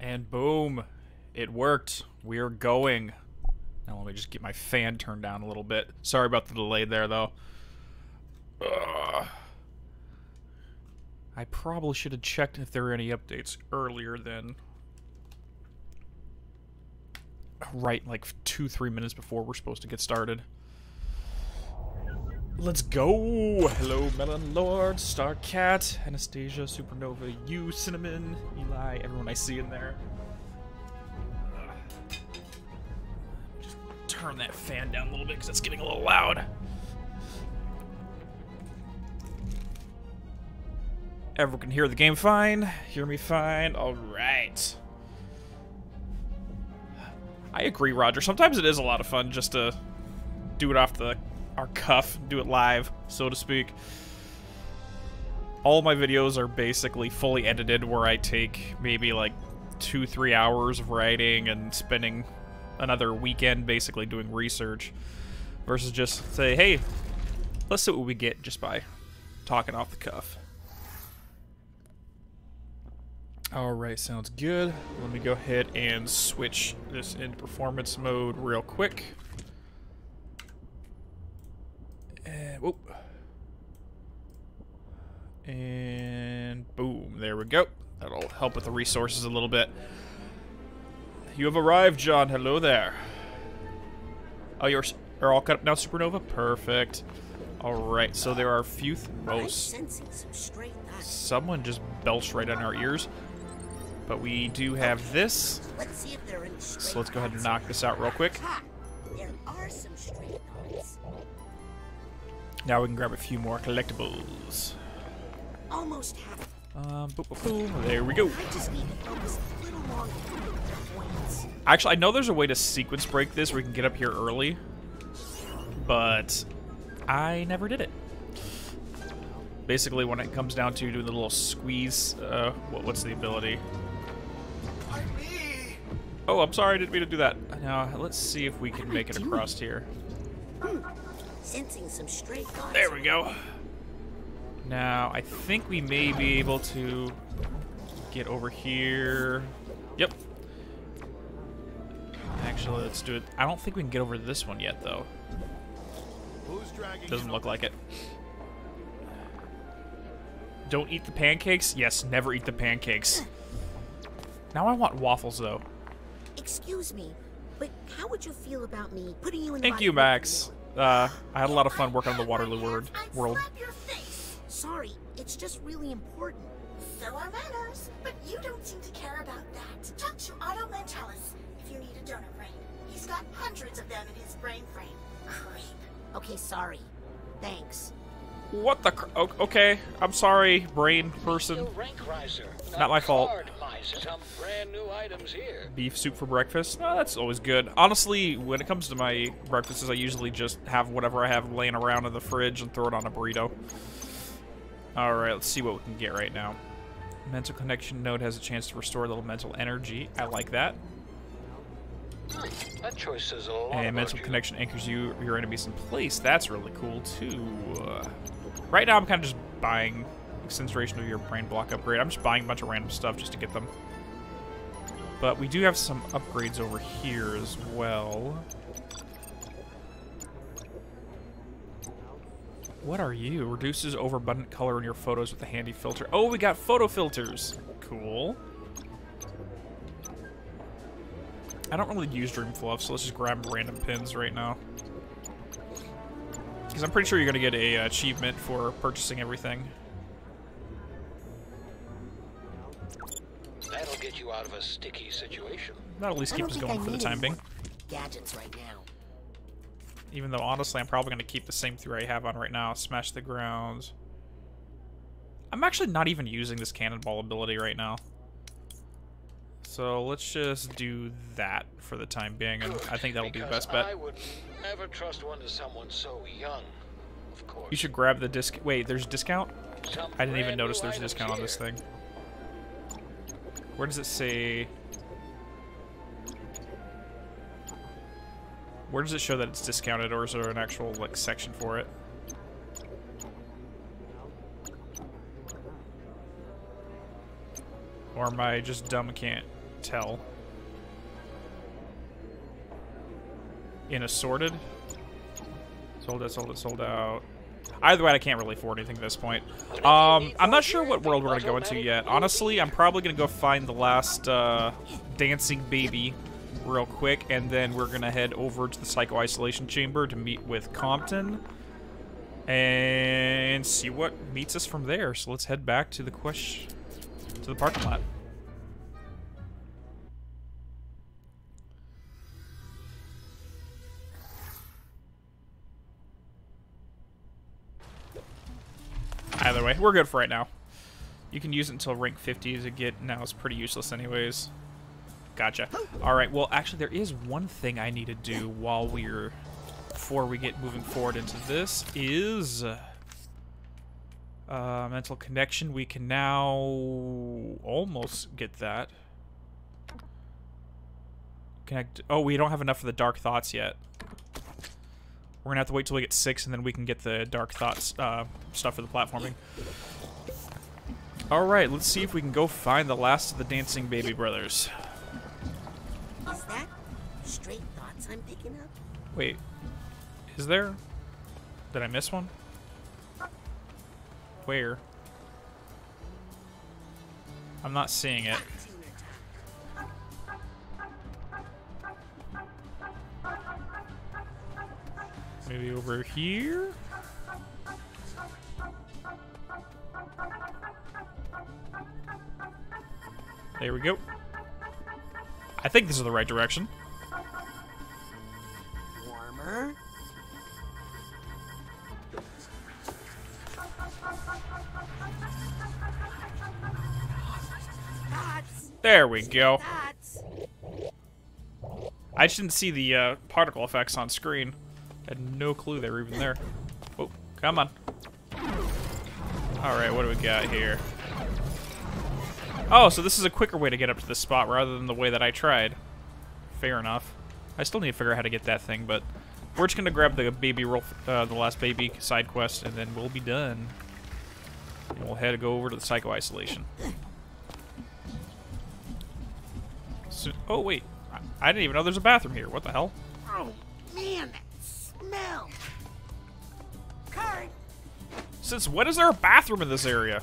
And boom, it worked. We're going. Now let me just get my fan turned down a little bit. Sorry about the delay there, though. Ugh. I probably should have checked if there were any updates earlier than right like two, three minutes before we're supposed to get started. Let's go! Hello, Melon Lord, Starcat, Anastasia, Supernova, you, Cinnamon, Eli, everyone I see in there. Just turn that fan down a little bit because it's getting a little loud. Everyone can hear the game fine, hear me fine, alright. I agree, Roger. Sometimes it is a lot of fun just to do it off the our cuff, do it live, so to speak. All my videos are basically fully edited where I take maybe like two, three hours of writing and spending another weekend basically doing research versus just say, hey, let's see what we get just by talking off the cuff. Alright, sounds good. Let me go ahead and switch this into performance mode real quick. And whoop. And boom, there we go. That'll help with the resources a little bit. You have arrived, John. Hello there. Oh, you're are all cut up now, Supernova? Perfect. Alright, so there are a few... Oh, someone just belched right in our ears. But we do have this. So let's go ahead and knock this out real quick. Now we can grab a few more collectibles. Almost half. Um. There we go. Actually, I know there's a way to sequence break this where we can get up here early, but I never did it. Basically, when it comes down to doing the little squeeze, uh, what, what's the ability? Oh, I'm sorry, I didn't mean to do that. Now, let's see if we can make it across here. Sensing some stray There we go. Now, I think we may be able to get over here. Yep. Actually, let's do it. I don't think we can get over this one yet, though. Doesn't look like it. Don't eat the pancakes? Yes, never eat the pancakes. Now I want waffles, though. Excuse me, but how would you feel about me putting you in Thank you, Max. Uh, I had a lot of fun working on the Waterloo word, world. Sorry, it's just really important. So are manners, but you don't seem to care about that. Talk to Otto Mentallis if you need a donor brain. He's got hundreds of them in his brain frame. Creep. Okay, sorry. Thanks. What the? okay, I'm sorry, brain person. Not my fault. Beef soup for breakfast? Oh, that's always good. Honestly, when it comes to my breakfasts, I usually just have whatever I have laying around in the fridge and throw it on a burrito. Alright, let's see what we can get right now. Mental connection node has a chance to restore a little mental energy. I like that. That choice says a lot And mental you. connection anchors you your enemies in place. That's really cool too. Uh, right now, I'm kind of just buying acceleration of your brain block upgrade. I'm just buying a bunch of random stuff just to get them. But we do have some upgrades over here as well. What are you? Reduces overabundant color in your photos with a handy filter. Oh, we got photo filters. Cool. I don't really use Dream Fluff, so let's just grab random pins right now. Because I'm pretty sure you're going to get a uh, achievement for purchasing everything. That'll get you out of a sticky situation. That'll at least keep us going for the time being. Gadgets right now. Even though, honestly, I'm probably going to keep the same three I have on right now. Smash the grounds. I'm actually not even using this cannonball ability right now. So let's just do that for the time being, and I think that'll be the best bet. I would never trust one to someone so young, of course. You should grab the disc. Wait, there's discount? Some I didn't even notice there's a discount here. on this thing. Where does it say... Where does it show that it's discounted, or is there an actual, like, section for it? Or am I just dumb and can't tell. In assorted. Sold out, sold out, sold out. Either way, I can't really afford anything at this point. Um, I'm not sure what world we're going to go into yet. Honestly, I'm probably going to go find the last uh, dancing baby real quick, and then we're going to head over to the Psycho-Isolation Chamber to meet with Compton and see what meets us from there. So let's head back to the question to the parking lot. Either way, we're good for right now. You can use it until rank 50 to get now it's pretty useless anyways. Gotcha. Alright, well actually there is one thing I need to do while we're before we get moving forward into this is uh, mental connection. We can now almost get that. Connect. Oh, we don't have enough for the dark thoughts yet. We're gonna have to wait till we get six, and then we can get the dark thoughts uh, stuff for the platforming. All right, let's see if we can go find the last of the dancing baby brothers. Is that straight thoughts I'm picking up? Wait, is there? Did I miss one? Where? I'm not seeing it. Maybe over here? There we go. I think this is the right direction. Warmer? There we go. I just didn't see the uh, particle effects on screen. Had no clue they were even there. Oh, come on. Alright, what do we got here? Oh, so this is a quicker way to get up to this spot rather than the way that I tried. Fair enough. I still need to figure out how to get that thing, but we're just gonna grab the baby roll, uh, the last baby side quest, and then we'll be done. And we'll head to go over to the psycho isolation. So, oh wait, I, I didn't even know there's a bathroom here. What the hell? Oh, man, smell. Since when is there a bathroom in this area?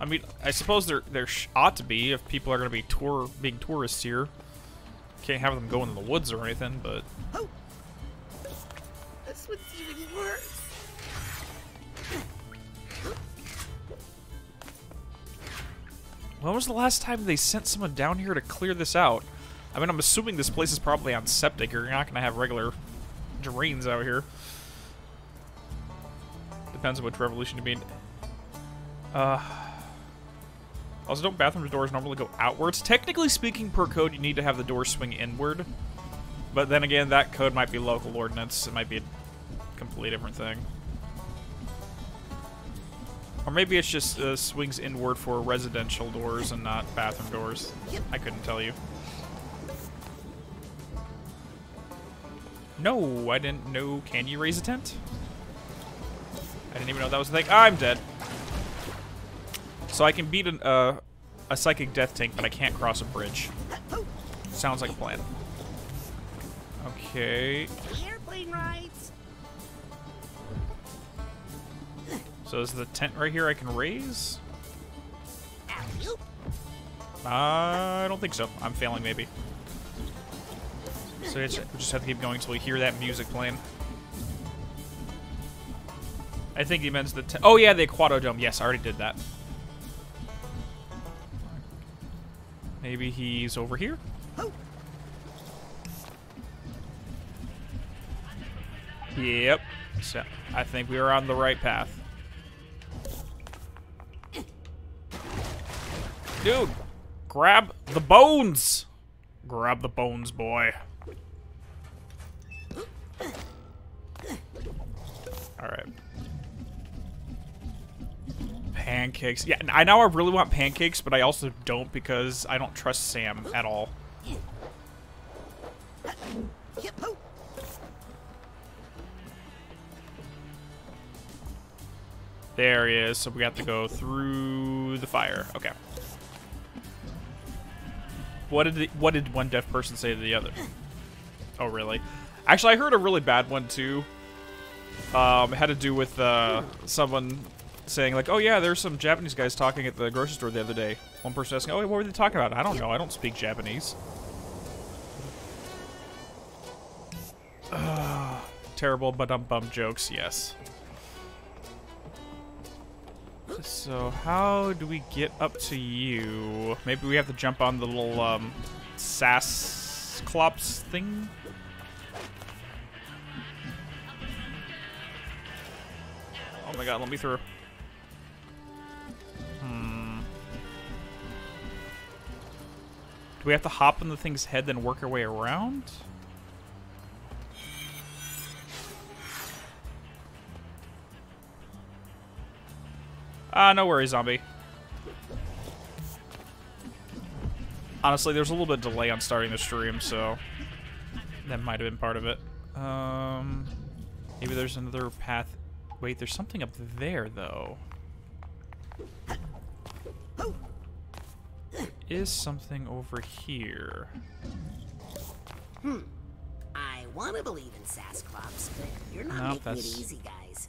I mean, I suppose there there ought to be if people are going to be tour being tourists here. Can't have them go in the woods or anything, but Oh. This one's even worse. when was the last time they sent someone down here to clear this out? I mean, I'm assuming this place is probably on septic. You're not going to have regular drains out here. Depends on which revolution you mean. Uh, also, don't bathroom doors normally go outwards? Technically speaking, per code, you need to have the door swing inward. But then again, that code might be local ordinance. It might be a completely different thing. Or maybe it's just uh, swings inward for residential doors and not bathroom doors. I couldn't tell you. No, I didn't know. Can you raise a tent? I didn't even know that was a thing. I'm dead. So I can beat an, uh, a psychic death tank, but I can't cross a bridge. Sounds like a plan. Okay. Airplane rides. So is the tent right here I can raise? I don't think so. I'm failing, maybe. So we just have to keep going until we hear that music playing. I think he meant the. Oh yeah, the Aquatodome. Yes, I already did that. Maybe he's over here. Yep. So I think we are on the right path. Dude, grab the bones. Grab the bones, boy. All right. Pancakes. Yeah, I know I really want pancakes, but I also don't because I don't trust Sam at all. There he is. So we have to go through the fire. Okay. What did the, what did one deaf person say to the other? Oh, really? Actually, I heard a really bad one too. Um, it had to do with uh, someone saying like, "Oh yeah, there's some Japanese guys talking at the grocery store the other day." One person asking, "Oh, what were they talking about?" I don't know. I don't speak Japanese. Terrible but um bum jokes. Yes. So how do we get up to you? Maybe we have to jump on the little um, sass clops thing. Oh my god, let me through. Hmm. Do we have to hop on the thing's head, then work our way around? Ah, uh, no worries, zombie. Honestly, there's a little bit of delay on starting the stream, so that might have been part of it. Um, maybe there's another path. Wait, there's something up there, though. Is something over here. Hmm. I want to believe in Sasclops, but you're not making that's- it easy, guys.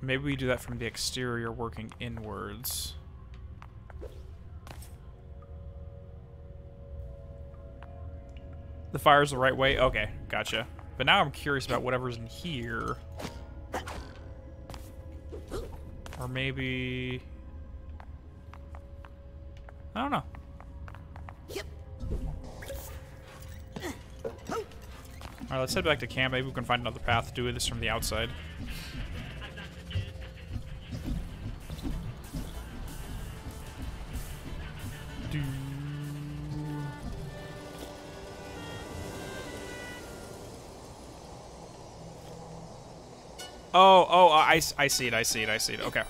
Maybe we do that from the exterior working inwards. The fire's the right way? Okay, gotcha. But now I'm curious about whatever's in here. Or maybe... I don't know. Alright, let's head back to camp. Maybe we can find another path to do this from the outside. Do. Oh, oh, I, I see it, I see it, I see it. Okay.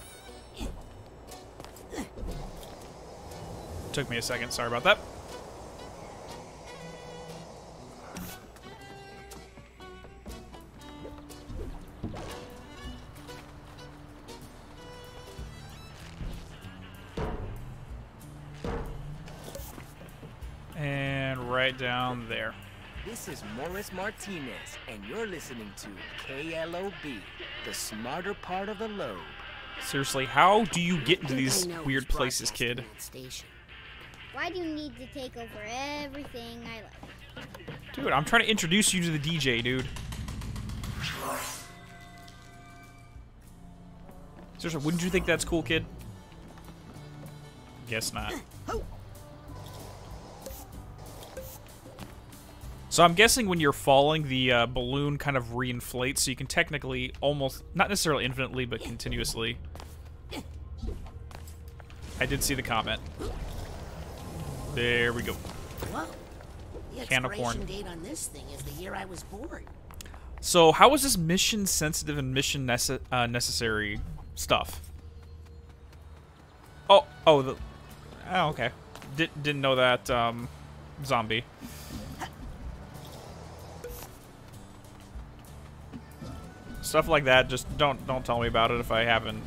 Took me a second, sorry about that. And right down there. This is Morris Martinez, and you're listening to KLOB, the smarter part of the lobe. Seriously, how do you get into these think I know weird places, kid? Why do you need to take over everything I like? Dude, I'm trying to introduce you to the DJ, dude. Seriously, wouldn't you think that's cool, kid? Guess not. So I'm guessing when you're falling, the uh, balloon kind of reinflates, so you can technically almost, not necessarily infinitely, but continuously. I did see the comment. There we go. Whoa. The Can of expiration corn. date on this thing is the year I was born. So how is this mission sensitive and mission nece- uh, necessary stuff? Oh, oh, the, oh, okay. Did, didn't know that, um, zombie. Stuff like that, just don't don't tell me about it if I haven't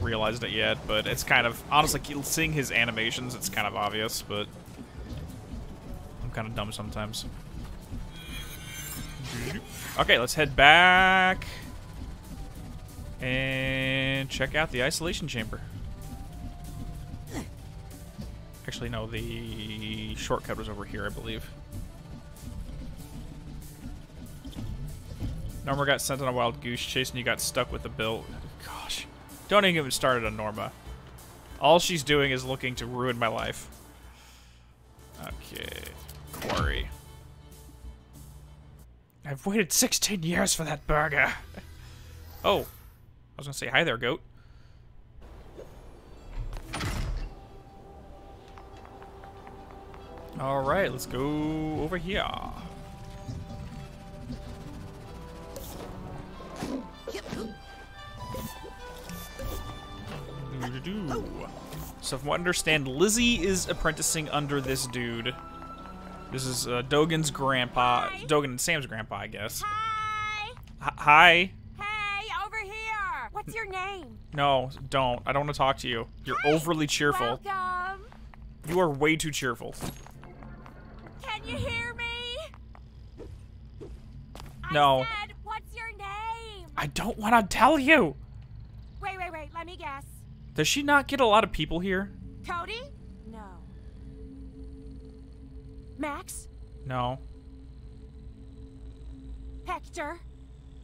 realized it yet. But it's kind of honestly seeing his animations, it's kind of obvious. But I'm kind of dumb sometimes. Okay, let's head back and check out the isolation chamber. Actually, no, the shortcut was over here, I believe. Norma got sent on a wild goose chase and you got stuck with the bill. Gosh. Don't even get me started on Norma. All she's doing is looking to ruin my life. Okay. Quarry. I've waited 16 years for that burger. Oh. I was gonna say hi there, goat. Alright, let's go over here. So from what I understand, Lizzie is apprenticing under this dude. This is uh, Dogan's grandpa. Dogan and Sam's grandpa, I guess. Hi! H- hi. Hey, over here! What's your name? No, don't. I don't want to talk to you. You're Hey, overly cheerful. Welcome! You are way too cheerful. Can you hear me? No. I said, what's your name? I don't want to tell you. Wait, wait, wait. Let me guess. Does she not get a lot of people here? Cody? No. Max? No. Hector?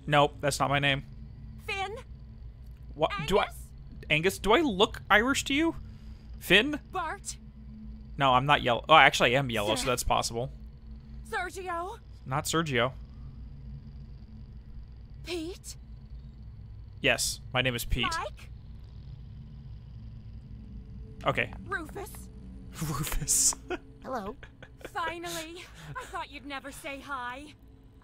Nope, that's not my name. Finn? What do I Angus? Do I look Irish to you? Finn? Bart? No, I'm not yellow. Oh, actually I am yellow, so that's possible. Sergio? Not Sergio. Pete? Yes, my name is Pete. Mike? Okay. Rufus? Rufus. Hello. Finally! I thought you'd never say hi.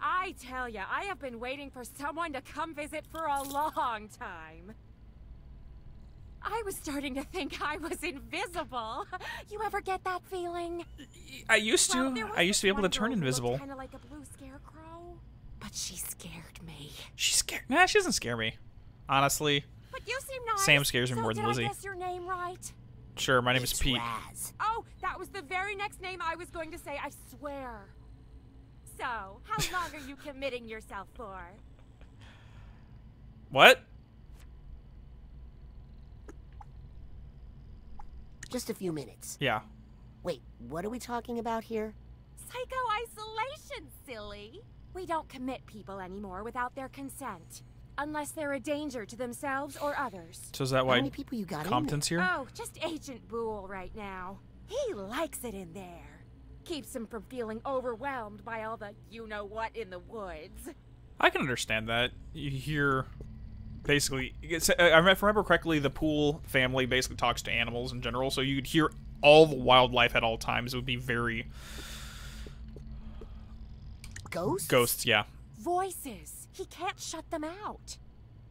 I tell ya, I have been waiting for someone to come visit for a long time. I was starting to think I was invisible. You ever get that feeling? I used to. there was I used to be able to turn girl who looked invisible. Kinda like a blue scarecrow. But she scared me. She's scared. Nah, she doesn't scare me. Honestly. But you seem nice. Sam scares me so more than did Lizzie. I guess your name right? Sure, my name is Pete. Raz. Oh, that was the very next name I was going to say, I swear. So, how long are you committing yourself for? What? Just a few minutes. Yeah. Wait, what are we talking about here? Psycho-isolation, silly. We don't commit people anymore without their consent. Unless they're a danger to themselves or others. So is that why How why many people you got Compton's here? Oh, just Agent Boole right now. He likes it in there. Keeps him from feeling overwhelmed by all the you-know-what in the woods. I can understand that. You hear, basically, uh, I remember correctly, the Boole family basically talks to animals in general, so you could hear all the wildlife at all times. It would be very? Ghosts? ghosts. Yeah. Voices. He can't shut them out.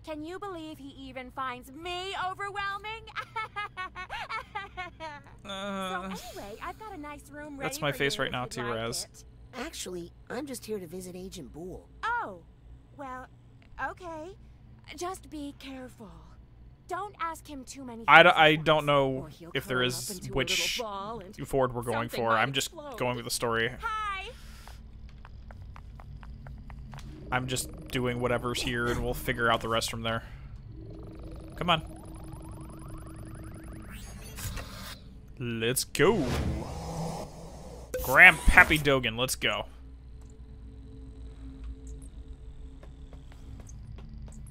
Can you believe he even finds me overwhelming? Uh, so anyway, I've got a nice room ready That's my for face you right now too, like Raz. it. Actually, I'm just here to visit Agent Boole. Oh, well, okay. Just be careful. Don't ask him too many. I, things d- at I don't know if there curl is up into a which little ball and- forward we're going something for. I'm just explode. going with the story. Hi. I'm just doing whatever's here, and we'll figure out the rest from there. Come on. Let's go. Grandpappy Dogan, let's go.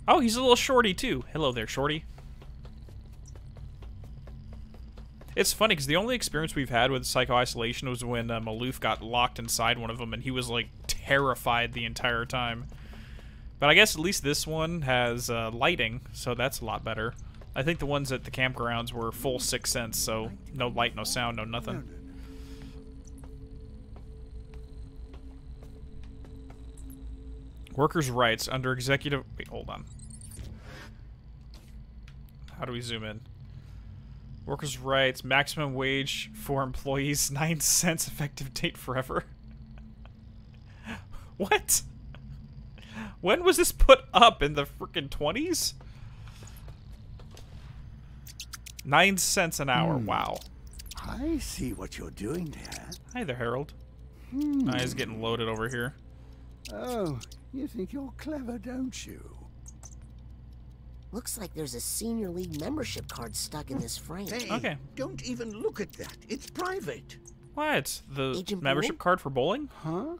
Oh, he's a little shorty, too. Hello there, shorty. It's funny, because the only experience we've had with Psycho Isolation was when uh, Maloof got locked inside one of them, and he was, like, terrified the entire time. But I guess at least this one has uh, lighting, so that's a lot better. I think the ones at the campgrounds were full six sense, so no light, no sound, no nothing. Workers' rights under executive. Wait, hold on. How do we zoom in? Workers' rights, maximum wage for employees, nine cents, effective date forever. what? When was this put up in the freaking twenties? Nine cents an hour. Wow. I see what you're doing there. Hi there, Harold. Hmm. he's getting loaded over here. Oh, you think you're clever, don't you? Looks like there's a senior league membership card stuck in this frame. Hey, Okay. don't even look at that. It's private. What? The Agent membership Boole? card for bowling? Huh?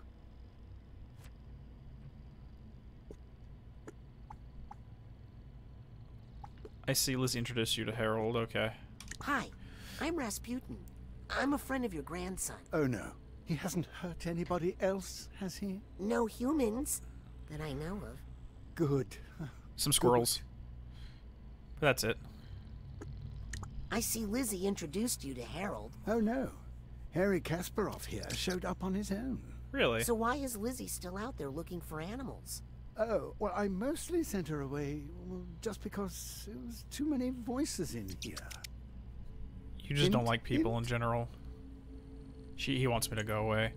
I see Lizzie introduced you to Harold. Okay. Hi, I'm Razputin. I'm a friend of your grandson. Oh no. He hasn't hurt anybody else, has he? No humans that I know of. Good. Some squirrels. That's it. I see Lizzie introduced you to Harold. Oh no. Harry Kasparov here showed up on his own. Really? So why is Lizzie still out there looking for animals? Oh, well, I mostly sent her away just because there was too many voices in here. you just don't like people in general. She he wants me to go away.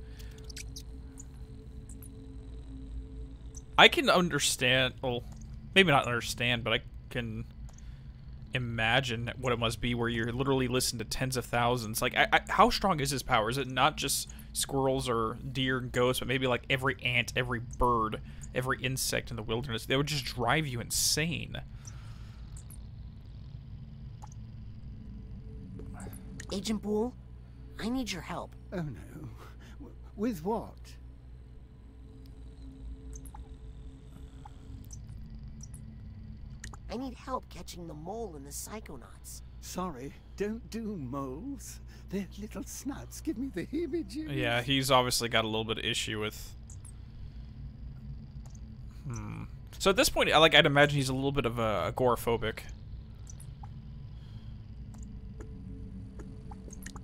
I can understand. Well, maybe not understand, but I can imagine what it must be where you're literally listening to tens of thousands. Like, I, I, how strong is his power? Is it not just squirrels or deer and ghosts, but maybe like every ant, every bird, every insect in the wilderness? They would just drive you insane. Agent Boole, I need your help. Oh no. W- With what? I need help catching the mole and the psychonauts. Sorry, don't do moles. Their little snouts give me the heebie-jeebies. Yeah, he's obviously got a little bit of issue with. Hmm. So at this point, I like I'd imagine he's a little bit of a agoraphobic.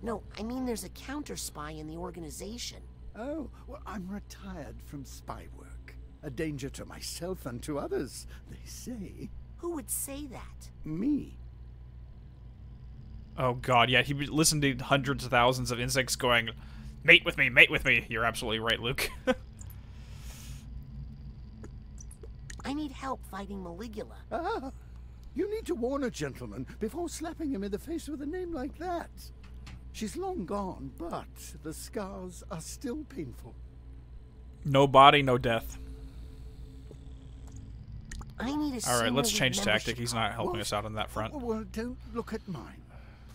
No, I mean there's a counter spy in the organization. Oh, well, I'm retired from spy work. A danger to myself and to others, they say. Who would say that? Me. Oh god, yeah, he would listen to hundreds of thousands of insects going, "Mate with me, mate with me." You're absolutely right, Luke. I need help fighting Maligula. Ah, you need to warn a gentleman before slapping him in the face with a name like that. She's long gone, but the scars are still painful. no body, no death. I need a All right, let's change tactic. He's not helping What? us out on that front. Oh, well, don't look at mine.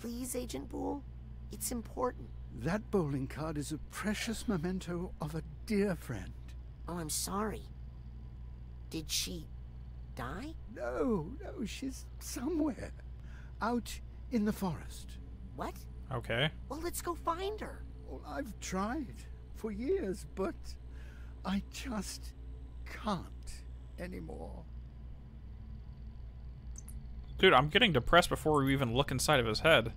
Please, Agent Boole. It's important. That bowling card is a precious memento of a dear friend. Oh, I'm sorry. Did she die? No, no, she's somewhere. Out in the forest. What? Okay. Well, let's go find her. Well, I've tried for years, but I just can't anymore. Dude, I'm getting depressed before we even look inside of his head.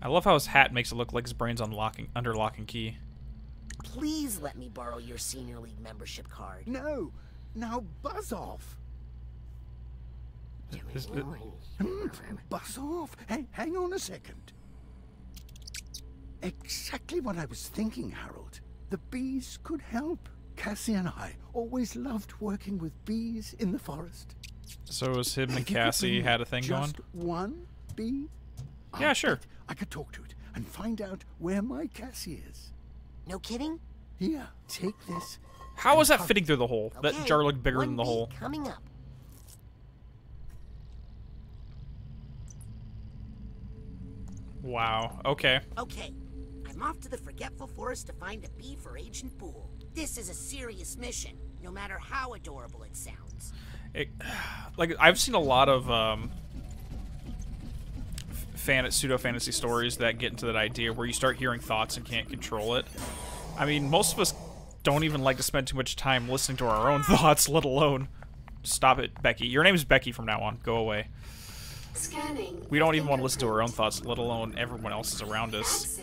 I love how his hat makes it look like his brain's unlocking under lock and key. Please let me borrow your senior league membership card. No, now buzz off. Is it- Hmm, Buzz off. Hey, hang on a second. Exactly what I was thinking, Harold. The bees could help. Cassie and I always loved working with bees in the forest. So was him and If you could Cassie had a thing going? just one bee? Yeah, oh, I sure. I could talk to it and find out where my Cassie is. No kidding? Here, take this. How was that fitting through the hole? That jar looked bigger one than the bee hole. Coming up. Wow. Okay. Okay, I'm off to the Forgetful Forest to find a bee for Agent Boole. This is a serious mission, no matter how adorable it sounds. It, like I've seen a lot of um, fan pseudo fantasy stories that get into that idea where you start hearing thoughts and can't control it. I mean, most of us don't even like to spend too much time listening to our own thoughts, let alone stop it, Becky. Your name is Becky from now on. Go away. Scanning. We don't even want to listen to our own thoughts, let alone everyone else's around us.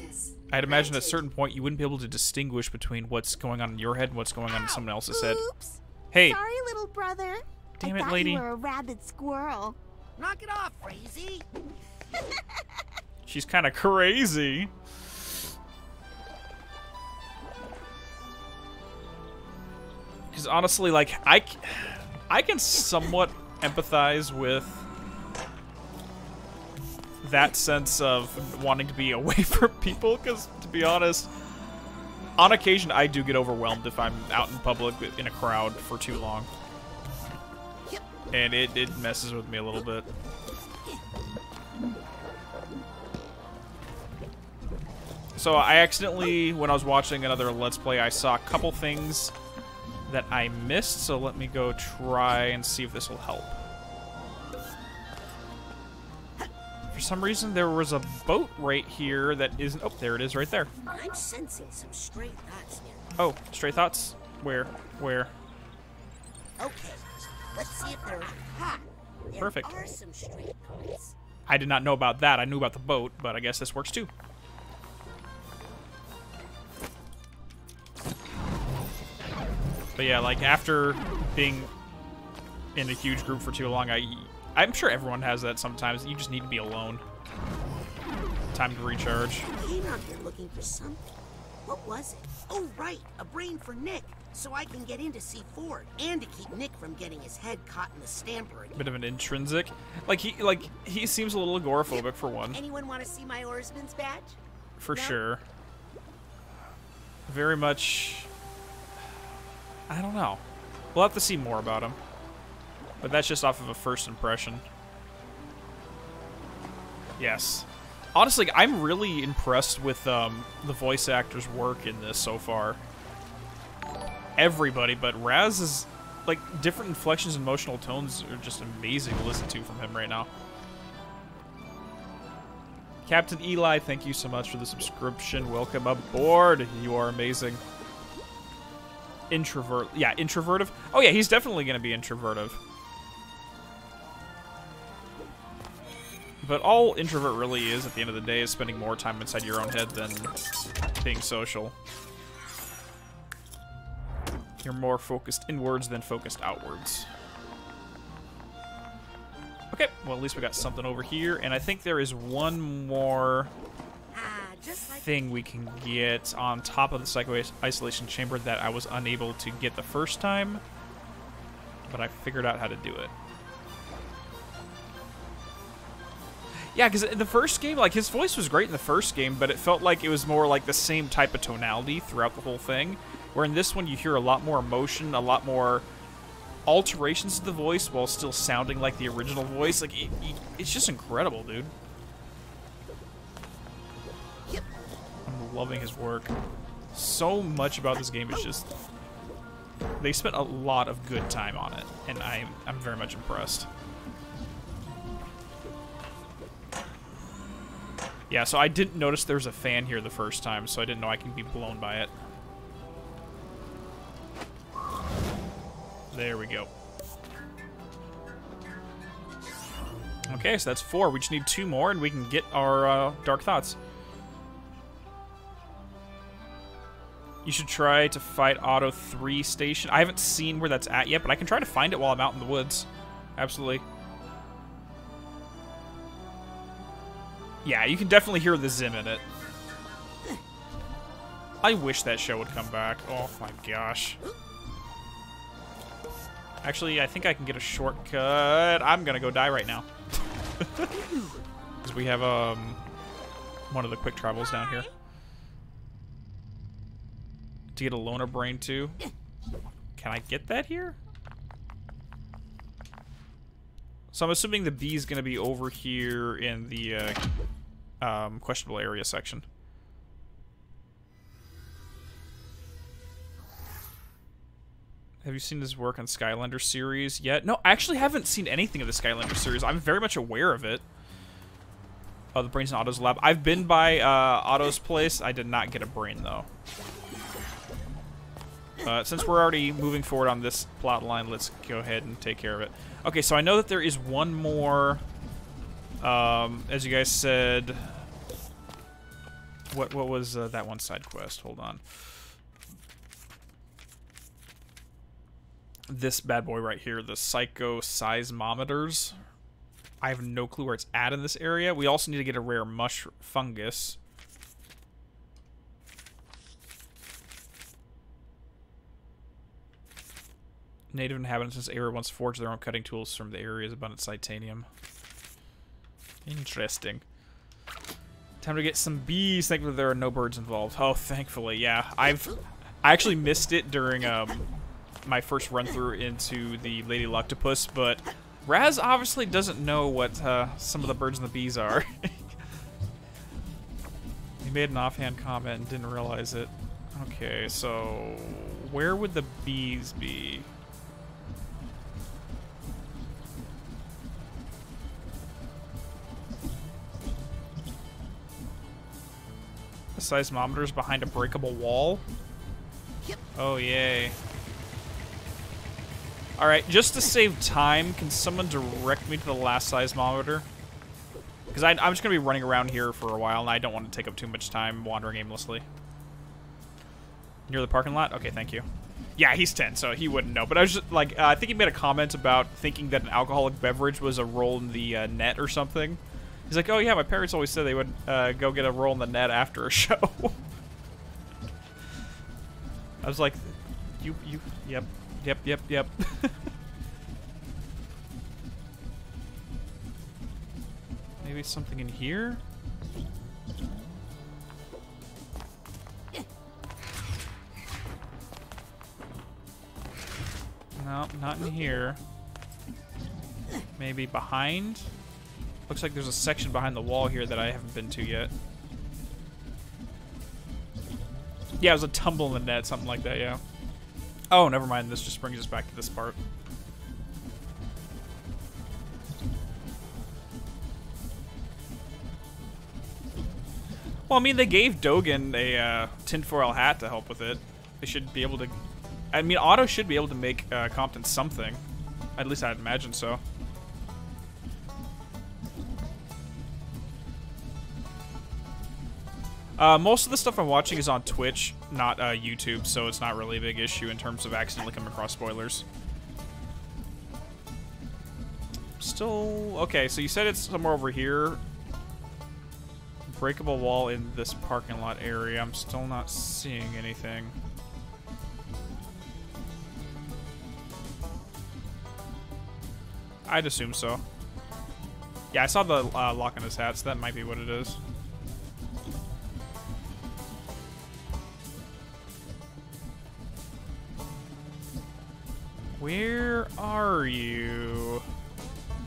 I'd imagine at a certain point you wouldn't be able to distinguish between what's going on in your head and what's going on in someone else's head. Oops. Hey, Sorry, little brother. Damn I it, thought lady. You were a rabid squirrel. Knock it off, crazy! she's kind of crazy. Because honestly, like I, I can somewhat empathize with that sense of wanting to be away from people. Because to be honest, on occasion I do get overwhelmed if I'm out in public in a crowd for too long, and it it messes with me a little bit. So I accidentally, when I was watching another Let's Play, I saw a couple things that I missed, so let me go try and see if this will help. For some reason, there was a boat right here that isn't... Oh, there it is right there. I'm sensing some stray thoughts. Oh, stray thoughts? Where? Where? Okay, let's see if they're ha. There Perfect. are some stray thoughts. I did not know about that. I knew about the boat, but I guess this works too. But yeah, like after being in a huge group for too long, I I'm sure everyone has that sometimes. You just need to be alone. Time to recharge. I came out here looking for something. What was it? Oh, right, a brain for Nick, so I can get in to see Ford, and to keep Nick from getting his head caught in the stamper again. Bit of an intrinsic. Like he like he seems a little agoraphobic for one. Anyone want to see my oarsman's badge? For No? sure. Very much. I don't know. We'll have to see more about him. But that's just off of a first impression. Yes. Honestly, I'm really impressed with um, the voice actor's work in this so far. Everybody, but Raz is like different inflections and emotional tones are just amazing to listen to from him right now. Captain Eli, thank you so much for the subscription. Welcome aboard. You are amazing. Introvert. Yeah, introvertive. Oh, yeah, he's definitely going to be introvertive. But all introvert really is at the end of the day is spending more time inside your own head than being social. You're more focused inwards than focused outwards. Okay, well at least we got something over here, and I think there is one more thing we can get on top of the psycho isolation chamber that I was unable to get the first time, but I figured out how to do it. Yeah, because in the first game, like his voice was great in the first game, but it felt like it was more like the same type of tonality throughout the whole thing. Where in this one, you hear a lot more emotion, a lot more alterations to the voice while still sounding like the original voice. Like it, it- it's just incredible, dude. I'm loving his work. So much about this game is just they spent a lot of good time on it, and I'm I'm very much impressed. Yeah, so I didn't notice there was a fan here the first time, so I didn't know I can be blown by it. There we go. Okay, so that's four. We just need two more, and we can get our uh, Dark Thoughts. You should try to fight Auto 3 Station. I haven't seen where that's at yet, but I can try to find it while I'm out in the woods. Absolutely. Yeah, you can definitely hear the Zim in it. I wish that show would come back. Oh my gosh. Actually, I think I can get a shortcut. I'm gonna go die right now. Because we have um one of the quick travels down here. To get a loner brain too. Can I get that here? So I'm assuming the B is going to be over here in the uh, um, questionable area section. Have you seen this work on Skylander series yet? No, I actually haven't seen anything of the Skylander series. I'm very much aware of it. Oh, the Brains and Otto's lab. I've been by uh, Otto's place. I did not get a brain, though. Uh, since we're already moving forward on this plot line, let's go ahead and take care of it. Okay, so I know that there is one more, um, as you guys said, what what was uh, that one side quest? Hold on. This bad boy right here, the Psycho Seismometers. I have no clue where it's at in this area. We also need to get a rare mush fungus. Native inhabitants in this area once forged their own cutting tools from the area's abundant titanium. Interesting. Time to get some bees. Thankfully, there are no birds involved. Oh, thankfully, yeah. I've I actually missed it during um my first run through into the Lady Luctopus, but Raz obviously doesn't know what uh, some of the birds and the bees are. he made an offhand comment and didn't realize it. Okay, so where would the bees be? The seismometer's behind a breakable wall? Oh, yay. Alright, just to save time, can someone direct me to the last seismometer? Because I'm just going to be running around here for a while, and I don't want to take up too much time wandering aimlessly. Near the parking lot? Okay, thank you. Yeah, he's 10, so he wouldn't know. But I was just, like, uh, I think he made a comment about thinking that an alcoholic beverage was a roll in the uh, net or something. He's like, oh yeah, my parents always said they would uh, go get a roll in the net after a show. I was like, you, you, yep, yep, yep, yep. Maybe something in here? No, not in here. Maybe behind? Looks like there's a section behind the wall here that I haven't been to yet. Yeah, it was a tumble in the net, something like that, yeah. Oh, never mind. This just brings us back to this part. Well, I mean, they gave Dogen a uh, tinfoil hat to help with it. They should be able to... I mean, Otto should be able to make uh, Compton something. At least I'd imagine so. Uh, most of the stuff I'm watching is on Twitch, not uh, YouTube, so it's not really a big issue in terms of accidentally coming across spoilers. Still... Okay, so you said it's somewhere over here. Breakable wall in this parking lot area. I'm still not seeing anything. I'd assume so. Yeah, I saw the uh, lock on his hat, so that might be what it is. Where are you?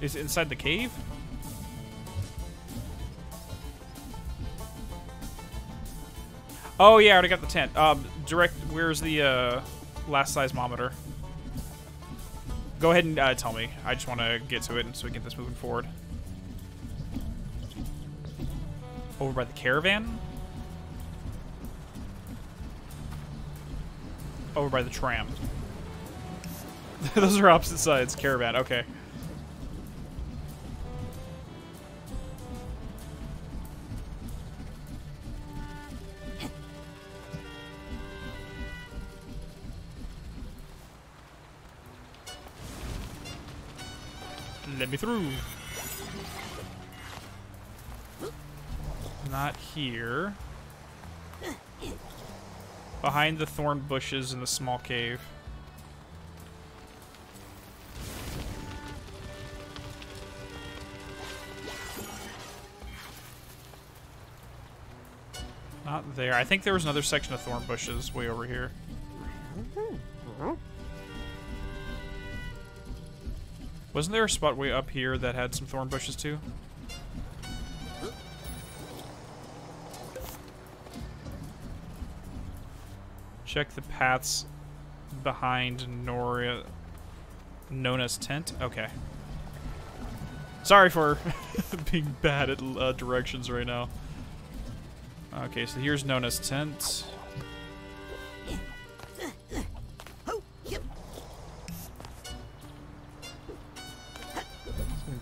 Is it inside the cave? Oh yeah, I already got the tent. Um, direct. Where's the uh, last seismometer? Go ahead and uh, tell me. I just want to get to it, and so we get this moving forward. Over by the caravan. Over by the tram. Those are opposite sides. Caravan. Okay. Let me through. Not here. Behind the thorn bushes in the small cave. There. I think there was another section of thorn bushes way over here. Wasn't there a spot way up here that had some thorn bushes too? Check the paths behind Noria Nona's tent. Okay. Sorry for being bad at uh, directions right now. Okay, so here's Nona's tent.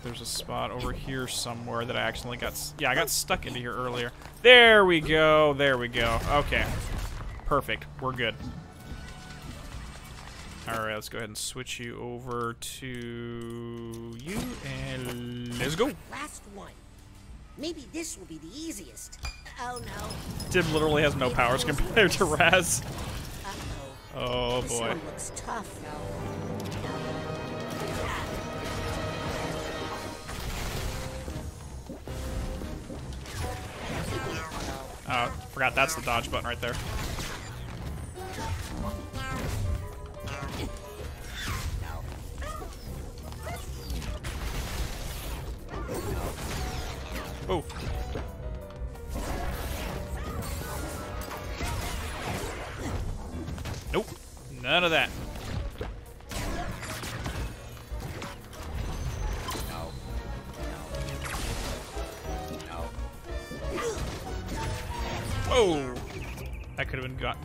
There's a spot over here somewhere that I accidentally got... Yeah, I got stuck into here earlier. There we go. There we go. Okay. Perfect. We're good. Alright, let's go ahead and switch you over to you, and let's go. Last one. Maybe this will be the easiest. Oh no. Literally has no powers compared to Raz. Oh boy. one looks tough. Oh, forgot that's the dodge button right there.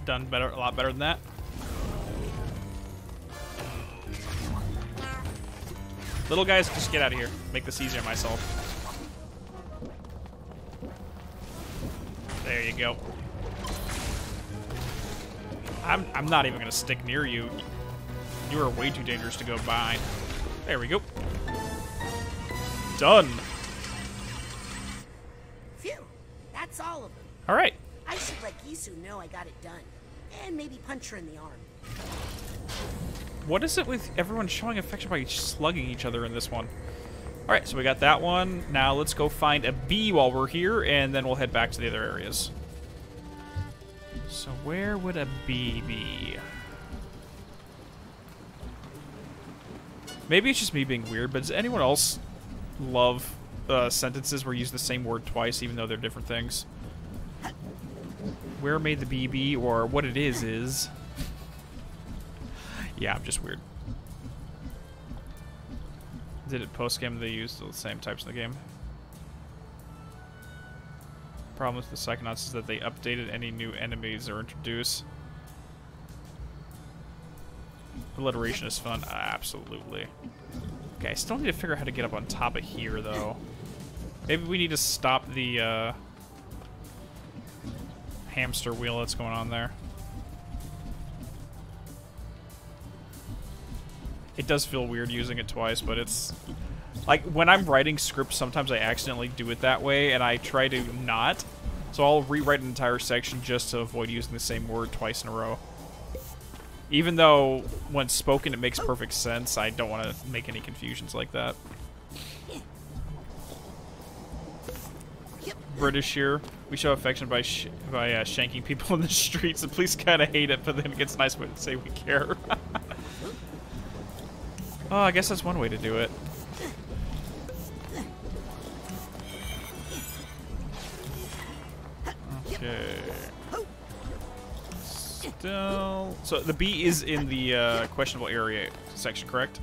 Done better, a lot better than that. Little guys, just get out of here. Make this easier myself. There you go. I'm, I'm not even gonna stick near you. You are way too dangerous to go by. There we go. Done. In the arm. What is it with everyone showing affection by slugging each other in this one? Alright, so we got that one. Now let's go find a bee while we're here, and then we'll head back to the other areas. So where would a bee be? Maybe it's just me being weird, but does anyone else love uh, sentences where you use the same word twice, even though they're different things? Where may the bee be, or what it is is... yeah, I'm just weird. Did it post game? They used the same types in the game. Problem with the Psychonauts is that they updated any new enemies or introduce. Alliteration is fun, absolutely. Okay, I still need to figure out how to get up on top of here, though. Maybe we need to stop the uh, hamster wheel that's going on there. It does feel weird using it twice, but it's... Like, when I'm writing scripts, sometimes I accidentally do it that way, and I try to not. So I'll rewrite an entire section just to avoid using the same word twice in a row. Even though, when spoken, it makes perfect sense, I don't want to make any confusions like that. British here. We show affection by sh by uh, shanking people in the streets. The police kind of hate it, but then it gets nice when they say we care. oh, I guess that's one way to do it. Okay. Still... So the bee is in the uh, questionable area section, correct?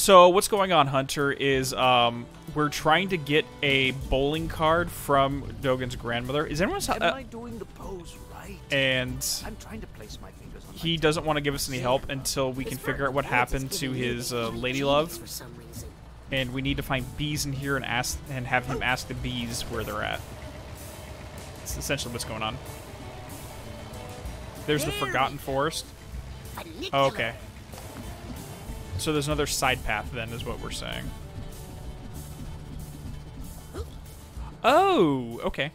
So what's going on, Hunter, is um, we're trying to get a bowling card from Dogen's grandmother. Is anyone... Am Uh, I doing the pose right? and I'm trying to place my fingers on he doesn't want to give us any help until we can figure out what happened to his uh, lady love. For some reason. and we need to find bees in here and ask and have him ask the bees where they're at. That's essentially what's going on. There's the Forgotten. Forest. Oh, okay. So there's another side path then, is what we're saying. Oh, okay.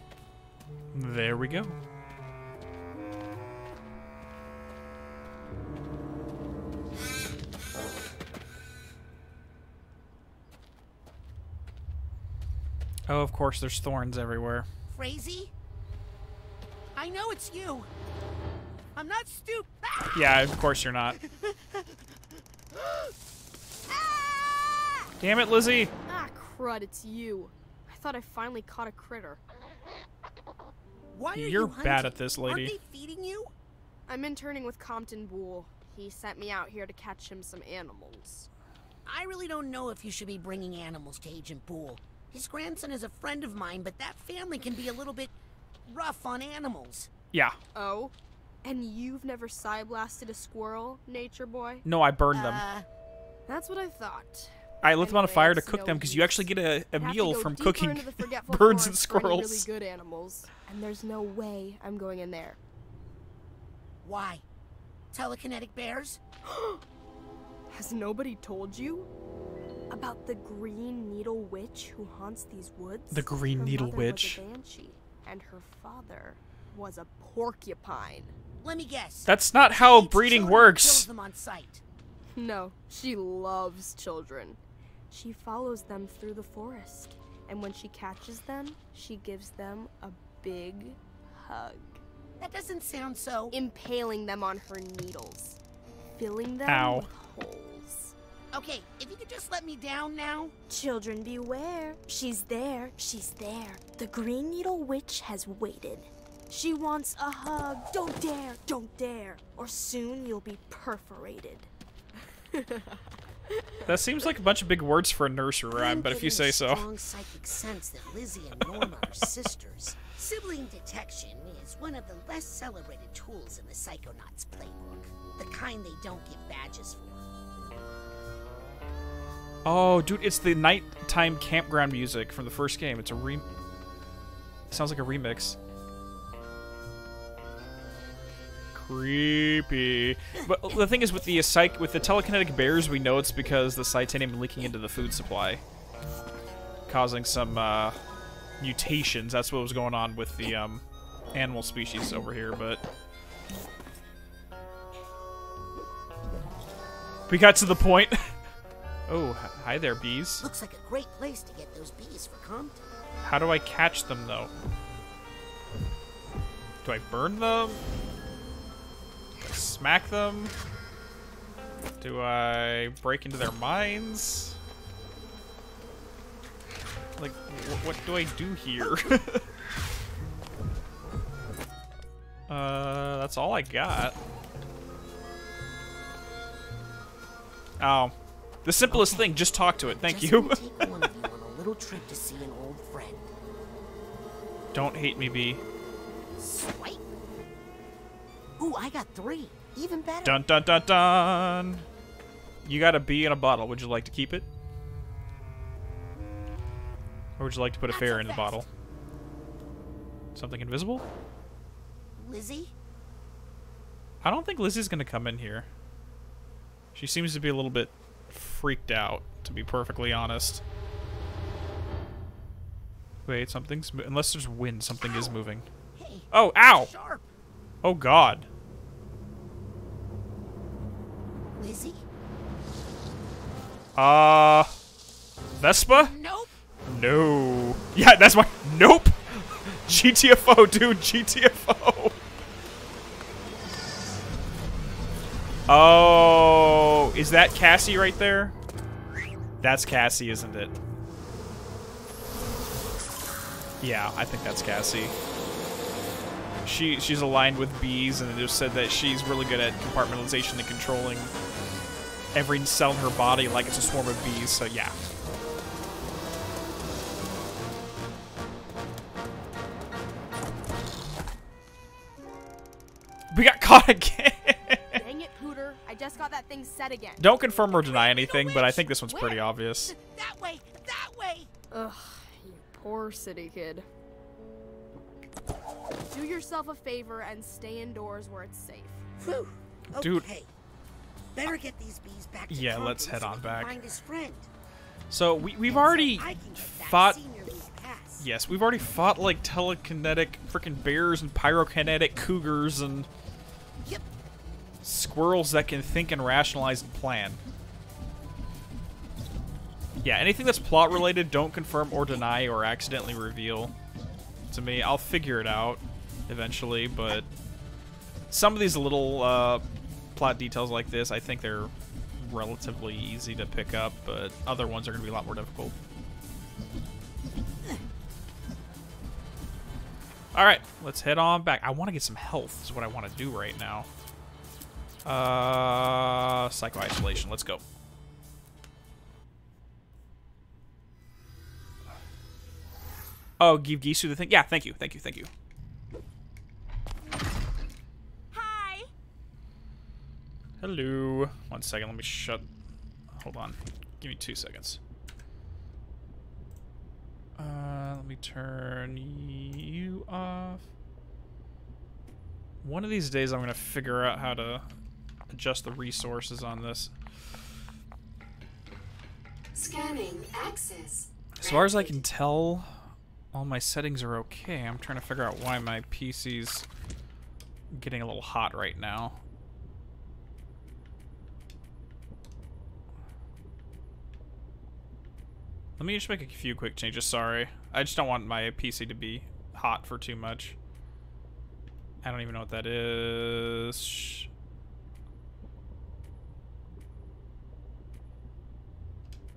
There we go. Oh, of course, there's thorns everywhere. Crazy? I know it's you. I'm not stupid. Ah! Yeah, of course you're not. Damn it, Lizzie! Ah, crud, it's you. I thought I finally caught a critter. Why are You're you bad hunting? at this, lady. Aren't they feeding you? I'm interning with Compton Boole. He sent me out here to catch him some animals. I really don't know if you should be bringing animals to Agent Boole. His grandson is a friend of mine, but that family can be a little bit rough on animals. Yeah. Oh? And you've never psi blasted a squirrel, nature boy? No, I burned them. Uh, That's what I thought. I lit them on a fire to cook no them because you actually get a, a I'd have to meal from cooking the birds and forest for any squirrels. really good animals, and there's no way I'm going in there. why? Telekinetic bears? Has nobody told you about the Green Needle Witch who haunts these woods? The Green Her Needle mother Witch? Was a banshee, and her father was a porcupine. Let me guess. That's not how breeding children and Kills works. them on sight. No, she loves children. She follows them through the forest, and when she catches them, she gives them a big hug, That doesn't sound so. impaling them on her needles, filling them Ow. with holes. Okay, if you could just let me down now. Children beware. She's there. She's there. The Green Needle Witch has waited. She wants a hug. Don't dare. Don't dare. Or soon you'll be perforated. That seems like a bunch of big words for a nursery rhyme, but if you say so. strong psychic sense that Lizzie and Norma are sisters. Sibling detection is one of the less celebrated tools in the Psychonauts playbook. The kind they don't give badges for. Oh, dude, it's the nighttime campground music from the first game. It's a re. Sounds like a remix. Creepy. But the thing is, with the psych, with the telekinetic bears, we know it's because the titanium leaking into the food supply, causing some uh, mutations. That's what was going on with the um, animal species over here, but we got to the point. oh, hi there, bees. Looks like a great place to get those bees for Compton. How do I catch them, though? Do I burn them? Smack them? Do I break into their minds? Like, wh what do I do here? uh, that's all I got. Oh. The simplest thing, just talk to it. Thank Just you. take one of you on a little trip to see an old friend. Don't hate me, B. Swipe. Ooh, I got three. Even better. Dun dun dun dun. You got a bee in a bottle. Would you like to keep it? Or would you like to put a fare in the bottle? Something invisible? Lizzie? I don't think Lizzie's gonna come in here. She seems to be a little bit freaked out, to be perfectly honest. Wait, something's unless there's wind, something is moving. Oh, ow! Sharp. Oh God. Lizzie? Uh, Vespa? Nope. No. Yeah, that's my. Nope. GTFO, dude. GTFO. Oh, is that Cassie right there? That's Cassie, isn't it? Yeah, I think that's Cassie. She she's aligned with bees, and it just said that she's really good at compartmentalization and controlling every cell in her body like it's a swarm of bees. So yeah, We got caught again. Dang it, Pooter. I just got that thing set again. Don't confirm or deny anything, but I think this one's pretty obvious. That way. That way. Ugh, you poor city kid. Do yourself a favor and stay indoors where it's safe. Whew. Dude. Okay. Better get these bees back to Yeah, let's head on he back. Find his friend. So we we've And so already I can get fought. senior league pass. Yes, we've already fought like telekinetic freaking bears and pyrokinetic cougars and Yep. squirrels that can think and rationalize and plan. Yeah, anything that's plot related, don't confirm or deny or accidentally reveal to me. I'll figure it out eventually, but some of these little uh, plot details like this, I think they're relatively easy to pick up, but other ones are going to be a lot more difficult. Alright, let's head on back. I want to get some health, is what I want to do right now. Uh, Psycho Isolation, let's go. Oh, give Gisu the thing? Yeah, thank you, thank you, thank you. Hi. Hello. One second, let me shut... Hold on. Give me two seconds. Uh, let me turn you off. One of these days I'm going to figure out how to adjust the resources on this. Scanning access. As far as I can tell, all my settings are okay. I'm trying to figure out why my PC's getting a little hot right now. Let me just make a few quick changes, sorry. I just don't want my PC to be hot for too much. I don't even know what that is.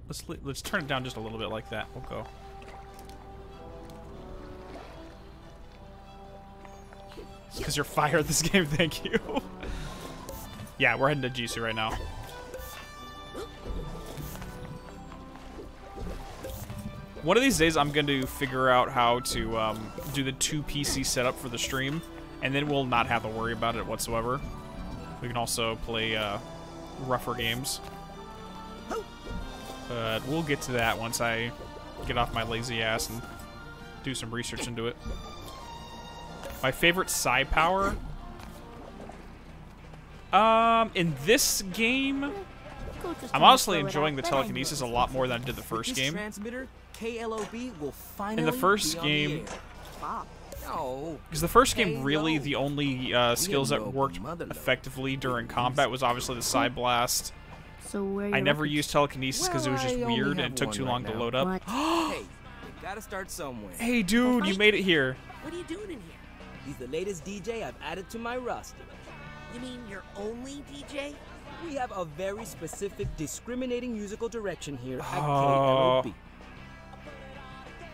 Let's let's turn it down just a little bit like that. We'll go. Because you're fire this game, thank you. yeah, we're heading to Gisu right now. One of these days, I'm going to figure out how to um, do the two PC setup for the stream, and then we'll not have to worry about it whatsoever. We can also play uh, rougher games. But we'll get to that once I get off my lazy ass and do some research into it. My favorite psi power? Um, in this game, I'm honestly enjoying the telekinesis a lot more than I did the first game. transmitter KLOB will finally In the first be on the game- air. Bob. No. Because the first game, really, the only uh, skills that worked effectively during combat was obviously the psi blast. So where I never used telekinesis because it was just weird and it took one too right long to load up. Hey, gotta start somewhere. hey, dude, you made it here. What are you doing in here? He's the latest DJ I've added to my roster. You mean your only DJ? We have a very specific discriminating musical direction here at Oh. KLOB.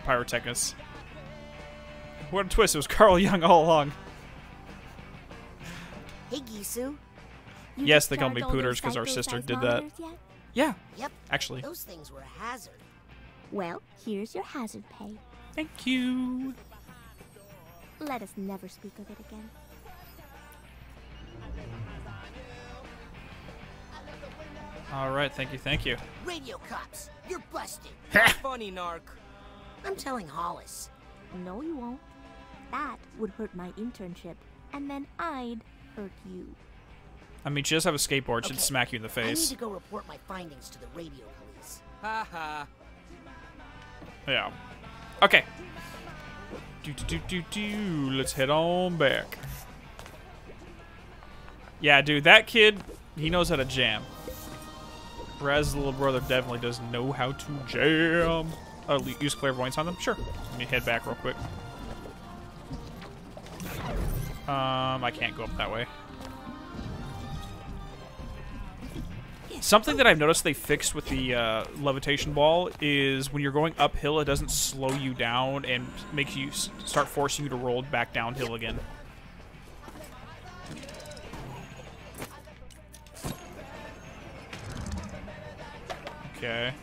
Pyrotechnics. What a twist! It was Carl Young all along. Hey, Gisu. Yes, they call me Pooters because our sister did that. Yeah, Yep. actually. Those things were a hazard. Well, here's your hazard pay. Thank you. Let us never speak of it again. All right, thank you, thank you. Radio cops, you're busted. Funny, Narc. I'm telling Hollis. No, you won't. That would hurt my internship, and then I'd hurt you. I mean, she does have a skateboard. She'd smack you in the face. I need face. to go report my findings to the radio police. Ha ha. Yeah. Okay. Do do do do. Let's head on back. Yeah, dude, that kid, he knows how to jam. Raz's little brother definitely does know how to jam. Use clairvoyance on them? Sure. Let me head back real quick. Um, I can't go up that way. Something that I've noticed they fixed with the uh, levitation ball is when you're going uphill, it doesn't slow you down and makes you start forcing you to roll back downhill again. Okay.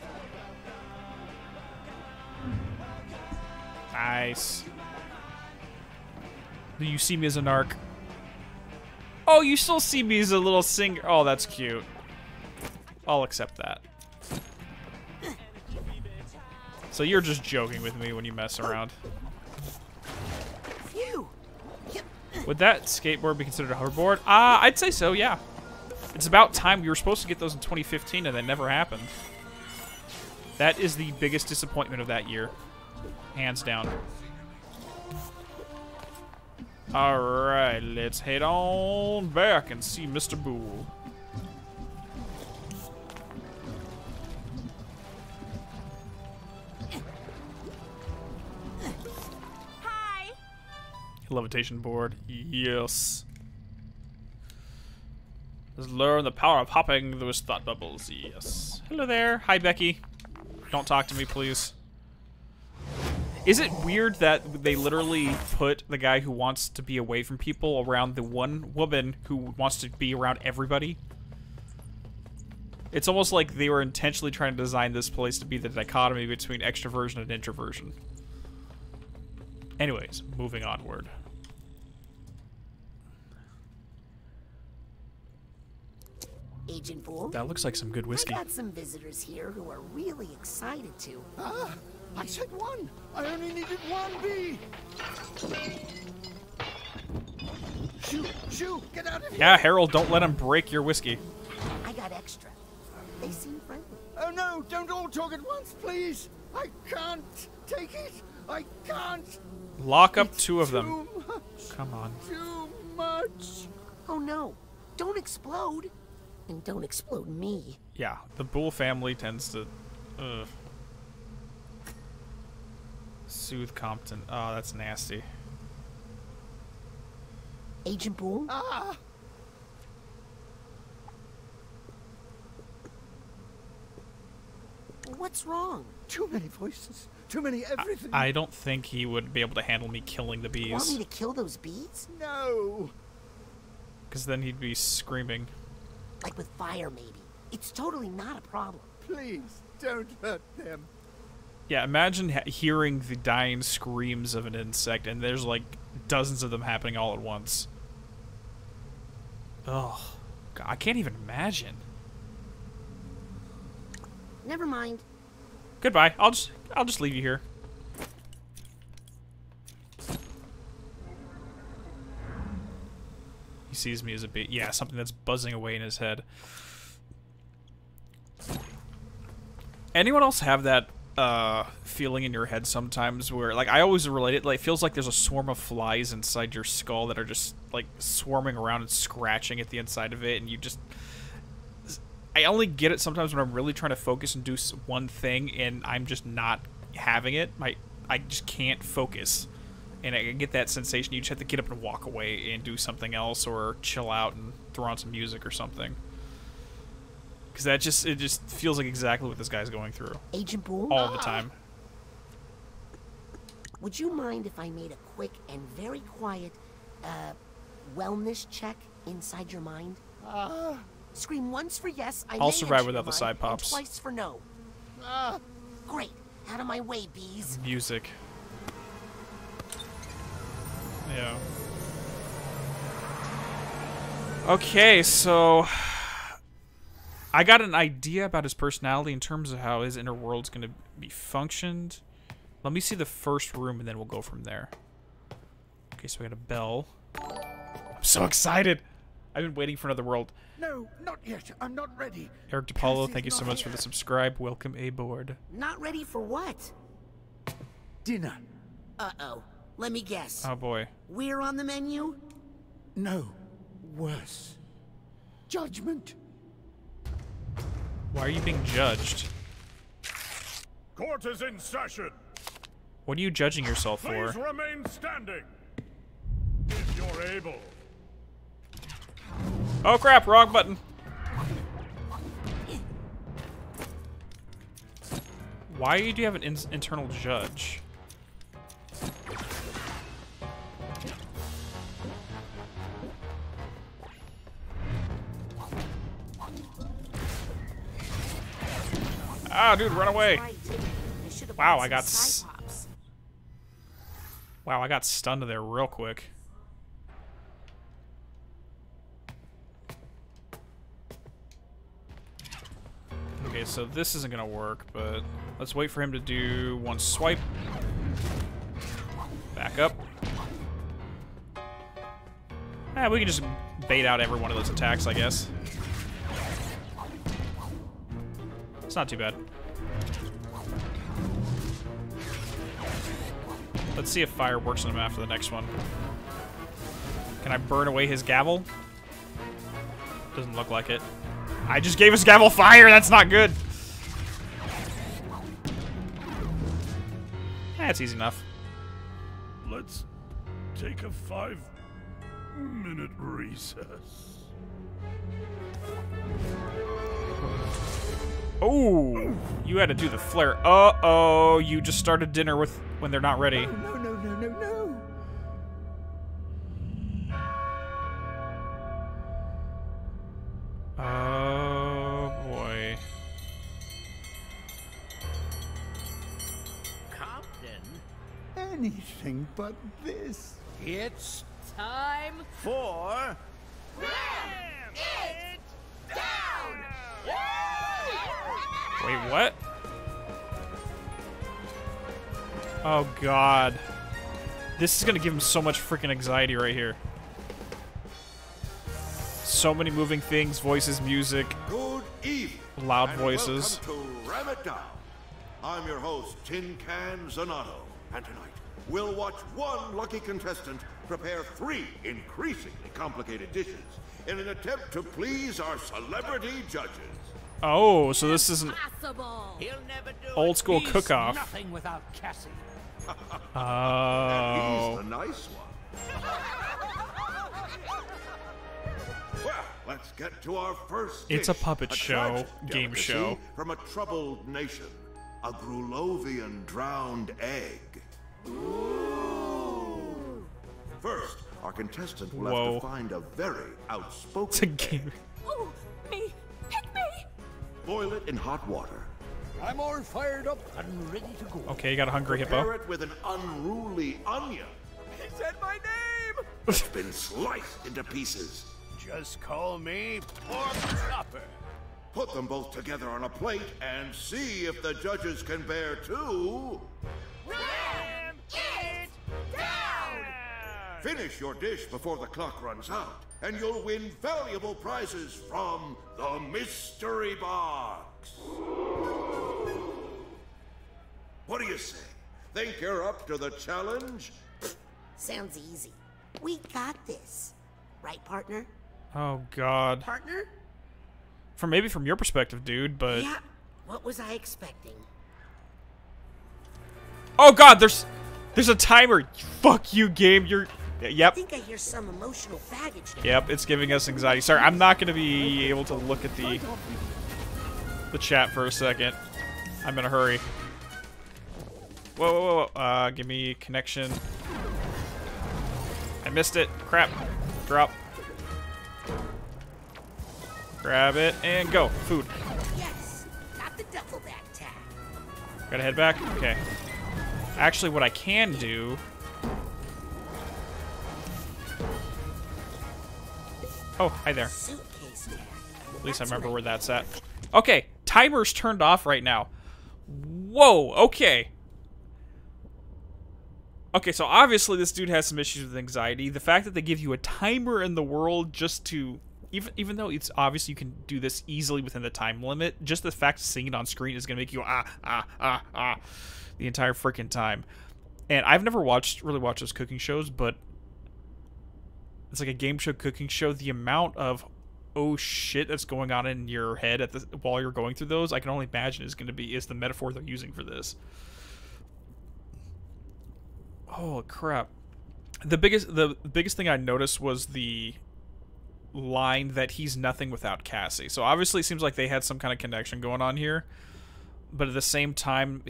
Nice. Do you see me as a narc? Oh, you still see me as a little singer. Oh, that's cute. I'll accept that. So you're just joking with me when you mess around. Would that skateboard be considered a hoverboard? Uh, I'd say so, yeah. It's about time. We were supposed to get those in 2015 and that never happened. That is the biggest disappointment of that year. Hands down. Alright, let's head on back and see Mr. Boole. Levitation board. Yes. Let's learn the power of hopping those thought bubbles. Yes. Hello there. Hi, Becky. Don't talk to me, please. Is it weird that they literally put the guy who wants to be away from people around the one woman who wants to be around everybody? It's almost like they were intentionally trying to design this place to be the dichotomy between extroversion and introversion. Anyways, moving onward. Agent Boole. That looks like some good whiskey. I got some visitors here who are really excited to. Ah, I said one. I only needed one bee. Shoo, shoo, get out of here. Yeah, Harold, don't let him break your whiskey. I got extra. They seem friendly. Oh no, don't all talk at once, please. I can't take it. I can't. Lock up two of them. Too much. Come on. Too much. Oh no, don't explode. And don't explode me. Yeah, the Boole family tends to. Ugh. Soothe Compton. Oh, that's nasty. Agent Boole? Ah. What's wrong? Too many voices. Too many everything. I don't think he would be able to handle me killing the bees. Want me to kill those bees? No. Because then he'd be screaming. Like with fire, maybe. It's totally not a problem. Please don't hurt them. Yeah, imagine hearing the dying screams of an insect, and there's like dozens of them happening all at once. Oh, God, I can't even imagine. Never mind. Goodbye. I'll just I'll just leave you here. He sees me as a bee. Yeah, something that's buzzing away in his head. Anyone else have that uh feeling in your head sometimes where like I always relate it like it feels like there's a swarm of flies inside your skull that are just like swarming around and scratching at the inside of it and you just I only get it sometimes when I'm really trying to focus and do one thing and I'm just not having it. My I just can't focus. And I get that sensation you just have to get up and walk away and do something else or chill out and throw on some music or something. Cuz that just it just feels like exactly what this guy's going through Agent Boole? all the time. Would you mind if I made a quick and very quiet, uh, wellness check inside your mind? Uh, Scream once for yes, I I'll survive without the psi pops. twice for no. Uh, great. Out of my way, bees. Music. Yeah. Okay, so I got an idea about his personality in terms of how his inner world's going to be functioned. Let me see the first room and then we'll go from there. Okay, so we got a bell. I'm so excited. I've been waiting for another world. No, not yet. I'm not ready. Eric DePaulo, thank you so much for the subscribe. Welcome aboard. Not ready for what? Dinner. Uh-oh. Let me guess. Oh boy. We're on the menu? No. Worse. Judgment. Why are you being judged? Court is in session. What are you judging yourself Please for? remain standing. If you're able. Oh crap, wrong button. Why do you have an in internal judge? Ah, dude, run away! Wow, I got. Wow, I got stunned there real quick. Okay, so this isn't gonna work, but let's wait for him to do one swipe. Back up. Ah, we can just bait out every one of those attacks, I guess. It's not too bad. Let's see if fire works on him after the next one. Can I burn away his gavel? Doesn't look like it. I just gave his gavel fire. That's not good. That's easy enough. Let's take a five minute recess. Oh, you had to do the flare. Uh oh, you just started dinner with when they're not ready. No, no, no, no, no. Oh boy. Compton, Anything but this. it's time for. Ram it down! Wait, what? Oh god. This is gonna give him so much freaking anxiety right here. So many moving things, voices, music, Good evening. loud voices. Welcome to Ram It Down. I'm your host, Tin Can Zanato, and tonight we'll watch one lucky contestant prepare three increasingly complicated dishes in an attempt to please our celebrity judges. Oh, so this isn't Possible. He'll never do Old school He's cook-off. Nothing without Cassie. And oh. he's Oh. the nice one. Well, let's get to our first It's a dish, puppet show, game show. From a troubled nation, a Grulovian drowned egg. First, our contestant will Whoa. have to find a very outspoken It's a game. Oh, me. Pick me. Boil it in hot water. I'm all fired up and ready to go. Okay, you got a hungry Prepare hippo. it with an unruly onion. He said my name! It's been sliced into pieces. Just call me Pork Chopper. Put them both together on a plate and see if the judges can bear two. Ram it down! Finish your dish before the clock runs out, and you'll win valuable prizes from the Mystery Box. What do you say? Think you're up to the challenge? Sounds easy. We got this. Right, partner? Oh God. Partner? From maybe from your perspective, dude, but Yeah. What was I expecting? oh God, there's there's a timer. Fuck you, game. You're I yep. think I hear some emotional baggage. now. Yep, it's giving us anxiety. Sorry, I'm not gonna be able to look at the the chat for a second. I'm in a hurry. Whoa, whoa, whoa, whoa. Uh, give me connection. I missed it. Crap. Drop. Grab it and go. Food. Yes. Got the duffel bag tag. Gotta head back? Okay. Actually, what I can do... Oh, hi there. At least I remember where that's at. Okay, timer's turned off right now. Whoa, okay. Okay, so obviously this dude has some issues with anxiety. The fact that they give you a timer in the world just to even even though it's obvious you can do this easily within the time limit, just the fact of seeing it on screen is gonna make you ah ah ah ah the entire freaking time. And I've never watched really watched those cooking shows, but it's like a game show cooking show. The amount of oh shit that's going on in your head at the while you're going through those, I can only imagine is going to be is the metaphor they're using for this. Oh crap! The biggest the biggest thing I noticed was the line that he's nothing without Cassie. So obviously it seems like they had some kind of connection going on here, but at the same time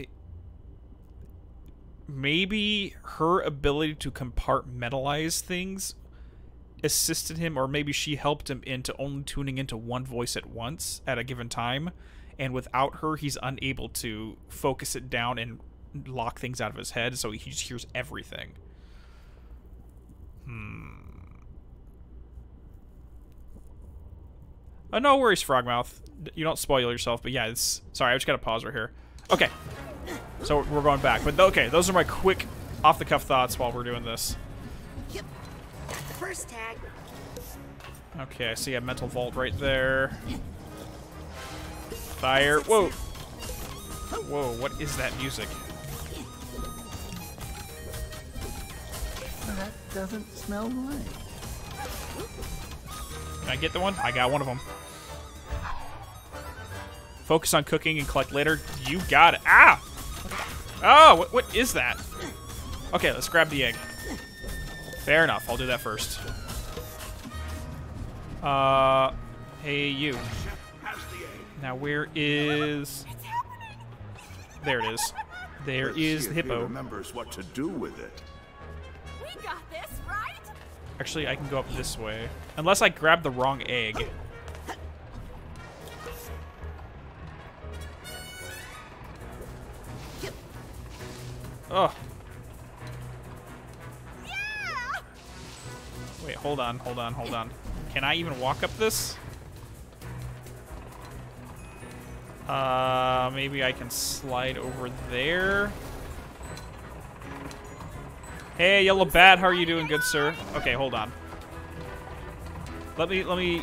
maybe her ability to compartmentalize things assisted him or maybe she helped him into only tuning into one voice at once at a given time and without her he's unable to focus it down and lock things out of his head so he just hears everything. Hmm. Oh, no worries frogmouth. You don't spoil yourself but yeah it's sorry i just gotta pause right here. Okay. So we're going back but okay those are my quick off the cuff thoughts while we're doing this. Yep. Got the first tag. Okay, I see a mental vault right there. Fire. Whoa. Whoa, what is that music? That doesn't smell right. Can I get the one? I got one of them. Focus on cooking and collect later. You got it. Ah! Oh, what, what is that? Okay, let's grab the egg. Fair enough. I'll do that first. Uh, hey you. Now where is? There it is. There Let's is the hippo. remembers what to do with it. We got this, right? Actually, I can go up this way. Unless I grab the wrong egg. Oh. Wait, hold on, hold on, hold on. Can I even walk up this? Uh, maybe I can slide over there. Hey, Yellow Bat, how are you doing, good sir? Okay, hold on. Let me let me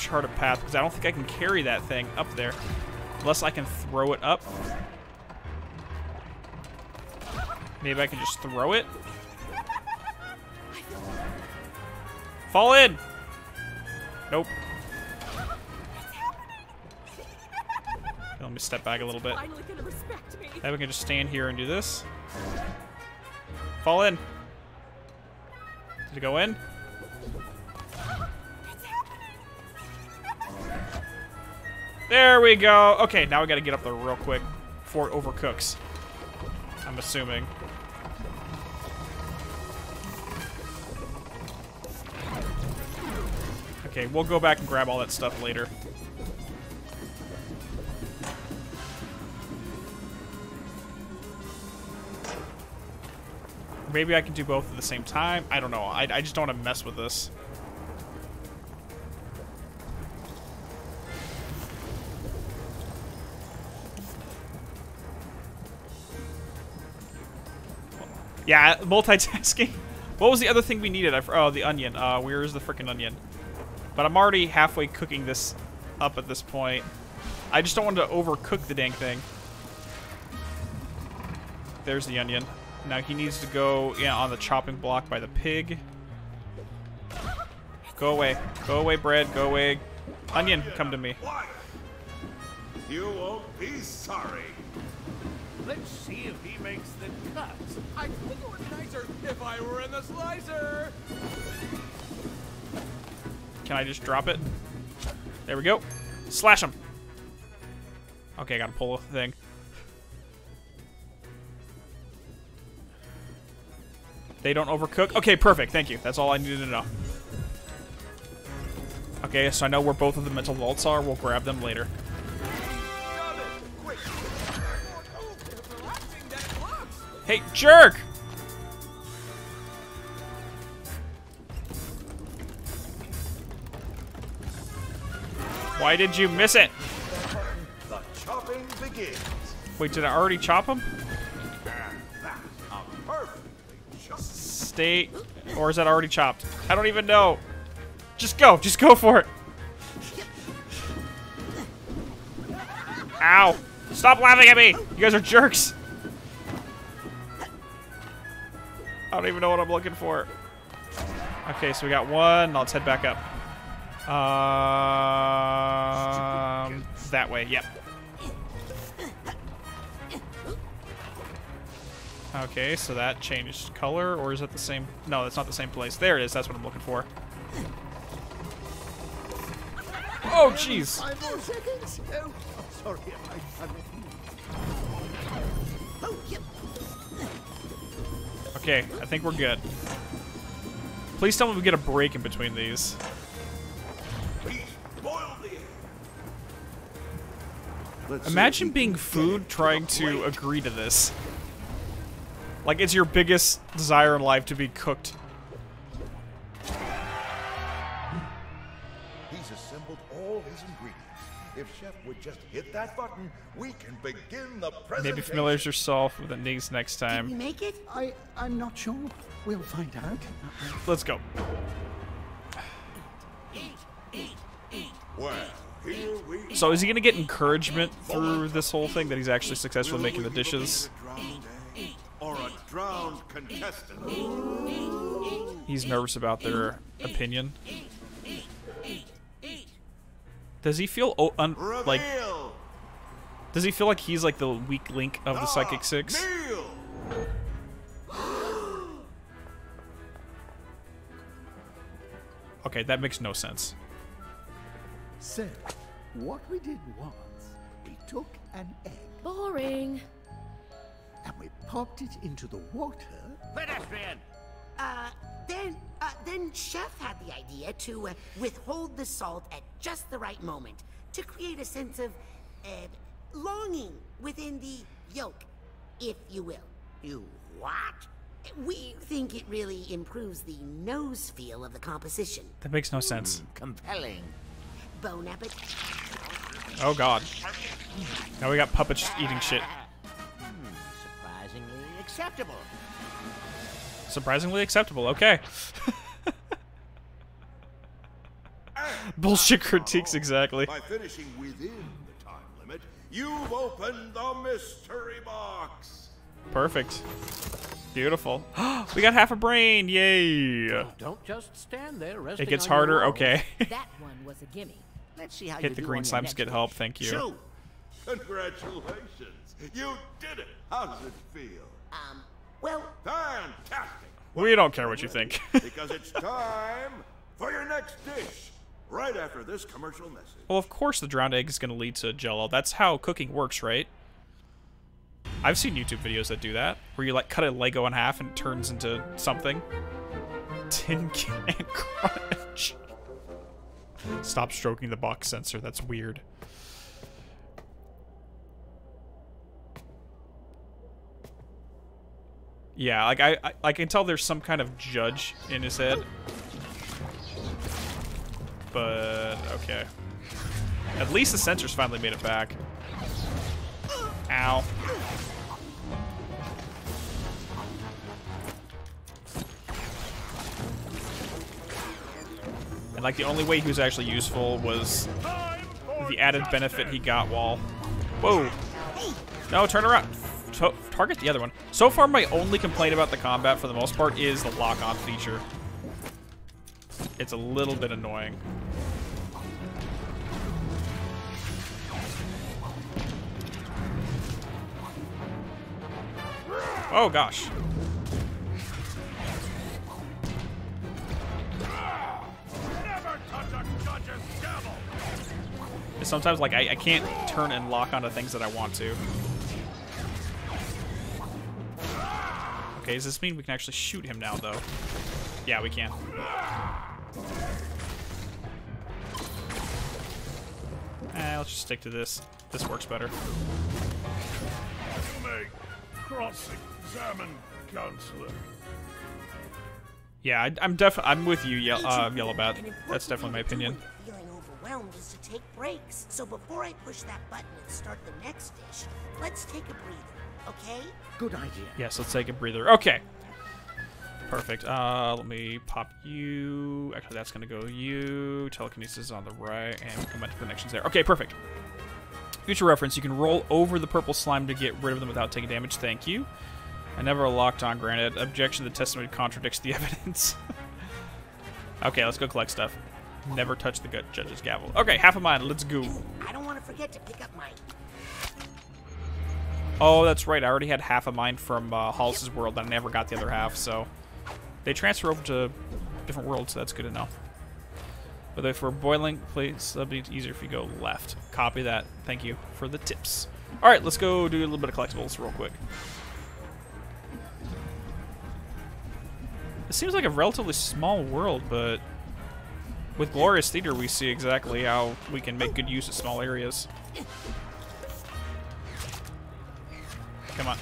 chart a path because I don't think I can carry that thing up there, unless I can throw it up. Maybe I can just throw it. Fall in. Nope. Let me step back a little bit. Finally gonna respect me. Then we can just stand here and do this. Fall in. Did it go in? There we go. Okay, now we gotta get up there real quick before it overcooks. I'm assuming. Okay, we'll go back and grab all that stuff later. Maybe I can do both at the same time. I don't know. I, I just don't want to mess with this. Yeah, multitasking. What was the other thing we needed? I, oh, the onion. Uh, where is the freaking onion? But I'm already halfway cooking this up at this point. I just don't want to overcook the dang thing. There's the onion. Now he needs to go yeah, on the chopping block by the pig. Go away. Go away, bread. Go away. Onion, come to me. You won't be sorry. Let's see if he makes the cut. I think it would be nicer if I were in the slicer. Can I just drop it? There we go. Slash him. Okay, I gotta pull a thing. They don't overcook? Okay, perfect. Thank you. That's all I needed to know. Okay, so I know where both of the mental vaults are. We'll grab them later. Hey, jerk! Why did you miss it? The chopping begins. Wait, did I already chop him? And that's a perfectly chopped. Stay, or is that already chopped? I don't even know. Just go, just go for it. Ow! Stop laughing at me! You guys are jerks! I don't even know what I'm looking for. Okay, so we got one. Now let's head back up. Um, that way. Yep. Okay, so that changed color, or is it the same? No, that's not the same place. There it is. That's what I'm looking for. Oh, jeez. Five more seconds. Oh, sorry. I, I Okay, I think we're good. Please tell me we get a break in between these. Let's Imagine if being food trying to agree to this. Like it's your biggest desire in life to be cooked. He's assembled all his ingredients. If Chef would just hit that button, we can begin the presentation. Maybe familiarize yourself with the needs next Did we time. make it? I, I'm not sure. We'll find out. Let's go. Well, here we So is he gonna get encouragement through this whole thing that he's actually successful in making the dishes? He's nervous about their opinion. Does he feel un like? Does he feel like he's like the weak link of the Psychic Six? Okay, that makes no sense. So, what we did was, we took an egg Boring. and we popped it into the water. Pedestrian. Uh, then, uh, then Chef had the idea to uh, withhold the salt at just the right moment to create a sense of uh, longing within the yolk, if you will. You what? We think it really improves the nose feel of the composition. That makes no sense. Compelling. Bon appetit. Oh god. Now we got puppets eating shit. Hmm, surprisingly acceptable. Surprisingly acceptable. Okay. Bullshit critiques exactly. By finishing within the time limit, you've opened the mystery box. Perfect. Beautiful. we got half a brain. Yay. Don't just stand there It gets harder. Okay. That one was a gimme. Let's see how you Hit the do green on your slimes next get help. Thank you. Shoo! Congratulations. You did it. How does it feel? Um, well, Fantastic. We don't care what you think. because it's time for your next dish. Right after this commercial message. well, of course the drowned egg is going to lead to jello. That's how cooking works, right? I've seen YouTube videos that do that, where you like cut a Lego in half and it turns into something. Tin can crunch. Stop stroking the box sensor. That's weird. Yeah, like I, I, I can tell there's some kind of judge in his head. But okay. At least the sensors finally made it back. Ow. And like the only way he was actually useful was the added benefit he got while. Whoa! No, turn around. Target the other one. So far, my only complaint about the combat, for the most part, is the lock-on feature. It's a little bit annoying. Oh, gosh. Sometimes, like, I, I can't turn and lock onto things that I want to. Okay, does this mean we can actually shoot him now, though? Yeah, we can. Eh, let's just stick to this. This works better. Cross-examine, Counselor. Yeah, I, I'm def I'm with you, Ye uh, Yellow Bat. That's definitely my opinion. Feeling overwhelmed is to take breaks. So before I push that button and start the next dish, let's take a breather, okay? Good idea. Yes, let's take a breather. Okay. Perfect. Uh, let me pop you. Actually, that's going to go you. Telekinesis is on the right, and momentum connections there. Okay, perfect. Future reference, you can roll over the purple slime to get rid of them without taking damage. Thank you. I never locked on, granted. Objection, the testimony contradicts the evidence. okay, let's go collect stuff. Never touch the gut judge's gavel. Okay, half a mind. Let's go. I don't want to forget to pick up my... Oh, that's right. I already had half a mine from uh, Hollis's world, and I never got the other half, so... They transfer over to different worlds, so that's good know. But if we're boiling, please, that'll be easier if you go left. Copy that. Thank you for the tips. All right, let's go do a little bit of collectibles real quick. It seems like a relatively small world, but with Gloria's Theater, we see exactly how we can make good use of small areas. Come on.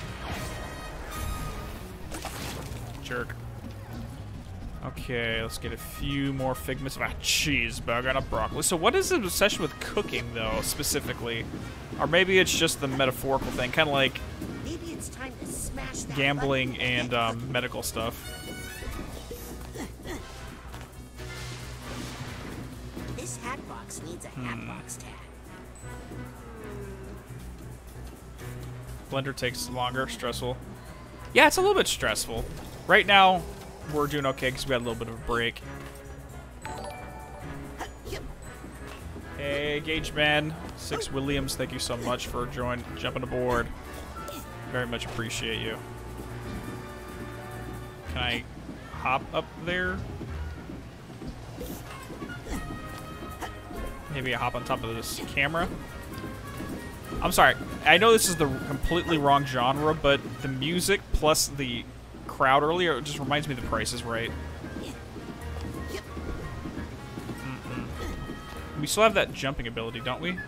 Jerk. Okay, let's get a few more figments of a cheeseburger and a broccoli. So what is the obsession with cooking, though, specifically? Or maybe it's just the metaphorical thing, kind of like Maybe it's time to smash gambling and um, medical stuff. This hat box needs a hat Hmm. box tag. Blender takes longer, stressful. Yeah, it's a little bit stressful. Right now, we're doing okay because we had a little bit of a break. Hey, Gage Man, Six Williams, thank you so much for joining, jumping aboard. Very much appreciate you. Can I hop up there? Maybe I hop on top of this camera? I'm sorry. I know this is the completely wrong genre, but the music plus the crowd earlier just reminds me of the price is right. Mm-mm. We still have that jumping ability, don't we?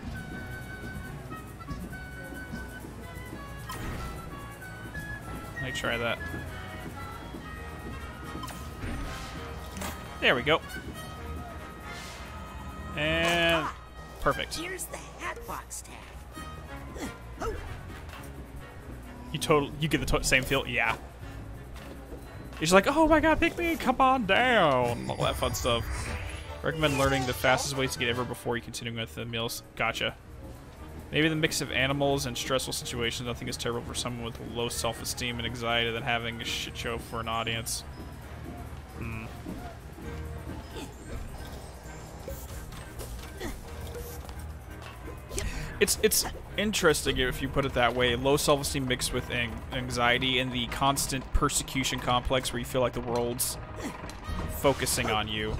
Let me try that. There we go. And perfect. Here's the hat box tag. You total, you get the to same feel, yeah. He's like, oh my god, pick me, come on down, all that fun stuff. Recommend learning the fastest ways to get ever before you continue with the meals. Gotcha. Maybe the mix of animals and stressful situations I think is terrible for someone with low self-esteem and anxiety than having a shit show for an audience. It's it's interesting if you put it that way. Low self-esteem mixed with an- anxiety and the constant persecution complex where you feel like the world's focusing on you.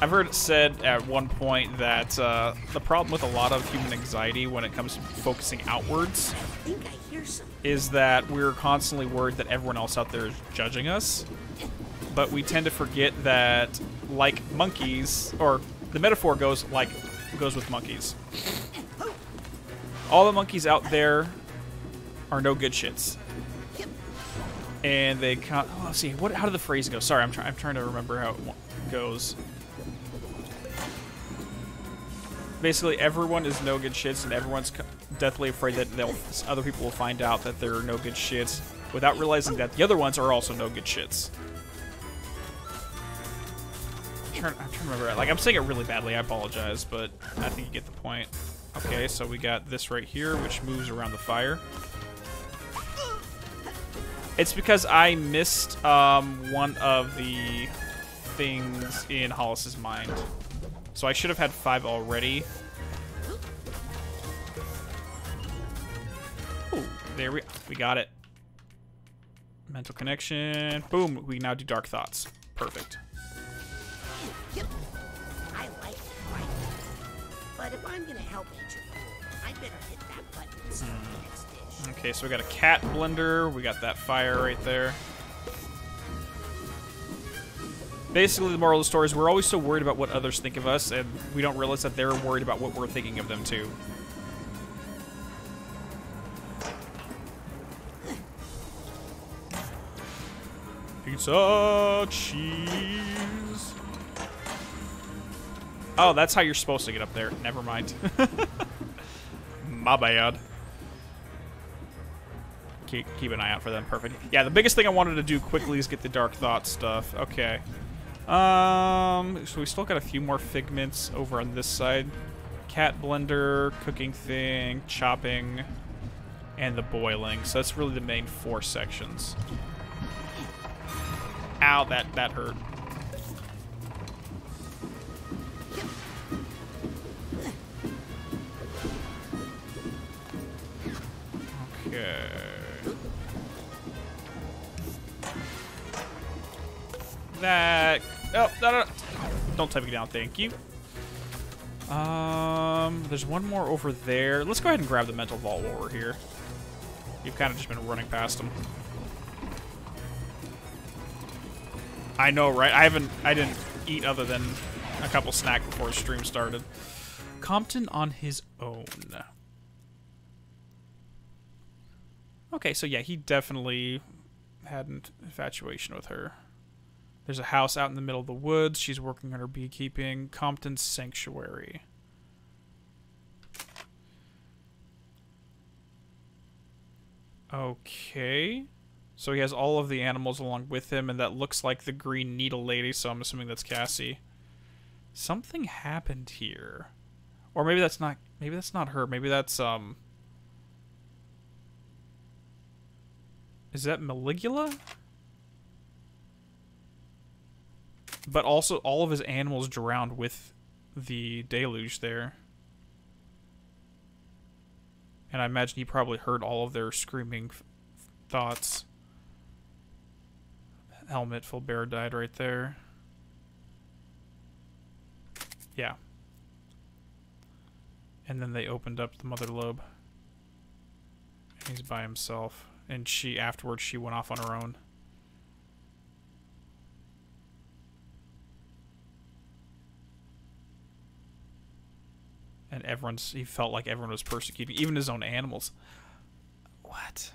I've heard it said at one point that uh, the problem with a lot of human anxiety when it comes to focusing outwards I think I hear some. is that we're constantly worried that everyone else out there is judging us. But we tend to forget that, like monkeys, or the metaphor goes like goes with monkeys. All the monkeys out there are no good shits, and they can't. Oh, let's see. What? How did the phrase go? Sorry, I'm trying. I'm trying to remember how it goes. Basically, everyone is no good shits, and everyone's deathly afraid that other people will find out that they're no good shits, without realizing that the other ones are also no good shits. I'm trying, I'm trying to remember. Like I'm saying it really badly. I apologize, but I think you get the point. Okay, so we got this right here, which moves around the fire. It's because I missed um, one of the things in Hollis's mind. So I should have had five already. There we we got it. Mental connection. Boom. We now do dark thoughts. Perfect. I like? But if I'm gonna help I better hit that button dish. Hmm. Okay, so we got a cat blender. We got that fire right there. Basically, the moral of the story is we're always so worried about what others think of us, and we don't realize that they're worried about what we're thinking of them, too. Pizza cheese. Oh, that's how you're supposed to get up there. Never mind. My bad. Keep, keep an eye out for them. Perfect. Yeah, the biggest thing I wanted to do quickly is get the Dark Thought stuff. Okay. Um, so we still got a few more figments over on this side. Cat blender, cooking thing, chopping, and the boiling. So that's really the main four sections. Ow, that, that hurt. Oh, no, no, no. Don't type me down, thank you. Um, there's one more over there. Let's go ahead and grab the mental vault while we're here. You've kind of just been running past them. I know, right? I haven't, I didn't eat other than a couple snack before the stream started. Compton on his own. Okay, so yeah, he definitely had an infatuation with her. There's a house out in the middle of the woods. She's working on her beekeeping. Compton's Sanctuary. Okay. So he has all of the animals along with him, and that looks like the Green Needle Lady, so I'm assuming that's Cassie. Something happened here. Or maybe that's not maybe that's not her. Maybe that's um Is that Maligula? But also all of his animals drowned with the deluge there. And I imagine he probably heard all of their screaming thoughts. Helmet full bear died right there. Yeah. And then they opened up the mother lobe. He's by himself. And she, afterwards, she went off on her own. And everyone's, he felt like everyone was persecuting, even his own animals. What?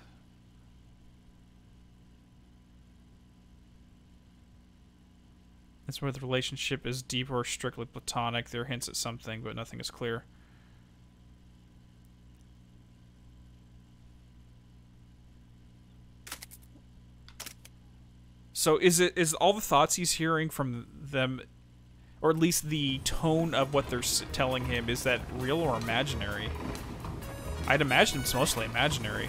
That's where the relationship is deep or strictly platonic. There are hints at something, but nothing is clear. So is it is all the thoughts he's hearing from them, or at least the tone of what they're telling him, is that real or imaginary? I'd imagine it's mostly imaginary.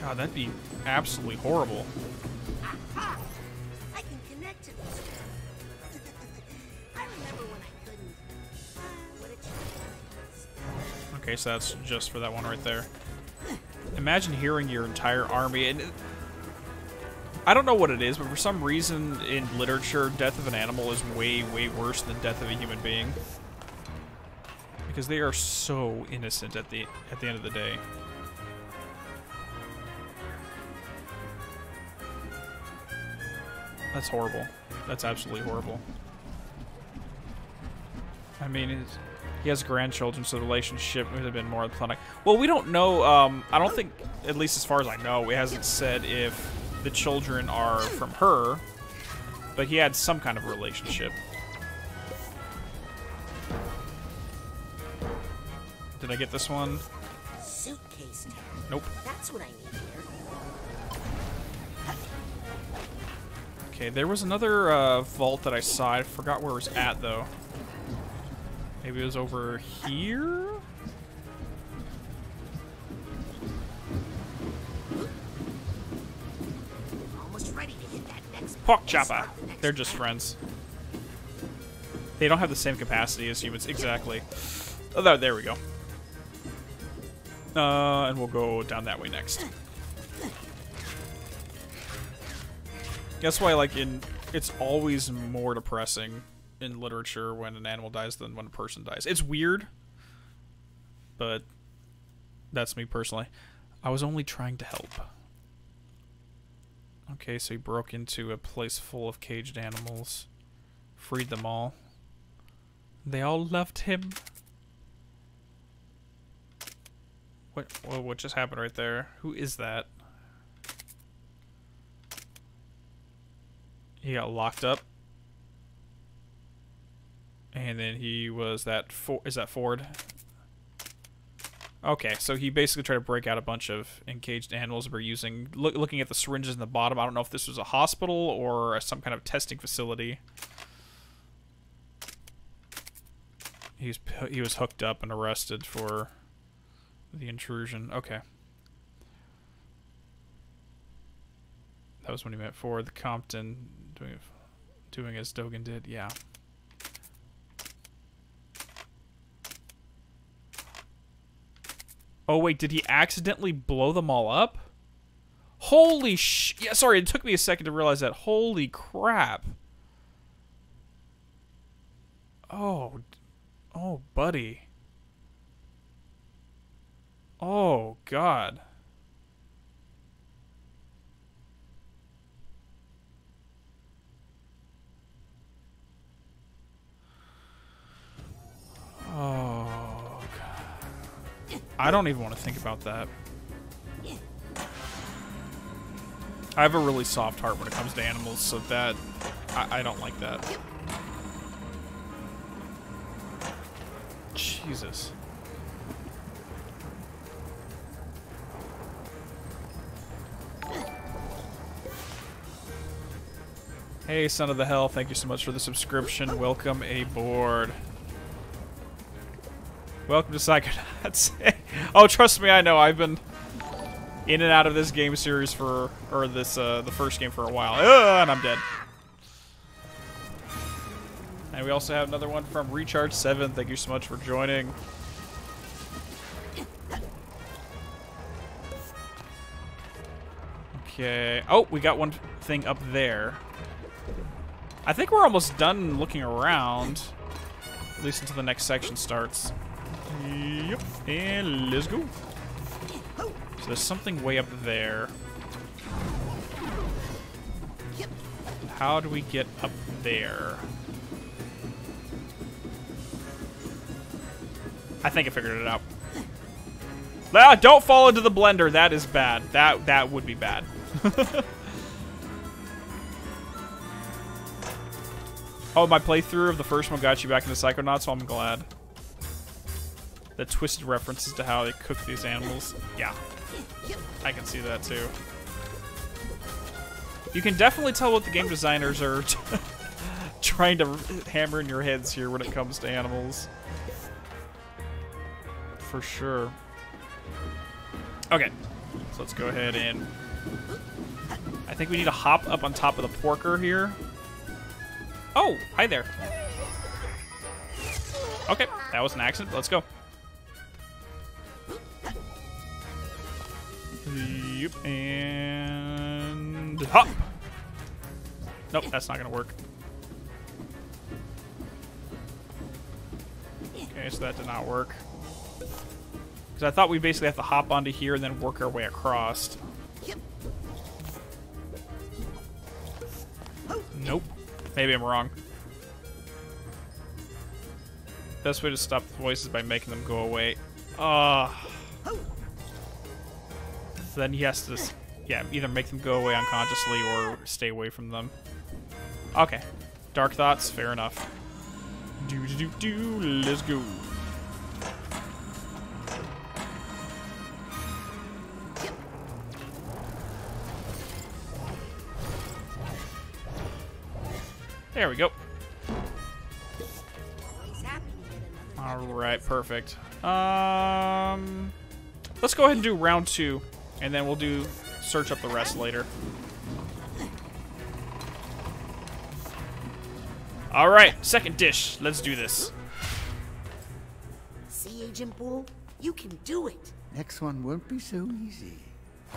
God, that'd be absolutely horrible. Aha! I can connect to this. I remember when I couldn't. Uh, what a chance. Okay, so that's just for that one right there. Imagine hearing your entire army, and I don't know what it is, but for some reason in literature, death of an animal is way, way worse than death of a human being. Because they are so innocent at the at the end of the day. That's horrible. That's absolutely horrible. I mean, he has grandchildren, so the relationship would have been more platonic. Well, we don't know. Um, I don't think, at least as far as I know, it hasn't said if the children are from her, but he had some kind of relationship. Did I get this one? Suitcase tag. Nope. That's what I need here. Okay, there was another uh, vault that I saw. I forgot where it was at, though. Maybe it was over here? Pork chopper. They're just friends. They don't have the same capacity as humans. Exactly. Oh, there, there we go. Uh, and we'll go down that way next. That's why, like, in it's always more depressing in literature when an animal dies than when a person dies. It's weird, but that's me personally. I was only trying to help. Okay, so he broke into a place full of caged animals, freed them all. They all loved him. What? Whoa, what just happened right there? Who is that? He got locked up. And then he was that for is that Ford? Okay, so he basically tried to break out a bunch of encaged animals by using look, looking at the syringes in the bottom. I don't know if this was a hospital or some kind of testing facility. He's he was hooked up and arrested for the intrusion. Okay. That was when he met Ford, the Compton, doing doing as Dogen did. Yeah. Oh wait, did he accidentally blow them all up? Holy sh! Yeah, sorry, it took me a second to realize that. Holy crap! Oh, oh, buddy. Oh God. Oh. I don't even want to think about that. I have a really soft heart when it comes to animals, so that... I, I don't like that. Jesus. Hey, Son of the Hell, thank you so much for the subscription. Welcome aboard. Welcome to Psychonauts. oh, trust me, I know. I've been in and out of this game series for, or this, uh, the first game for a while. Ugh, and I'm dead. And we also have another one from Recharge 7. Thank you so much for joining. Okay. Oh, we got one thing up there. I think we're almost done looking around. At least until the next section starts. Yep. And let's go. So there's something way up there. How do we get up there? I think I figured it out. Ah, don't fall into the blender. That is bad. That that would be bad. oh, my playthrough of the first one got you back into Psychonauts, so I'm glad. The twisted references to how they cook these animals. Yeah. I can see that too. You can definitely tell what the game designers are trying to hammer in your heads here when it comes to animals. For sure. Okay. So let's go ahead and... I think we need to hop up on top of the porker here. Oh, hi there. Okay, that was an accident. Let's go. Yep, and hop. Nope, that's not gonna work. Okay, so that did not work. Because I thought we basically have to hop onto here and then work our way across. Nope. Maybe I'm wrong. Best way to stop the voices by making them go away. Ah. So then he has to, yeah, either make them go away unconsciously or stay away from them. Okay. Dark thoughts, fair enough. Do do do do. Let's go. There we go. All right, perfect. Um, let's go ahead and do round two, and then we'll do search up the rest later. All right, second dish. Let's do this. See, Agent Boole? You can do it. Next one won't be so easy.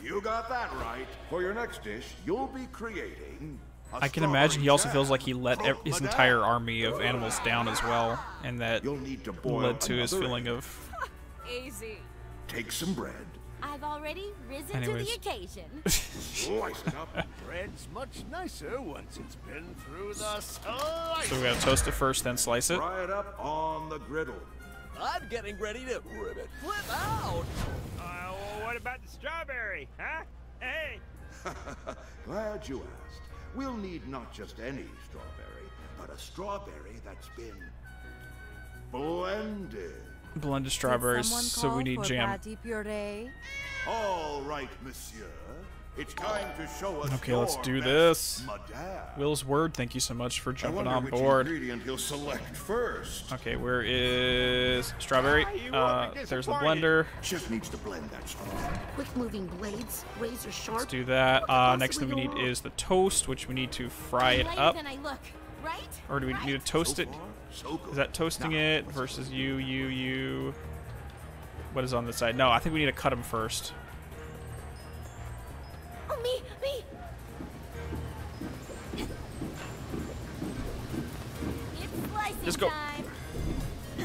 You got that right. For your next dish, you'll be creating. I can imagine he also feels like he let his entire army of animals down as well, and that You'll need to boil led to his another feeling of. Easy. Take some bread, I've already risen to the occasion. slice it up. Bread's much nicer once it's been through the slice. So we gotta toast it first, then slice it. Fry it up on the griddle. I'm getting ready to rip it flip out. Uh, well, what about the strawberry, huh? Hey! Glad you asked. We'll need not just any strawberry, but a strawberry that's been blended. Blended strawberries, so we need jam. All right, monsieur. It's time to show us Okay, let's do this. Madame. Will's word, thank you so much for jumping wonder on which board. ingredient he'll select first. Okay, where is strawberry? Uh, there's the blender. Chef needs to blend that strawberry. Quick moving blades, razor sharp. Let's do that. Uh, next thing we need is the toast, which we need to fry it up. than I look, right? Or do we need to toast it? So good. Is that toasting it versus you, you, you? What is on this side? No, I think we need to cut them first. Oh, me, me. It's slicing Just go. time.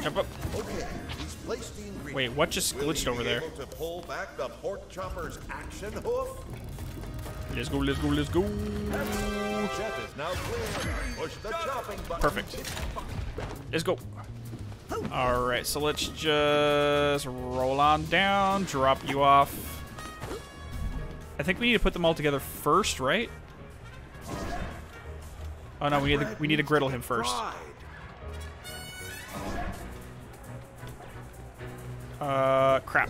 Jump up. Okay, he's placed the ingredients. Wait, what just Will glitched he over be there? Let's go, let's go, let's go. Perfect. Let's go. Alright, so let's just roll on down, drop you off. I think we need to put them all together first, right? Oh no, we need to, we need to griddle him first. Uh, crap.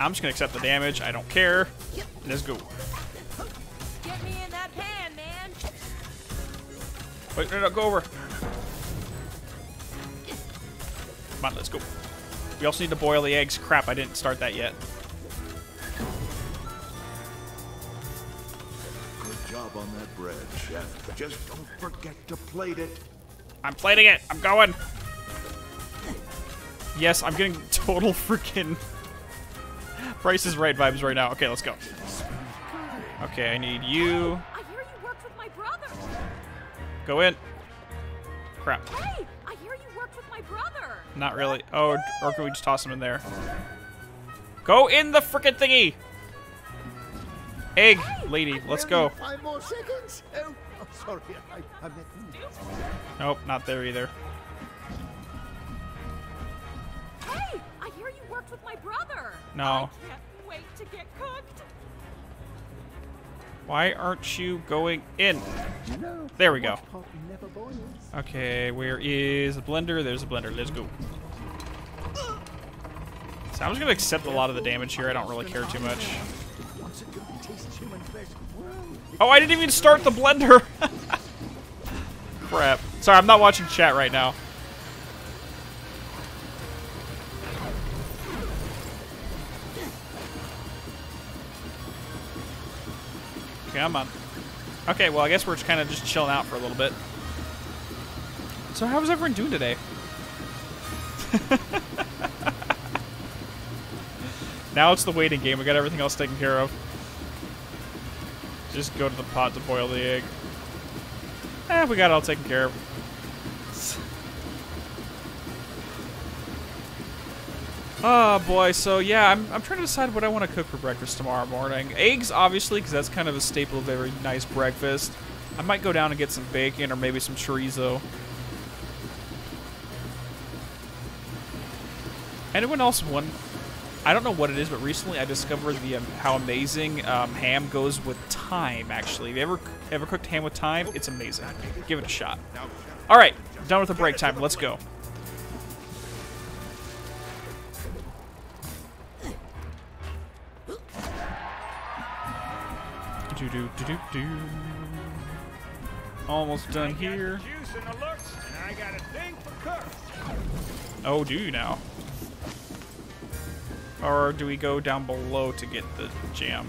I'm just gonna accept the damage. I don't care. Let's go. Get me in that pan, man. Wait, no, no, go over. Come on, let's go. We also need to boil the eggs. Crap, I didn't start that yet. Good job on that bread, chef. Just don't forget to plate it. I'm plating it. I'm going. Yes, I'm getting total freaking Price is Right vibes right now. Okay, let's go. Okay, I need you. I hear you worked with my brother. Go in. Crap. Hey, I hear you worked with my brother. Not really. Oh, or can we just toss him in there? Go in the frickin' thingy! Egg, lady, let's go. Five more seconds. Oh, oh sorry. I, I meant. Nope, not there either. Hey, I hear you worked with my brother. No. I can't wait to get cooked. Why aren't you going in? There we go. watch pot never boils. Okay, where is the blender? There's the blender. Let's go. So I'm just gonna accept a lot of the damage here. I don't really care too much. Once a goat tastes human flesh, well, Oh, I didn't even start the blender. Crap. Sorry, I'm not watching chat right now. Come on. Okay, well, I guess we're just kind of just chilling out for a little bit. So how's everyone doing today? now it's the waiting game. We got everything else taken care of. Just go to the pot to boil the egg. Eh, we got it all taken care of. Oh boy, so yeah, I'm, I'm trying to decide what I want to cook for breakfast tomorrow morning. Eggs, obviously, because that's kind of a staple of every nice breakfast. I might go down and get some bacon or maybe some chorizo. Anyone else want? I don't know what it is, but recently I discovered the um, how amazing um, ham goes with thyme. Actually, have you ever ever cooked ham with thyme? It's amazing. Give it a shot. All right, done with the break time. Let's go. Do do do do do. Almost done I got here. juice and the looks, and I got a thing for. Oh, do you now? Or do we go down below to get the jam?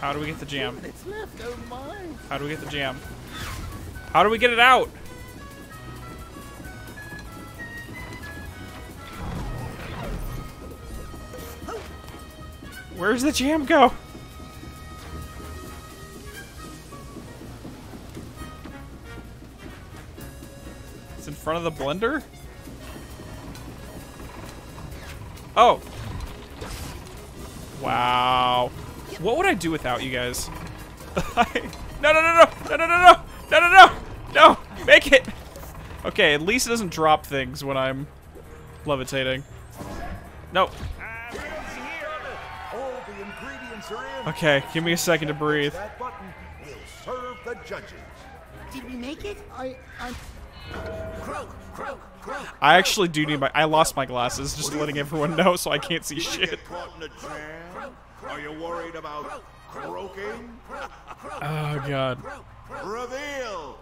How do we get the jam? It's left, oh my. How do we get the jam? How do we get it out? Where's the jam go? Front of the blender? Oh. Wow. What would I do without you guys? no, no, no, no, no, no, no, no, no, no, no, no, make it. Okay, at least it doesn't drop things when I'm levitating. No. All the ingredients are in. Okay, give me a second to breathe. That button will serve the judges. Did we make it? I, I. Croak, croak, croak. I actually do need my. I lost my glasses, just letting everyone know, so I can't see shit. get caught in a jam? Are you worried about croaking? Oh god. Reveal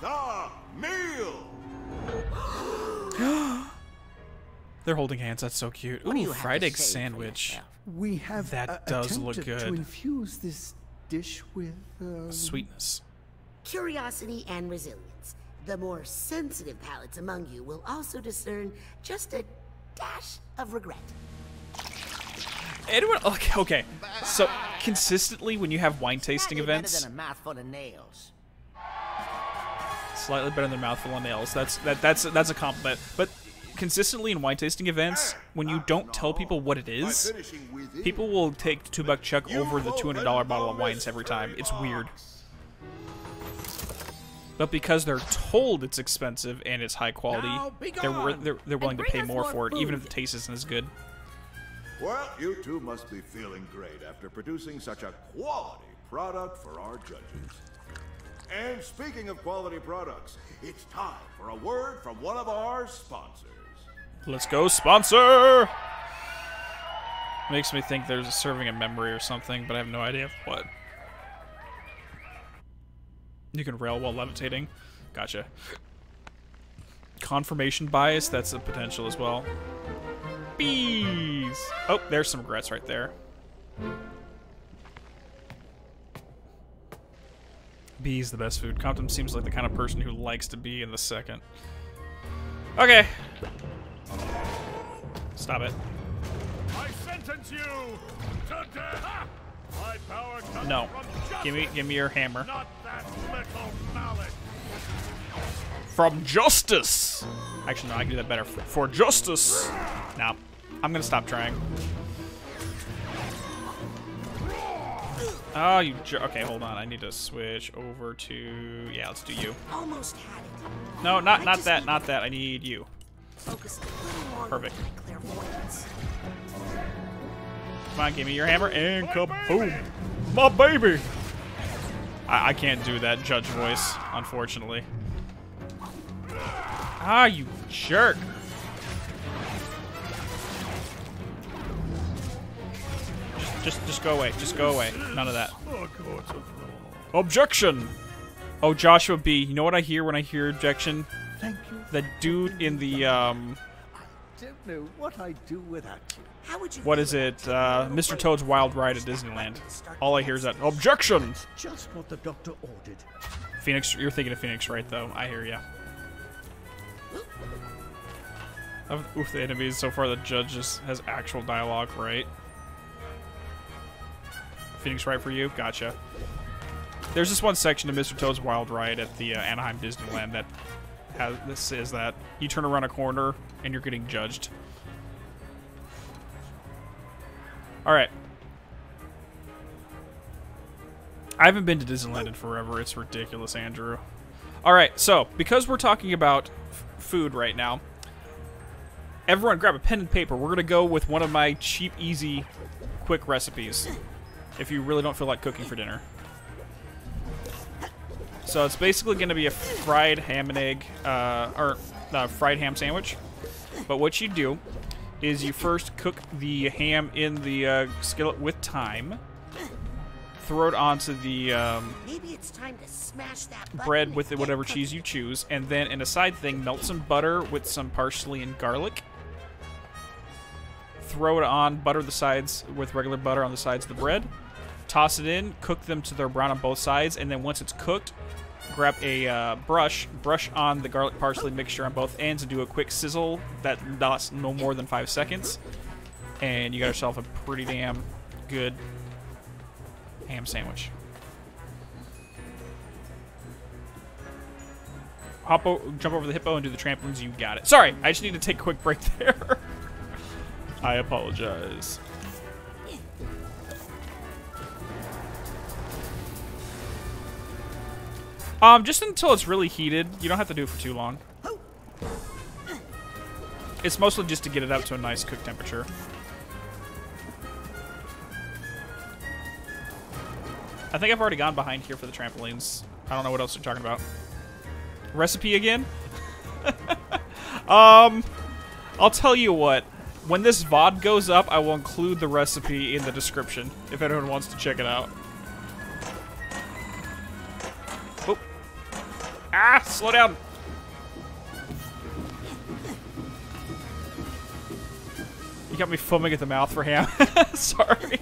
the meal. They're holding hands. That's so cute. What Ooh, fried egg sandwich. We have That does look good. to infuse this dish with um, Sweetness. Curiosity and resilience. The more sensitive palates among you will also discern just a dash of regret. Anyone? Okay, okay. So consistently, when you have wine tasting Slightly better events, than a mouthful of nails. slightly better than a mouthful of nails. That's that. That's that's a compliment. But consistently in wine tasting events, when you don't tell people what it is, people will take two buck chuck over the two hundred dollar bottle of wines every time. It's weird. But because they're told it's expensive and it's high quality, they're, they're they're willing to pay more more for it, even if the taste isn't as good. Well, you two must be feeling great after producing such a quality product for our judges. And speaking of quality products, it's time for a word from one of our sponsors. Let's go, sponsor! Makes me think there's a serving a memory or something, but I have no idea of what. You can rail while levitating. Gotcha. Confirmation bias, that's a potential as well. Bees! Oh, there's some regrets right there. Bees the best food. Compton seems like the kind of person who likes to be in the second. Okay. Stop it. I sentence you to death. My power comes No. from Give me give me your hammer. Not that little mallet. From justice! Actually, no, I can do that better. For, for justice! Now, I'm gonna stop trying. Oh, you jer- Okay, hold on. I need to switch over to... Yeah, let's do you. Almost had it. No, not I not that, not that. I need you. Focus a little more Perfect. Come on, give me your hammer, and kaboom! My baby! I, I can't do that judge voice, unfortunately. Ah, you jerk! Just, just, just go away. Just go away. None of that. Objection! Oh, Joshua B. You know what I hear when I hear objection? Thank you. The dude in the, um... I don't know what I'd do without you. How would you What it? Uh, Mr. Toad's Wild Ride at Disneyland. All I hear is that objection. Just what the doctor ordered. Phoenix, you're thinking of Phoenix, right? Though I hear ya. Oof, the enemies so far, the judge just has actual dialogue, right? Phoenix, right for you? Gotcha. There's this one section of Mr. Toad's Wild Ride at the uh, Anaheim Disneyland that has this is that you turn around a corner and you're getting judged. All right. I haven't been to Disneyland in forever. It's ridiculous, Andrew. All right, so because we're talking about food right now, everyone grab a pen and paper. We're gonna go with one of my cheap, easy, quick recipes. If you really don't feel like cooking for dinner. So it's basically gonna be a fried ham and egg, uh, or uh, fried ham sandwich. But what you do is you first cook the ham in the uh, skillet with thyme. throw it onto the um, Maybe it's time to smash that bread with whatever cheese you choose, and then in a side thing, melt some butter with some parsley and garlic. Throw it on, butter the sides with regular butter on the sides of the bread. Toss it in, cook them to they're brown on both sides, and then once it's cooked, grab a uh, brush, brush on the garlic parsley mixture on both ends, and do a quick sizzle that lasts no more than five seconds. And you got yourself a pretty damn good ham sandwich. Hop o- jump over the hippo and do the trampolines. You got it. Sorry, I just need to take a quick break there. I apologize. Um, just until it's really heated. You don't have to do it for too long. It's mostly just to get it up to a nice cook temperature. I think I've already gone behind here for the trampolines. I don't know what else you're talking about. Recipe again? um, I'll tell you what. When this VOD goes up, I will include the recipe in the description if anyone wants to check it out. Ah, slow down. You got me foaming at the mouth for ham. Sorry.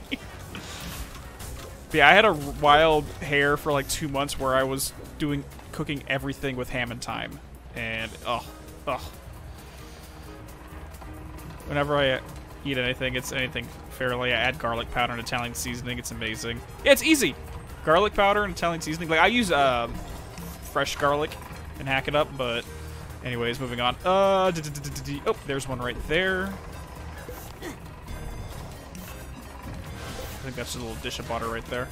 Yeah, I had a wild hair for like two months where I was doing cooking everything with ham and thyme, and oh, oh. Whenever I eat anything, it's anything fairly. I add garlic powder and Italian seasoning. It's amazing. Yeah, it's easy. Garlic powder and Italian seasoning. Like I use um, fresh garlic and hack it up, but anyways, moving on. Uh, oh, there's one right there. I think that's a little dish of butter right there.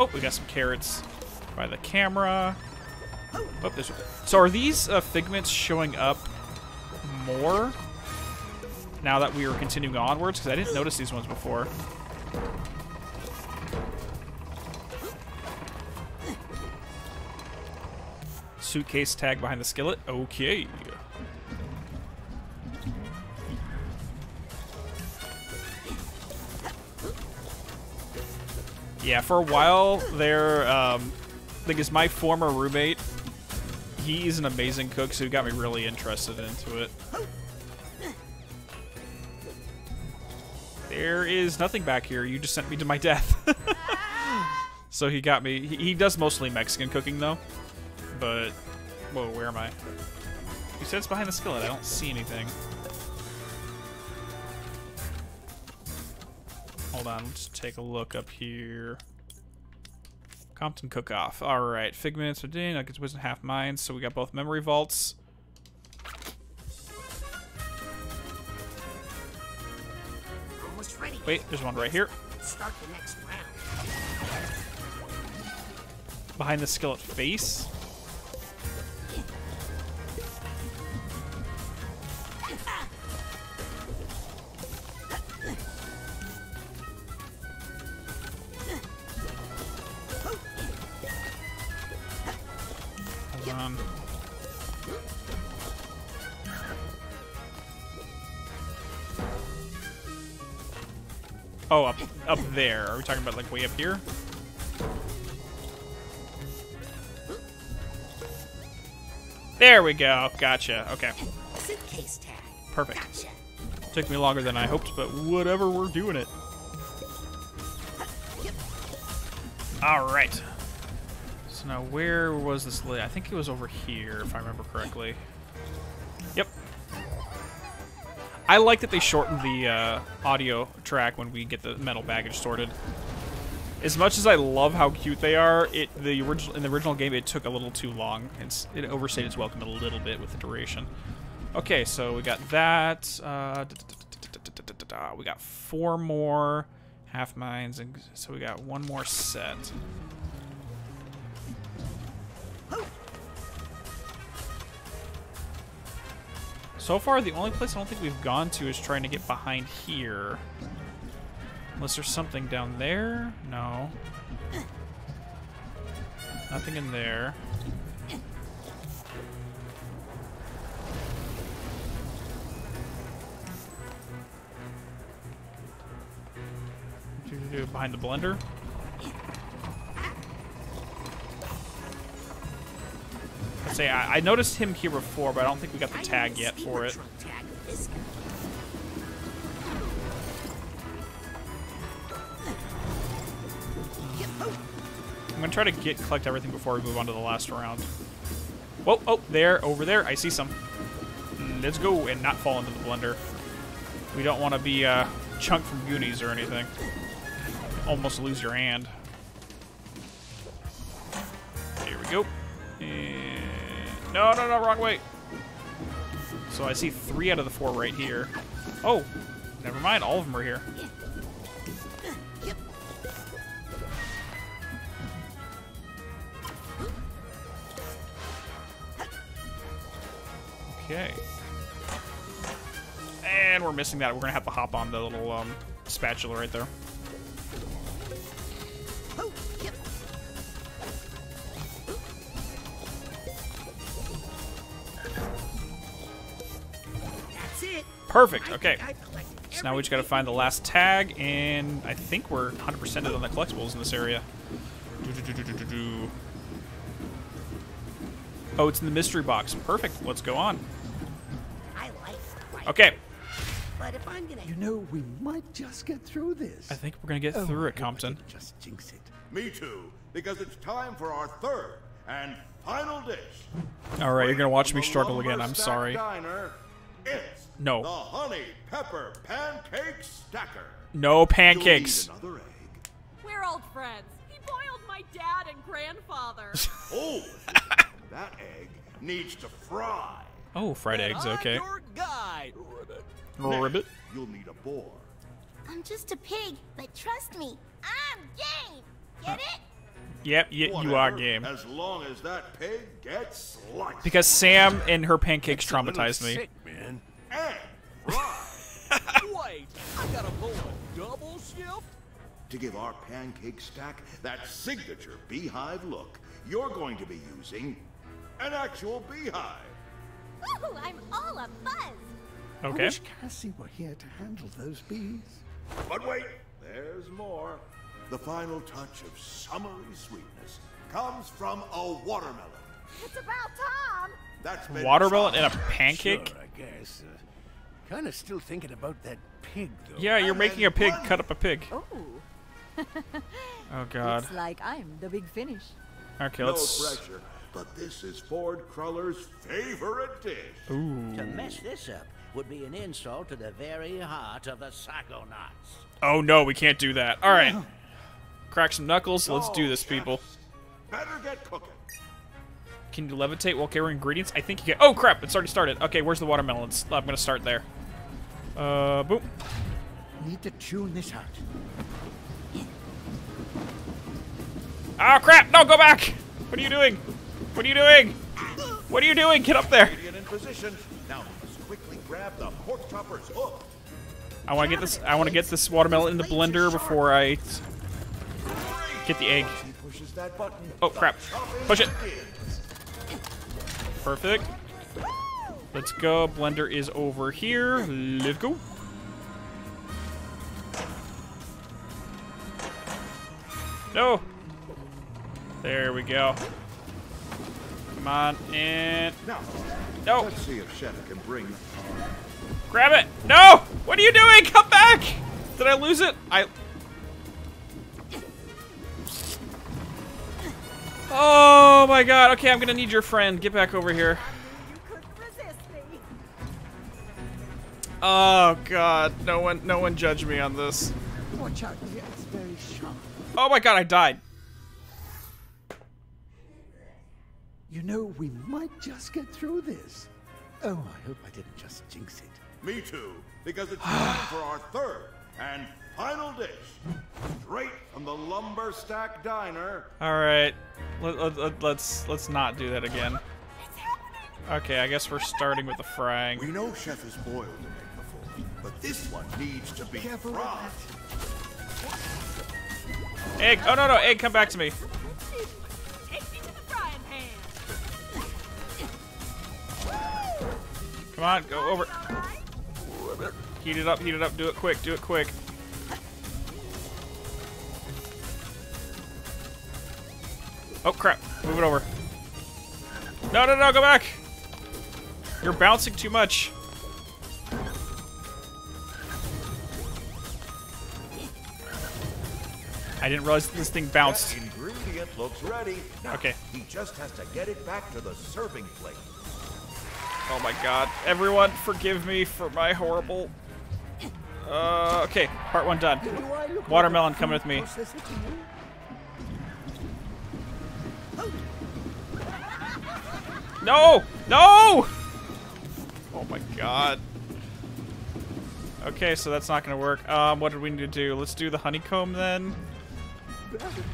Oh, we got some carrots by the camera. Oh, there's so are these uh, figments showing up more now that we are continuing onwards? Because I didn't notice these ones before. Suitcase tag behind the skillet. Okay. Yeah, for a while there, um, I think it's my former roommate. He's an amazing cook, so he got me really interested into it. There is nothing back here. You just sent me to my death. so he got me. He, he does mostly Mexican cooking, though. But, whoa, where am I? You said it's behind the skillet. I don't see anything. Hold on, let's take a look up here. Compton Cook-Off. Alright, Figments, are Odin, Nuggets, Wisdom, Half Minds. So we got both memory vaults. Almost ready. Wait, there's one right here. Start the next round. Behind the skillet face. On. Oh, up up there. Are we talking about like way up here? There we go. Gotcha. Okay. Suitcase tag. Perfect. Took me longer than I hoped, but whatever, we're doing it. Alright. So now where was this lit? I think it was over here, if I remember correctly. Yep. I like that they shortened the uh, audio track when we get the metal baggage sorted. As much as I love how cute they are, it the original in the original game it took a little too long. It's it overstayed its welcome a little bit with the duration. Okay, so we got that. Uh, we got four more half minds, and so we got one more set. So far, the only place I don't think we've gone to is trying to get behind here. Unless there's something down there? No. Nothing in there. Behind the blender? Say, I, I noticed him here before, but I don't think we got the tag yet for it. I'm gonna try to get collect everything before we move on to the last round. Whoa, oh, there, over there, I see some. Let's go and not fall into the blender. We don't want to be uh, chunk from Goonies or anything. Almost lose your hand. Here we go. And no, no, no, wrong way. So I see three out of the four right here. Oh, never mind. All of them are here. Okay. And we're missing that. We're gonna have to hop on the little um, spatula right there. Perfect. Okay. So now we just gotta find the last tag, and I think we're 100%ed on the collectibles in this area. Oh, it's in the mystery box. Perfect. Let's go on. I like stuff like Okay. But if I'm gonna You know, we might just get through this. I think we're gonna get Oh, through it, Compton. Just jinx it. Me too, because it's time for our third and final dish. All right, you're gonna watch me struggle again. I'm sorry. Diner, it's No. the honey pepper pancake stacker. No pancakes. Another egg. We're old friends. He boiled my dad and grandfather. Oh, that egg needs to fry. Oh, fried eggs. Okay. Guy. Ribbit. You'll need a boar. I'm just a pig, but trust me, I'm game. Get it? Yep, y- you are game. As long as that pig gets sliced. Because Sam and her pancakes traumatized me. Sick, man. And Wait, I gotta pull a double shift? to give our pancake stack that signature beehive look, you're going to be using an actual beehive. Woohoo, I'm all a buzz. I Okay. wish Cassie were here to handle those bees. But wait, there's more. The final touch of summery sweetness comes from a watermelon. It's about Tom. That's been Watermelon and a pancake? Sure, I guess. Uh, kind of still thinking about that pig, though. Yeah, you're making a pig cut up a pig. Oh. Oh God. Looks like I'm the big finish. Okay, no let's. No pressure, but this is Ford Cruller's favorite dish. Ooh. To mess this up would be an insult to the very heart of the Psychonauts. Oh no, we can't do that. All right. Crack some knuckles. Let's do this, people. Better get cooking. Can you levitate while carrying ingredients? I think you can. Oh crap! It's already started. Okay, where's the watermelons? I'm gonna start there. Uh, boom. Need to tune this out. Oh crap! No, go back! What are you doing? What are you doing? What are you doing? Get up there! Ingredient in position. Now we must quickly grab the pork hook. I want to get this. I want to get this watermelon in the blender before I get the egg. He pushes that button. Oh crap! Push it. Perfect. Let's go. Blender is over here. Let's go. No. There we go. Come on, and Now, no. let's see if Chef can bring. Grab it! No! What are you doing? Come back! Did I lose it? I. Oh my god. Okay, I'm gonna need your friend. Get back over here. Oh god. No one no one judge me on this. Watch out, it's very sharp. Oh my god, I died. You know, we might just get through this. Oh, I hope I didn't just jinx it. Me too, because it's time for our third and final dish. Straight from the Lumber Stack Diner. Alright. Let, let, let, let's let's not do that again. Okay, I guess we're starting with the frying. We know Chef has boiled an egg before, but this one needs to be Careful with fried. Egg! Oh no no, egg, come back to me. Come on, go over. Heat it up, heat it up, do it quick, do it quick. Oh crap, move it over. No, no, no, go back! You're bouncing too much. I didn't realize this thing bounced. That ingredient looks ready. Now, Okay. He just has to get it back to the serving plate. Oh my god. Everyone, forgive me for my horrible... Uh, okay, part one done. Watermelon coming with me. No! No! Oh my god. Okay, so that's not gonna work. Um, what did we need to do? Let's do the honeycomb then.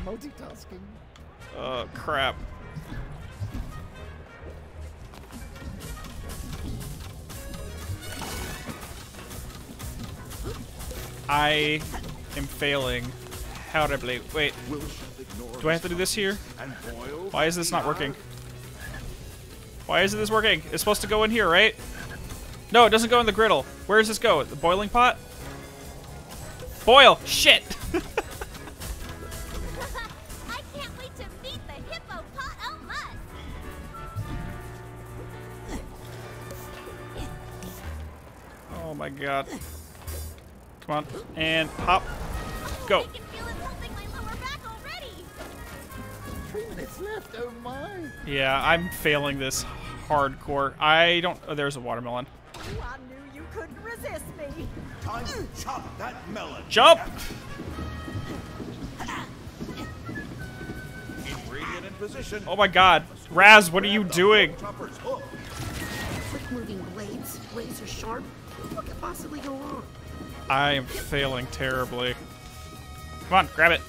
Multitasking. Oh, crap. I am failing horribly. Wait, do I have to do this here? Why is this not working? Why isn't this working? It's supposed to go in here, right? No, it doesn't go in the griddle. Where does this go? The boiling pot? Boil! Shit! I can't wait to meet the hippopotamus. Oh my god. Come on. And hop. Go. Three minutes left, oh my. Yeah, I'm failing this hardcore. I don't... Oh, there's a watermelon. Oh, I knew you couldn't resist me. Time to chop that melon. Jump! Ingredient in position. Oh my god. Raz, what are you doing? Quick moving blades, razor sharp. What could possibly go wrong? I am failing terribly. Come on, grab it.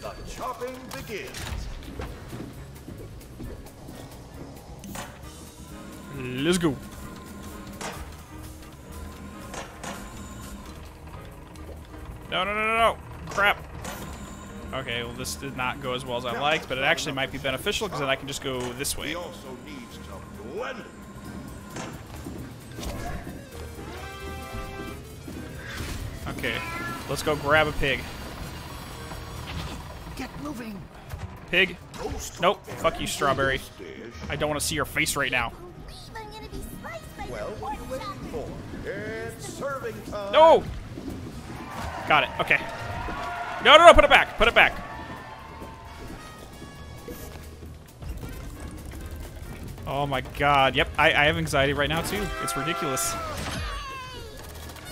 The chopping begins. Let's go. No, no, no, no, no. Crap. Okay, well, this did not go as well as I liked, but it actually might be beneficial because then I can just go this way. He also needs to blend. Okay, let's go grab a pig. Get moving. Pig? Nope. Fuck you, strawberry. I don't want to see your face right now. Well, what are you waiting for? It's serving time. No! Got it. Okay. No, no, no. Put it back. Put it back. Oh my god. Yep, I, I have anxiety right now too. It's ridiculous.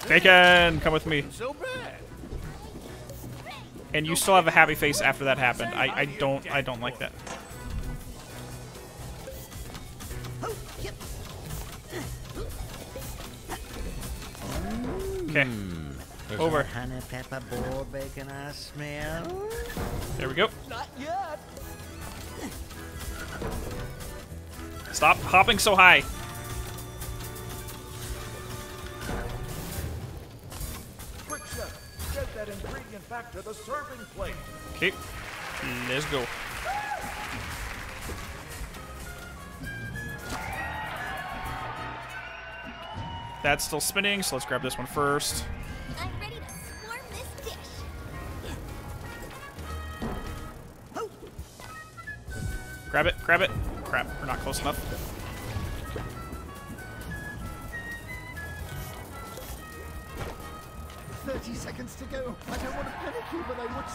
Bacon, come with me. So bad. And you still have a happy face after that happened. I, I don't I don't like that. Okay. Is Over. honey pepper boar bacon I smell? There we go. Not yet. Stop hopping so high. Back to the serving plate. Okay. Let's go. That's still spinning, so let's grab this one first. I'm ready to swarm this dish. Grab it, grab it. Crap, we're not close enough.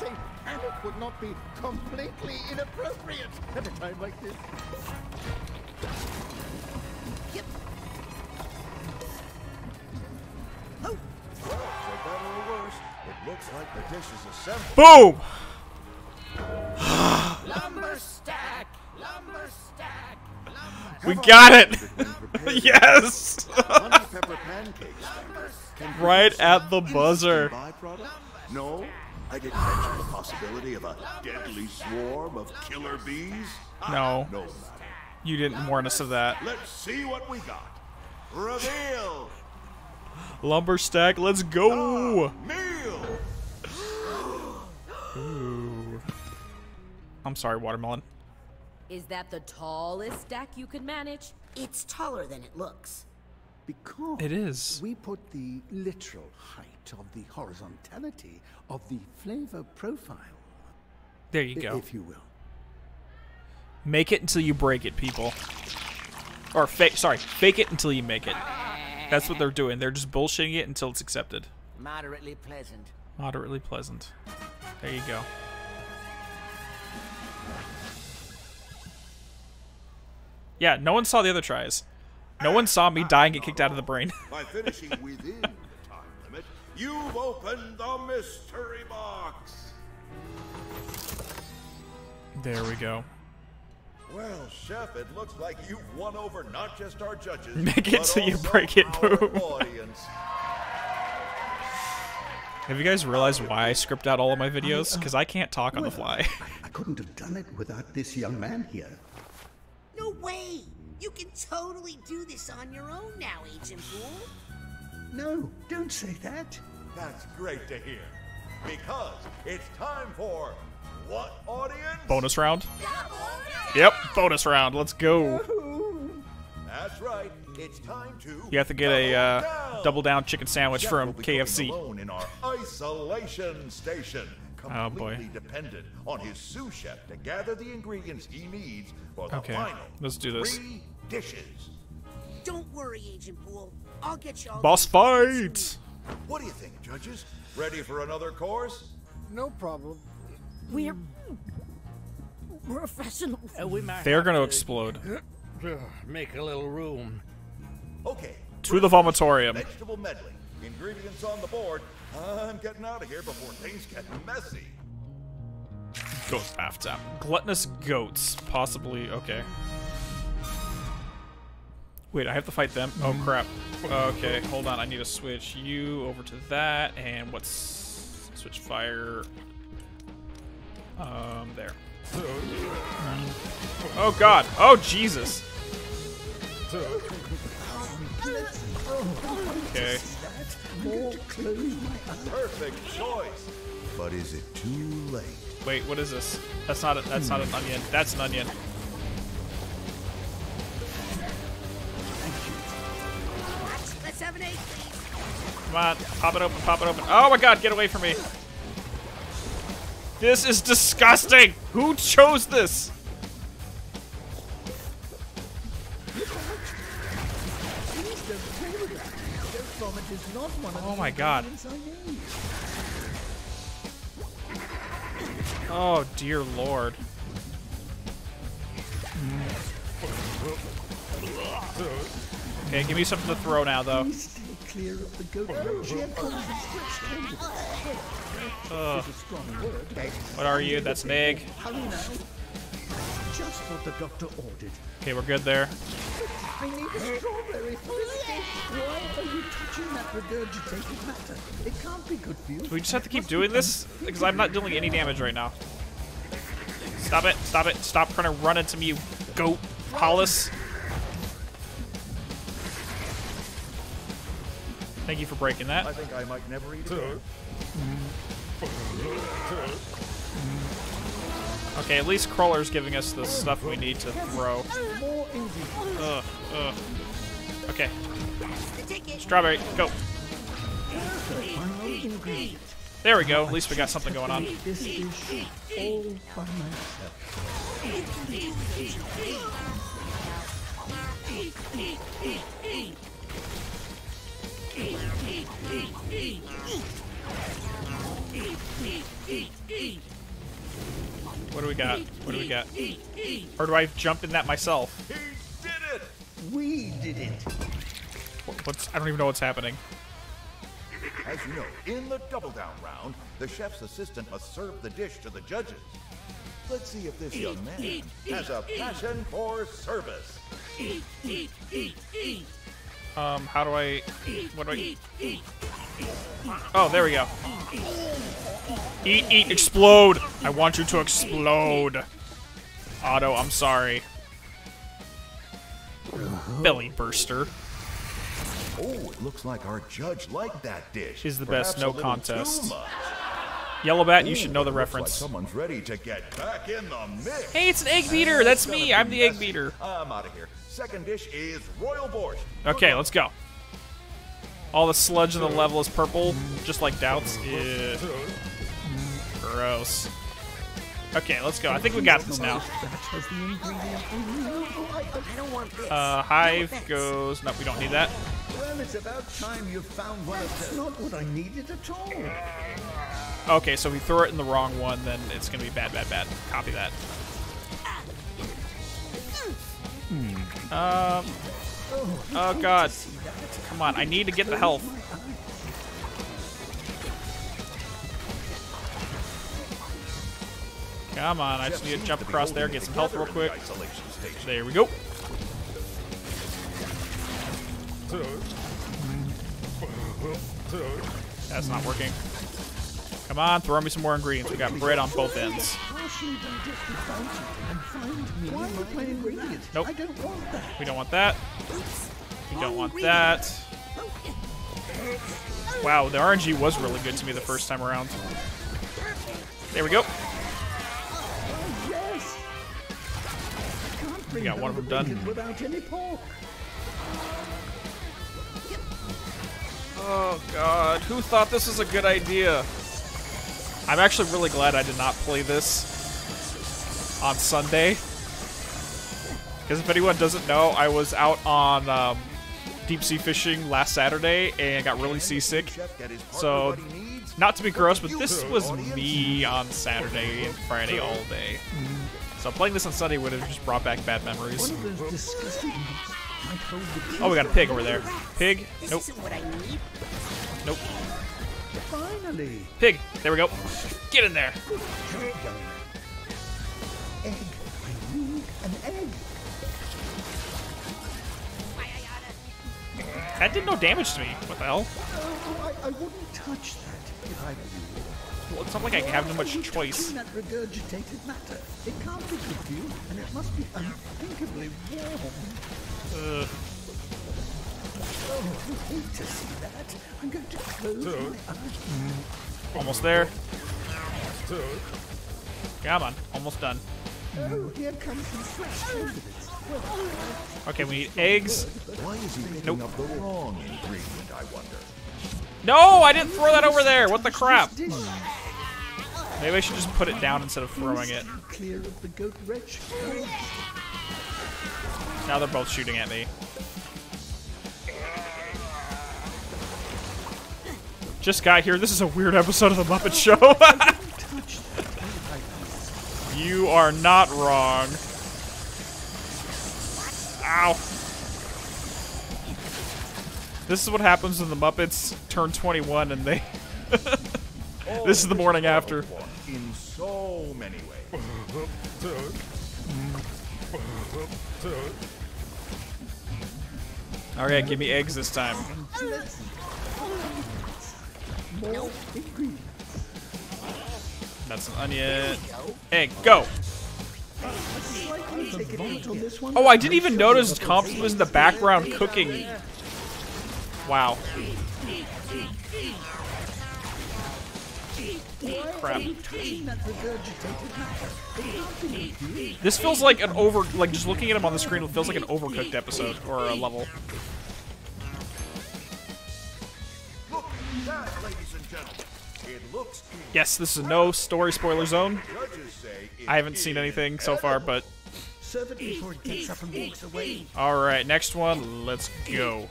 You, but I would say panic would not be completely inappropriate at a time like this. Well, for better or worse, it looks like the dish is assembled. Boom! Lumber stack. Lumber stack. We got it! yes! Honey pepper pancakes. Can Right at the buzzer. No, I didn't mention the possibility of a deadly swarm of killer bees. No. No. You didn't warn us of that. Let's see what we got. Reveal. Lumber stack, let's go! Ah, meal. Ooh. I'm sorry, watermelon. Is that the tallest stack you could manage? It's taller than it looks. Because It is. We put the literal height of the horizontality of the flavor profile, There you go. if you will. Make it until you break it, people. Or fake. Sorry, fake it until you make it. That's what they're doing. They're just bullshitting it until it's accepted. Moderately pleasant. Moderately pleasant. There you go. Yeah, no one saw the other tries. No one saw me die and get kicked out of the brain. you've opened the mystery box. there we go. Well, Chef, it looks like you've won over not just our judges, Make it but till you break it, our boom. audience. Have you guys realized why I script out all of my videos? Because uh, I can't talk on the fly. I couldn't have done it without this young man here. No way! You can totally do this on your own now, Agent Boole. No, don't say that. That's great to hear. Because it's time for what audience? bonus round? Yep, bonus round. Let's go. That's right. It's time to. You have to get a uh, double down chicken sandwich Chef from will be cooking KFC. alone in our isolation station. Oh, boy. Completely dependent on his sous chef to gather the ingredients he needs for the Okay, final let's do this. three dishes. Don't worry, Agent Boole. I'll get you all Boss fight! What do you think, judges? Ready for another course? No problem. We're professionals. Uh, we might They're gonna to explode. Make a little room. Okay. To the vomitorium. Vegetable medley. Ingredients on the board. I'm getting out of here before things get messy. Goat bathtub. Gluttonous goats. Possibly. Okay. Wait, I have to fight them? Oh, crap. Okay, hold on. I need to switch you over to that. And what's... Switch fire... Um, there. Oh, God. Oh, Jesus. Okay. Perfect choice. But is it too late? Wait, what is this? That's not a, that's not an onion. That's an onion. An egg, please. Come on, pop it open, pop it open. Oh my god, get away from me. This is disgusting. Who chose this? Oh my god. Oh dear lord. Hmm. Okay, give me something to throw now though. Clear of the goat. Gentle and stretched Ugh. Is a strong word. What are you? That's an egg. Just what the doctor ordered. Okay, we're good there. I need a strawberry. Why are you touching that regurgitated matter? It can't be good for you. Do we just have to keep doing this? Because I'm not dealing any damage right now. Stop it, stop it, stop trying to run into me, you goat, Hollis. Thank you for breaking that. I think I might never eat again. Okay, at least Cruller's giving us the stuff we need to throw. Ugh, ugh. Okay. Strawberry, go. There we go, at least we got something going on. What do we got? What do we got? Or do I jump in that myself? We did it. What- What's, I don't even know what's happening. As you know, in the double down round, the chef's assistant must serve the dish to the judges. Let's see if this young man has a passion for service. Um, how do I... What do I... Oh, there we go. Eat, eat, explode! I want you to explode. Otto, I'm sorry. Belly burster. Oh, it looks like our judge liked that dish. Is the best, no a little too contest. Yellow Bat, you should know the looks like reference. someone's ready to get back in the mix. Hey, it's an egg beater. That's me. I'm the egg beater. I'm out of here. Second dish is royal borscht. Okay, let's go. All the sludge in the level is purple, just like Doubts. Ew. Gross. Okay, let's go. I think we got this now. Uh, Hive goes... Nope, we don't need that. Well, it's about time you found one of That's not what I needed at all. Okay, so if we throw it in the wrong one, then it's gonna be bad, bad, bad. Copy that. Um. Oh god. Come on, I need to get the health. Come on, I just need to jump across there, get some health real quick. There we go. That's not working. Come on, throw me some more ingredients. We got bread on both ends. Nope. I don't want that. We don't want that. We don't want that. Wow, the RNG was really good to me the first time around. There we go. We got one of them done. Without any pork. Oh god, who thought this was a good idea? I'm actually really glad I did not play this on Sunday. Because if anyone doesn't know, I was out on um, deep sea fishing last Saturday and got really seasick. So, not to be gross, but this was me on Saturday and Friday all day. So playing this on Sunday would have just brought back bad memories. Oh, we got a pig over there. Pig? Nope. Nope. Pig. There we go. Get in there. Egg. I need an egg. That did no damage to me. What the hell? Oh, I, I wouldn't touch that if I were you. Well, it's not like I have too much choice. That regurgitated matter. It can't be good for you, and it must be unthinkably warm. Uh, Oh, I hate to see that. I'm going to close my eyes. almost there. Come on. Almost done. Oh, here comes some fresh candidates. Oh. Okay, we need eggs. Why is he picking Nope. up the wrong ingredient, I wonder? No, I didn't throw that over there. What the crap? Hmm. Maybe I should just put it down instead of throwing it. Clear of the goat wretch. Now they're both shooting at me. Just got here. This is a weird episode of The Muppet Show. you are not wrong. Ow. This is what happens when the Muppets turn 21 and they... this is the morning after. In so many ways. Alright, give me eggs this time. More. That's an onion. Egg, go! Oh, I didn't even notice Comps was in the background cooking. Wow. Crap. This feels like an over, like just looking at him on the screen, it feels like an overcooked episode or a level. Look that, Yes, this is no story spoiler zone. judges say it I haven't seen anything so far, but Serve it before it gets up and walks away. all right, next one, let's go.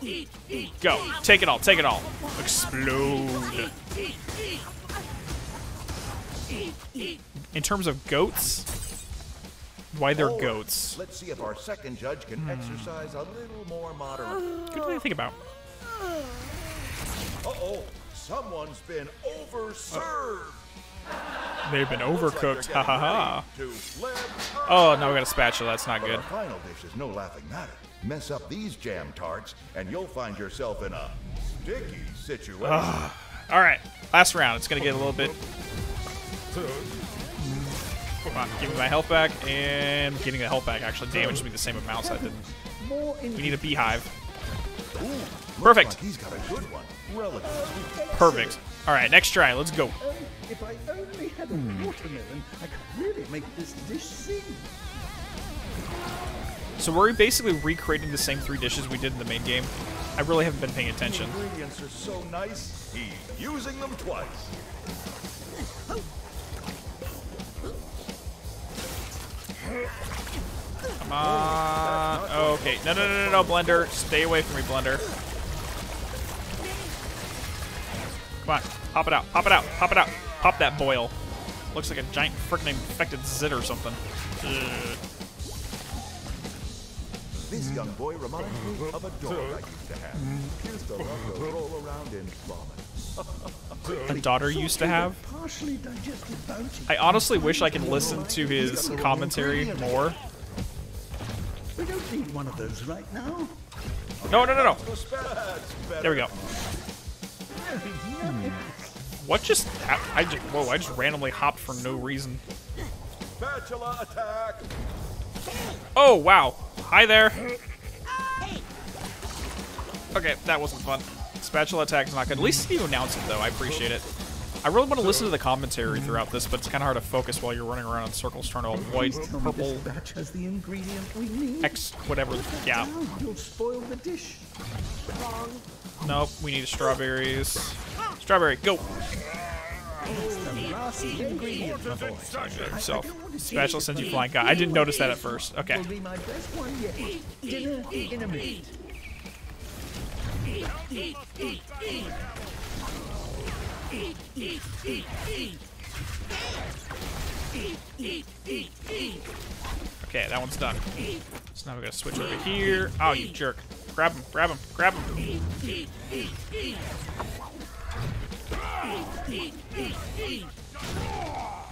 Go, take it all, take it all. Explode. In terms of goats, why they're goats? Let's see if our second judge can Hmm. exercise a little more moderation. Good thing to think about. Uh-oh, someone's been overserved. They've been overcooked. Ha ha ha. Oh, now we got a spatula. That's not But good. Final dish is no laughing matter. Mess up these jam tarts, and you'll find yourself in a sticky situation. All right, last round. It's gonna get a little bit. Come on, give me my health back, and getting the health back actually damaged me the same amount, so I didn't. We need a beehive. Perfect. he's got a good one. Perfect. All right, next try. Let's go. Oh, if I only had a hmm. watermelon, I could really make this dish sing. So we're basically recreating the same three dishes we did in the main game. I really haven't been paying The attention. ingredients are so nice, he's using them twice. Come on. Oh, okay. No, no, no, no, no, Blender. Stay away from me, Blender. Come on. Pop it out. Pop it out. Pop it out. Pop that boil. Looks like a giant freaking infected zit or something. Ugh. This young boy reminds me of a dog I used to have. Used to love to roll around in vomit. A daughter used to have. I honestly wish I could listen to his commentary more. We don't need one of those right now. No, no, no, no. There we go. Hmm. What just happened? I just whoa! I just randomly hopped for no reason. Spatula attack! Oh wow! Hi there. Okay, that wasn't fun. Spatula attack's not good. At least you announce it though. I appreciate it. I really want to listen to the commentary throughout this, but it's kind of hard to focus while you're running around in circles trying to avoid Tell purple this batch has the ingredient we need. X whatever. Yeah. Now you'll spoil the dish. Wrong. Nope. We need strawberries. Strawberry, go. Yourself. Spatula sends you flying guy. I didn't notice that at first. Okay. Okay, that one's done. So now we gotta switch over here. Oh, you jerk. Grab him, grab him, grab him.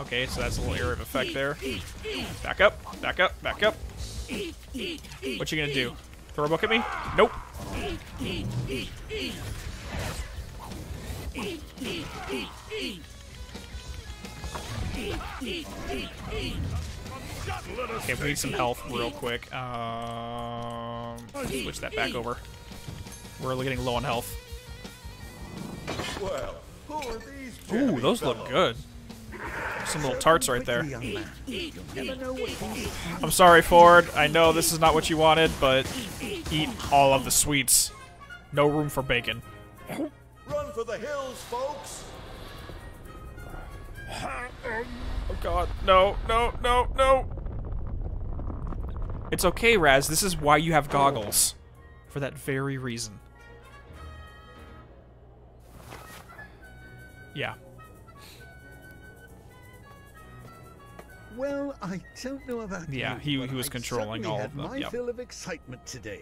Okay, so that's a little area of effect there. Back up, back up, back up. What you gonna do? Throw a book at me? Nope. Okay, we need some health real quick. Um, switch that back over. We're getting low on health. Well, Ooh, those look good. Some little tarts right there. I'm sorry, Ford. I know this is not what you wanted, but eat all of the sweets. No room for bacon. Run for the hills, folks! Oh god, no, no, no, no. It's okay, Raz. This is why you have goggles. For that very reason. Yeah. Well, I don't know about Yeah, you, he- he was I controlling all of them, My yep. fill of excitement today.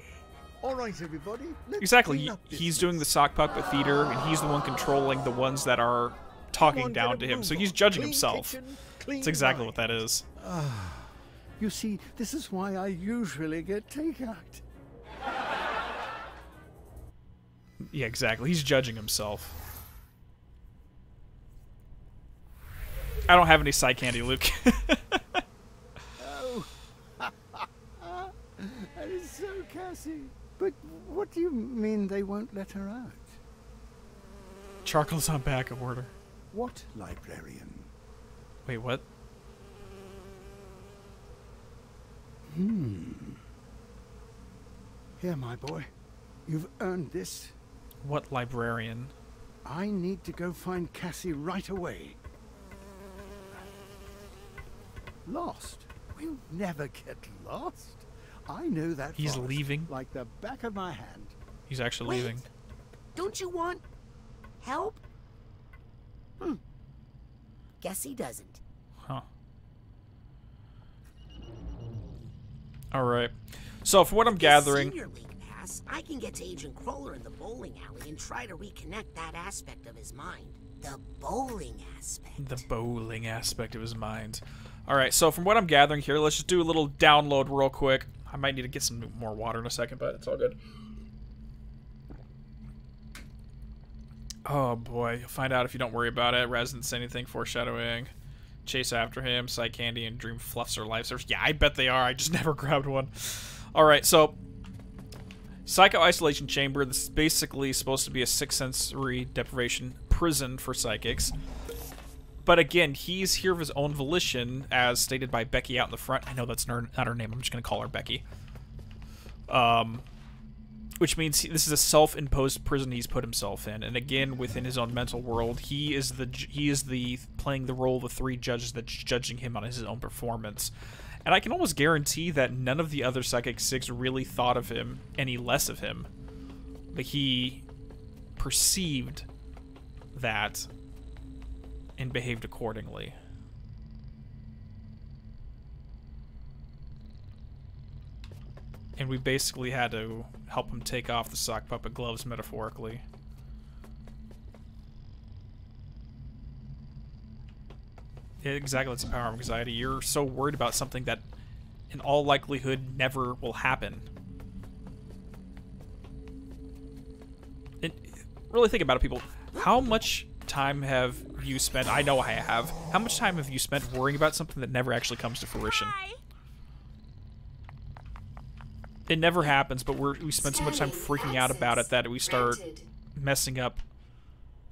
All right, everybody. Let's Exactly. He's doing the sock puppet theater, and he's the one controlling the ones that are talking on, down to him. So he's judging Clean himself. kitchen, That's exactly mind. what that is. Ah, you see, this is why I usually get takeout. Yeah, exactly. He's judging himself. I don't have any side candy, Luke. Oh, that is so Cassie. But what do you mean they won't let her out? Charcoal's on back of order. What librarian? Wait, what? Hmm. Here, my boy. You've earned this. What librarian? I need to go find Cassie right away. Lost? We'll never get lost. I know that. He's leaving? like the back of my hand. He's actually Wait. leaving. Don't you want help? Hmm. Guess he doesn't. Huh. All right. So, from what I'm gathering, Senior League pass, I can get to Agent Cruller in the bowling alley and try to reconnect that aspect of his mind. The bowling aspect. the bowling aspect of his mind. All right. So, from what I'm gathering here, let's just do a little download real quick. I might need to get some more water in a second, but it's all good. Oh boy, you'll find out if you don't worry about it. Say anything. Foreshadowing. Chase after him. Sight Candy and Dream Fluffs are lifesavers. Yeah, I bet they are. I just never grabbed one. All right, so Psycho Isolation Chamber. This is basically supposed to be a six sensory deprivation prison for psychics. But again, he's here of his own volition, as stated by Becky out in the front. I know that's not her name. I'm just gonna call her Becky. Um, which means he, this is a self-imposed prison he's put himself in. And again, within his own mental world, he is the he is the playing the role of the three judges that's judging him on his own performance. And I can almost guarantee that none of the other Psychic Six really thought of him any less of him. But he perceived that and behaved accordingly. And we basically had to help him take off the sock puppet gloves metaphorically. Yeah, exactly, that's the power of anxiety. You're so worried about something that, in all likelihood, never will happen. And really think about it, people. How much time have you spent? I know I have. How much time have you spent worrying about something that never actually comes to fruition? It never happens, but we're, we spend so much time freaking out about it that we start messing up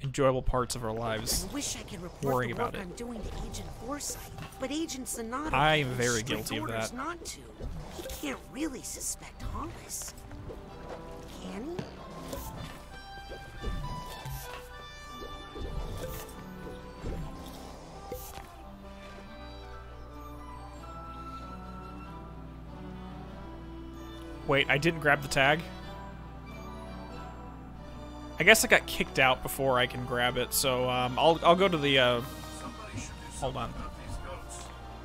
enjoyable parts of our lives I wish I could report worrying about it. I'm doing to Agent Forsythe, but Agent Zanotto I am very guilty of that. Not to. He can't really suspect Hollis, can he? Wait, I didn't grab the tag? I guess I got kicked out before I can grab it, so um, I'll, I'll go to the... Uh, hold on.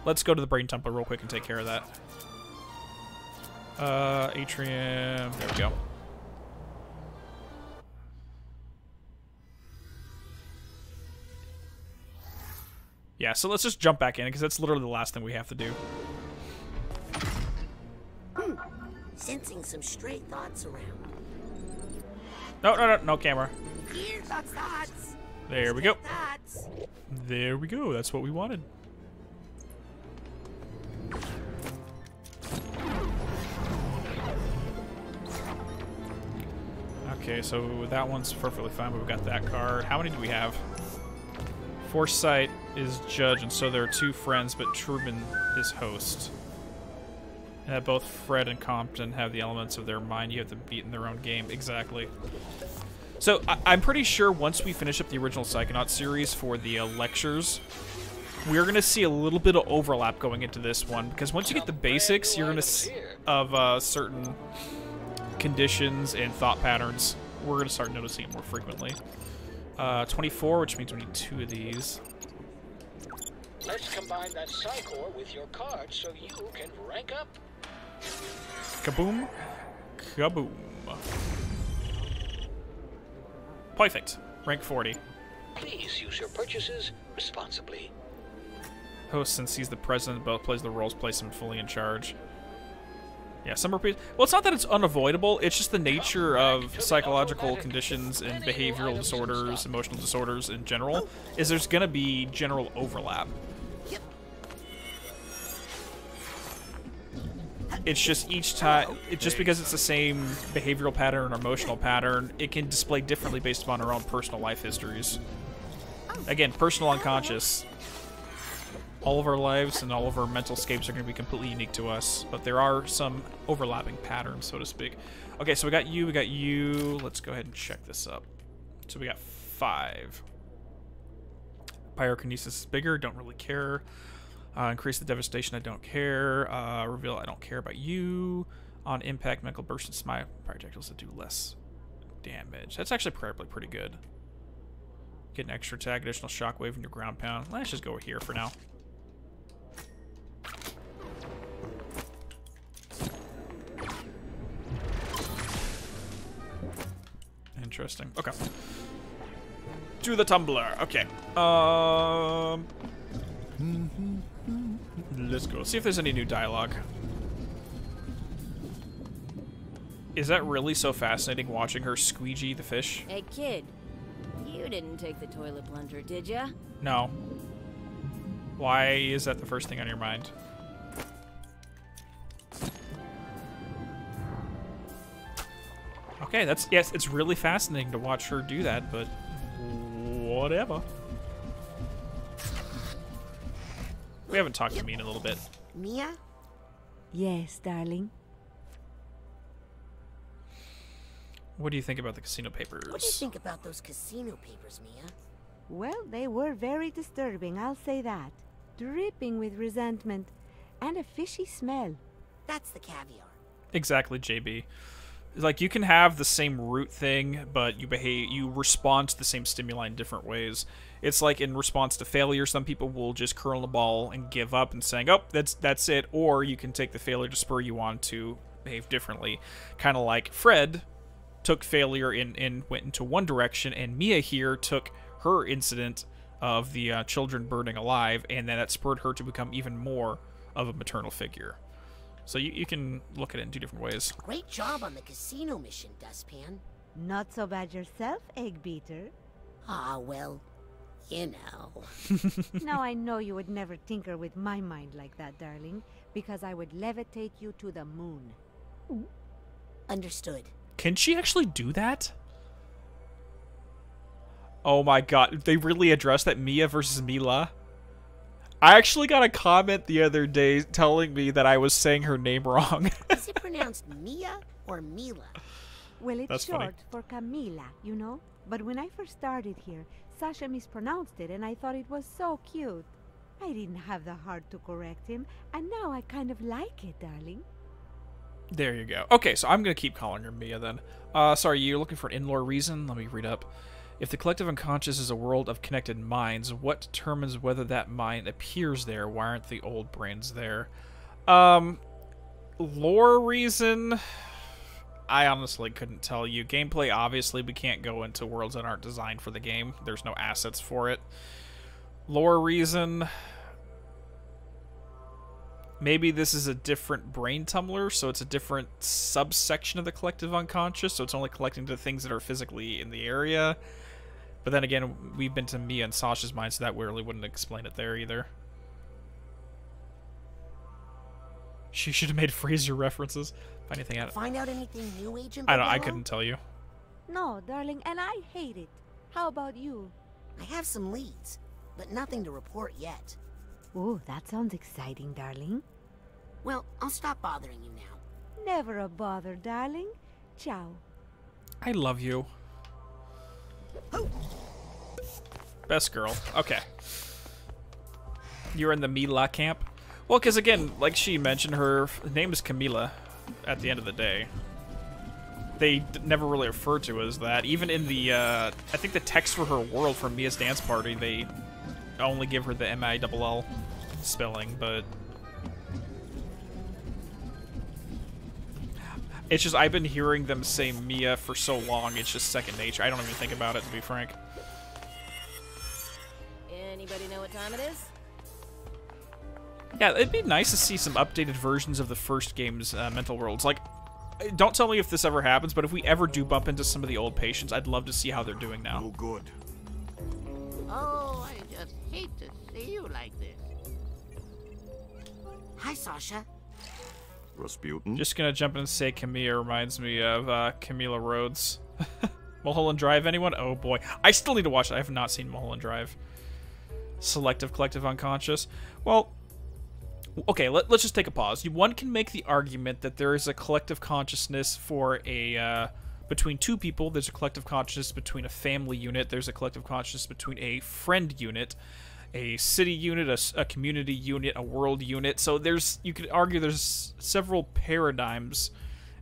Let's go to the Brain Tumbler real quick and take care of that. Uh, Atrium... There we go. Yeah, so let's just jump back in, because that's literally the last thing we have to do. Sensing some stray thoughts around. No, no, no, no camera. Here, thoughts, thoughts. There we go. Thoughts. There we go. That's what we wanted. Okay, so that one's perfectly fine. but We've got that card. How many do we have? Forsythe is judge, and so there are two friends, but Truman is host. That both Fred and Compton have the elements of their mind you have to beat in their own game. Exactly. So I- I'm pretty sure once we finish up the original Psychonaut series for the uh, lectures, we're gonna see a little bit of overlap going into this one because once you get the basics, you're gonna s of uh, certain conditions and thought patterns. We're gonna start noticing it more frequently. Uh, 24, which means we need two of these. Let's combine that PSI-Core with your card so you can rank up. Kaboom, kaboom. Perfect. Rank 40. Please use your purchases responsibly. Host, since he's the president, both plays the roles, place him fully in charge. Yeah, some repeat. Well, it's not that it's unavoidable. It's just the nature of psychological conditions and behavioral disorders, emotional disorders in general, is there's gonna be general overlap. It's just each time, it just because it's the same behavioral pattern or emotional pattern, it can display differently based upon our own personal life histories. Again, personal unconscious. All of our lives and all of our mental scapes are going to be completely unique to us, but there are some overlapping patterns, so to speak. Okay, so we got you, we got you. Let's go ahead and check this up. So we got five. Pyrokinesis is bigger, don't really care. Uh, increase the devastation, I don't care. Uh, reveal, I don't care about you. On impact, medical burst and smite projectiles that do less damage. That's actually probably pretty good. Get an extra tag, additional shockwave in your ground pound. Let's just go here for now. Interesting. Okay. To the tumbler. Okay. Um. Let's go. See if there's any new dialogue. Is that really so fascinating watching her squeegee the fish? Hey, kid. You didn't take the toilet plunger, did ya? No. Why is that the first thing on your mind? Okay, that's yes, it's really fascinating to watch her do that, but whatever. We haven't talked to me in a little bit. Mia? Yes, darling. What do you think about the casino papers? What do you think about those casino papers, Mia? Well, they were very disturbing, I'll say that. Dripping with resentment and a fishy smell. That's the caviar. Exactly, JB. Like you can have the same root thing, but you behave you respond to the same stimuli in different ways. It's like in response to failure, some people will just curl the ball and give up and saying, "Oh, that's that's it," or you can take the failure to spur you on to behave differently. Kind of like Fred took failure and and went into one direction, and Mia here took her incident of the uh, children burning alive, and then that spurred her to become even more of a maternal figure. So you, you can look at it in two different ways. Great job on the casino mission, Dustpan. Not so bad yourself, Egg Beater. Ah, well, you know. now I know you would never tinker with my mind like that, darling, because I would levitate you to the moon. Understood. Can she actually do that? Oh my god, they really addressed that Mia versus Milla? I actually got a comment the other day telling me that I was saying her name wrong. Is it pronounced Mia or Milla? Well, it's That's short funny. for Camilla, you know? But when I first started here, Sasha mispronounced it and I thought it was so cute. I didn't have the heart to correct him, and now I kind of like it, darling. There you go. Okay, so I'm going to keep calling her Mia then. Uh, sorry, you're looking for an in-lore reason? Let me read up. If the collective unconscious is a world of connected minds, what determines whether that mind appears there? Why aren't the old brains there? Um, lore reason? I honestly couldn't tell you. Gameplay, obviously, we can't go into worlds that aren't designed for the game. There's no assets for it. Lore reason? maybe this is a different brain tumbler, so it's a different subsection of the collective unconscious, so it's only collecting the things that are physically in the area. But then again, we've been to Mia and Sasha's mind, so that really wouldn't explain it there either. She should have made Frasier references. If anything, out. Find out anything new, Agent I don't. I couldn't tell you. No, darling, and I hate it. How about you? I have some leads, but nothing to report yet. Oh, that sounds exciting, darling. Well, I'll stop bothering you now. Never a bother, darling. Ciao. I love you. Oh. Best girl. Okay. You're in the Milla camp? Well, because again, like she mentioned, her name is Camilla at the end of the day. They never really refer to as that. Even in the, uh, I think the text for her world from Mia's dance party, they only give her the M-I-double-L spelling, but... It's just, I've been hearing them say Mia for so long, it's just second nature. I don't even think about it, to be frank. Anybody know what time it is? Yeah, it'd be nice to see some updated versions of the first game's uh, mental worlds. Like, don't tell me if this ever happens, but if we ever do bump into some of the old patients, I'd love to see how they're doing now. Oh, good. Oh, I just hate to see you like this. Hi, Sasha. Razputin? Just gonna jump in and say Camilla reminds me of uh, Camilla Rhodes. Mulholland Drive, anyone? Oh boy. I still need to watch it. I have not seen Mulholland Drive. Selective Collective Unconscious. Well, okay, let, us just take a pause. One can make the argument that there is a collective consciousness for a uh, between two people. There's a collective consciousness between a family unit. There's a collective consciousness between a friend unit, a city unit, a community unit, a world unit. So there's you could argue there's several paradigms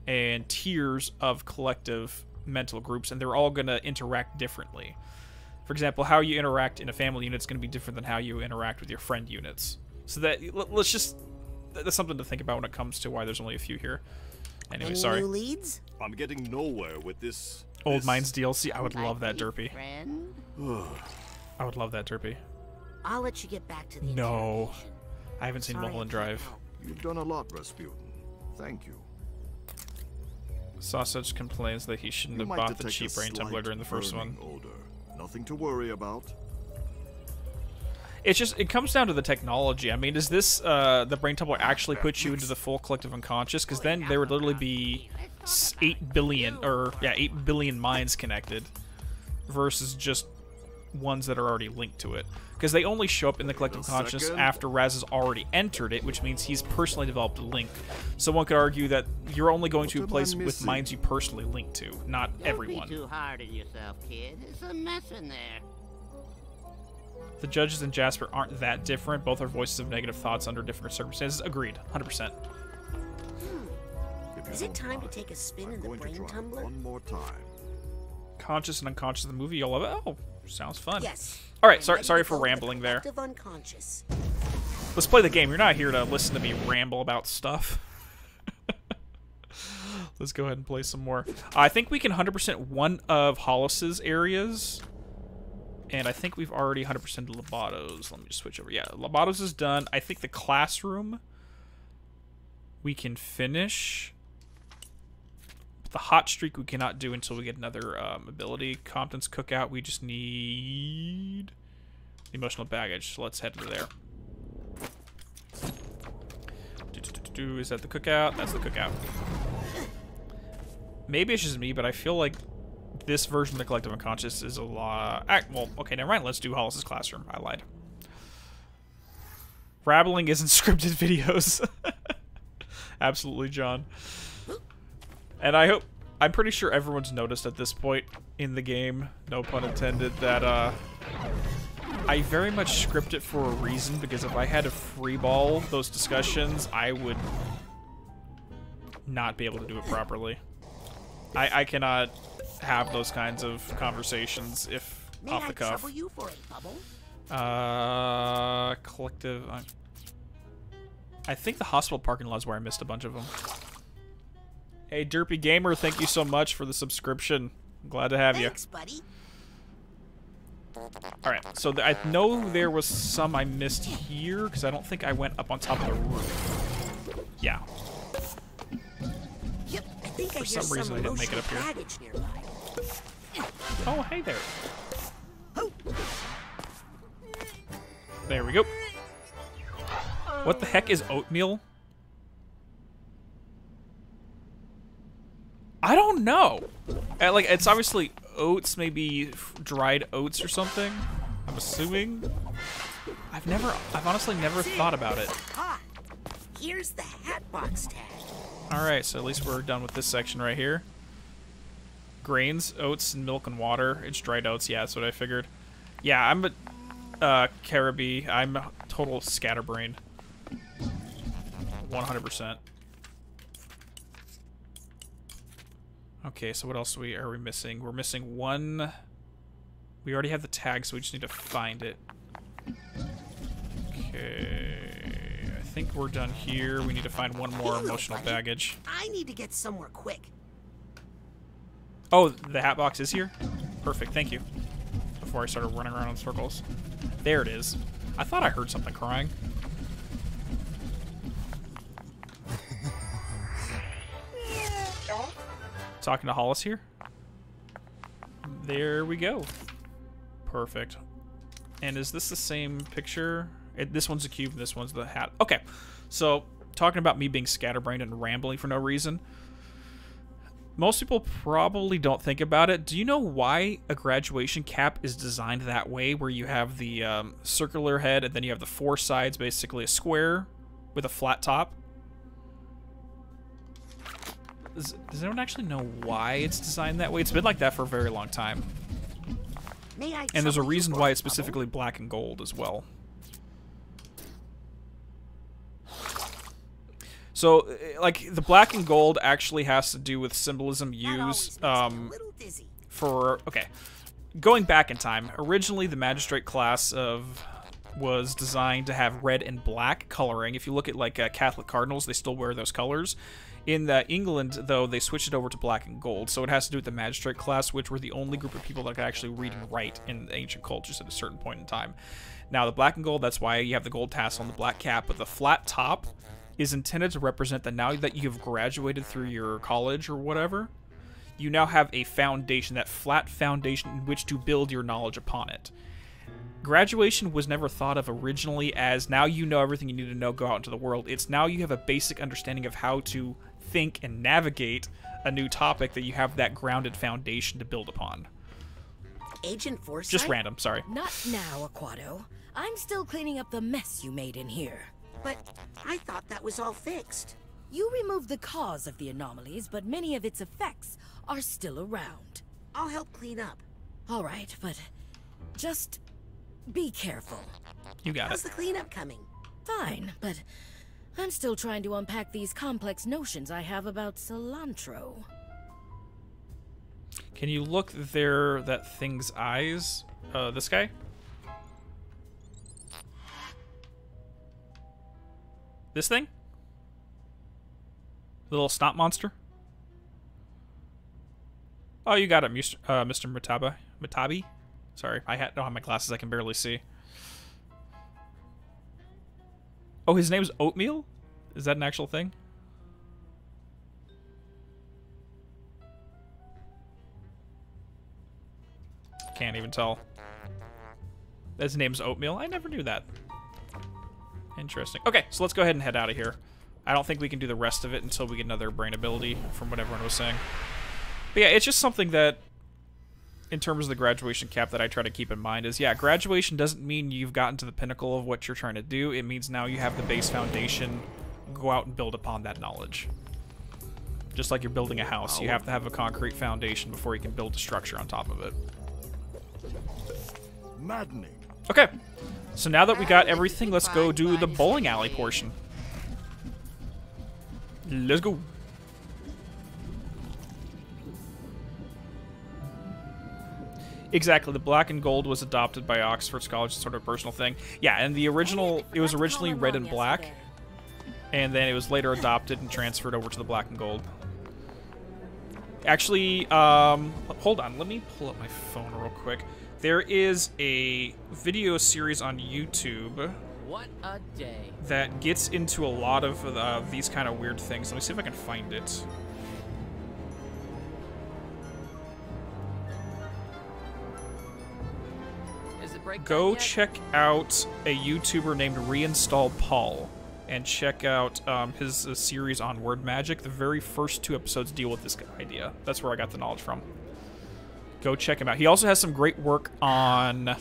and tiers of collective mental groups, and they're all going to interact differently. For example, how you interact in a family unit is going to be different than how you interact with your friend units. So that let- let's just that's something to think about when it comes to why there's only a few here. Anyway, Any sorry. new leads? I'm getting nowhere with this. Old this- Minds DLC. I would love that derpy. Friend? I would love that derpy. I'll let you get back to the No, I haven't seen Sorry, Mulholland Drive. You've done a lot, Razputin. Thank you. Sausage complains that he shouldn't You have bought the cheap brain tumbler slight during the first one. burning Odor. Nothing to worry about. It's just it comes down to the technology. I mean, does this uh, the brain tumbler actually put you into the full collective unconscious? Because then there would literally be eight billion or yeah eight billion minds connected, versus just ones that are already linked to it. Because they only show up in the collective consciousness after Raz has already entered it, which means he's personally developed a link. So one could argue that you're only going to a place with minds you personally link to, not everyone. Don't be too hard on yourself, kid. There's a mess in there. The judges and Jasper aren't that different. Both are voices of negative thoughts under different circumstances. Agreed, 100%. Is it time to take a spin in the brain tumbler? One more time. Conscious and unconscious of the movie, you'll love it. Oh, sounds fun. Yes. All right, sorry, sorry for go to the rambling there. unconscious. Let's play the game. You're not here to listen to me ramble about stuff. Let's go ahead and play some more. I think we can 100% one of Hollis's areas. And I think we've already 100% Loboto's. Let me just switch over. Yeah, Loboto's is done. I think the classroom we can finish. But the hot streak we cannot do until we get another um, ability. Compton's cookout, we just need emotional baggage. So let's head to there. Do-do-do-do. Is that the cookout? That's the cookout. Maybe it's just me, but I feel like this version of the collective unconscious is a lot. Well, okay, never mind. Let's do Hollis's classroom. I lied. Rabbling isn't scripted videos. Absolutely, John. And I hope I'm pretty sure everyone's noticed at this point in the game, no pun intended, that uh I very much script it for a reason because if I had to freeball those discussions, I would not be able to do it properly. I, I cannot have those kinds of conversations if May off the cuff. you for a? Uh, collective. I, I think the hospital parking lot is where I missed a bunch of them. Hey, Derpy Gamer, thank you so much for the subscription. Glad to have Thanks, buddy. you. All right, so th I know there was some I missed here because I don't think I went up on top of the roof. Yeah. Yep, I think I For hear some reason, I didn't make it up here. Oh, hey there. There we go. What the heck is oatmeal? I don't know. Uh, like, it's obviously oats, maybe dried oats or something. I'm assuming. I've never, I've honestly never thought about it. Here's the Hatbox tag. All right, so at least we're done with this section right here. Grains, oats, and milk and water. It's dried oats. Yeah, that's what I figured. Yeah, I'm a uh. I'm a total scatterbrain. 100%. Okay, so what else we are we missing? We're missing one. We already have the tag, so we just need to find it. Okay, I think we're done here. We need to find one more emotional baggage. I need to get somewhere quick. Oh, the hat box is here? Perfect, thank you. Before I started running around in circles. There it is. I thought I heard something crying. Talking to Hollis here. There we go. Perfect. And is this the same picture? It, this one's a cube, this one's the hat. Okay, so talking about me being scatterbrained and rambling for no reason. Most people probably don't think about it. Do you know why a graduation cap is designed that way, where you have the um, circular head and then you have the four sides, basically a square with a flat top? Does, does anyone actually know why it's designed that way? It's been like that for a very long time. May I And there's a reason why it's specifically black and gold as well. So, eh, like, the black and gold actually has to do with symbolism used um, for. Okay. Going back in time, originally the magistrate class of was designed to have red and black coloring. If you look at like uh, Catholic cardinals, they still wear those colors. In uh, England, though, they switched it over to black and gold, so it has to do with the magistrate class, which were the only group of people that could actually read and write in ancient cultures at a certain point in time. Now, the black and gold, that's why you have the gold tassel on the black cap, but the flat top is intended to represent that now that you've graduated through your college or whatever, you now have a foundation, that flat foundation in which to build your knowledge upon it. Graduation was never thought of originally as now you know everything you need to know, go out into the world. It's now you have a basic understanding of how to think and navigate a new topic that you have that grounded foundation to build upon. Agent Forsythe? Just random, sorry. Not now, Aquato. I'm still cleaning up the mess you made in here. But I thought that was all fixed. You removed the cause of the anomalies, but many of its effects are still around. I'll help clean up. All right, but just be careful. You got How's it. the cleanup coming? Fine, but I'm still trying to unpack these complex notions I have about cilantro. Can you look there, that thing's eyes? Uh, this guy? This thing? The little snot monster? Oh, you got it, Mr. Uh, Mr. Mutaba. Mutabi? Sorry, I don't have my glasses. I can barely see. Oh, his name's Oatmeal? Is that an actual thing? Can't even tell. His name's Oatmeal. I never knew that. Interesting. Okay, so let's go ahead and head out of here. I don't think we can do the rest of it until we get another brain ability from what everyone was saying. But yeah, it's just something that, in terms of the graduation cap, that I try to keep in mind is, yeah, graduation doesn't mean you've gotten to the pinnacle of what you're trying to do. It means now you have the base foundation. Go out and build upon that knowledge. Just like you're building a house, you have to have a concrete foundation before you can build a structure on top of it. Maddening. Okay, so now that we got everything, let's go do the bowling alley portion. Let's go. Exactly, the black and gold was adopted by Oxford College, sort of a personal thing. Yeah, and the original, it was originally red and black, and then it was later adopted and transferred over to the black and gold. Actually, um, hold on, let me pull up my phone real quick. There is a video series on YouTube What a day. that gets into a lot of uh, these kind of weird things. Let me see if I can find it. Is it Go check out a YouTuber named Reinstall Paul and check out um, his uh, series on word magic. The very first two episodes deal with this idea. That's where I got the knowledge from. Go check him out. He also has some great work on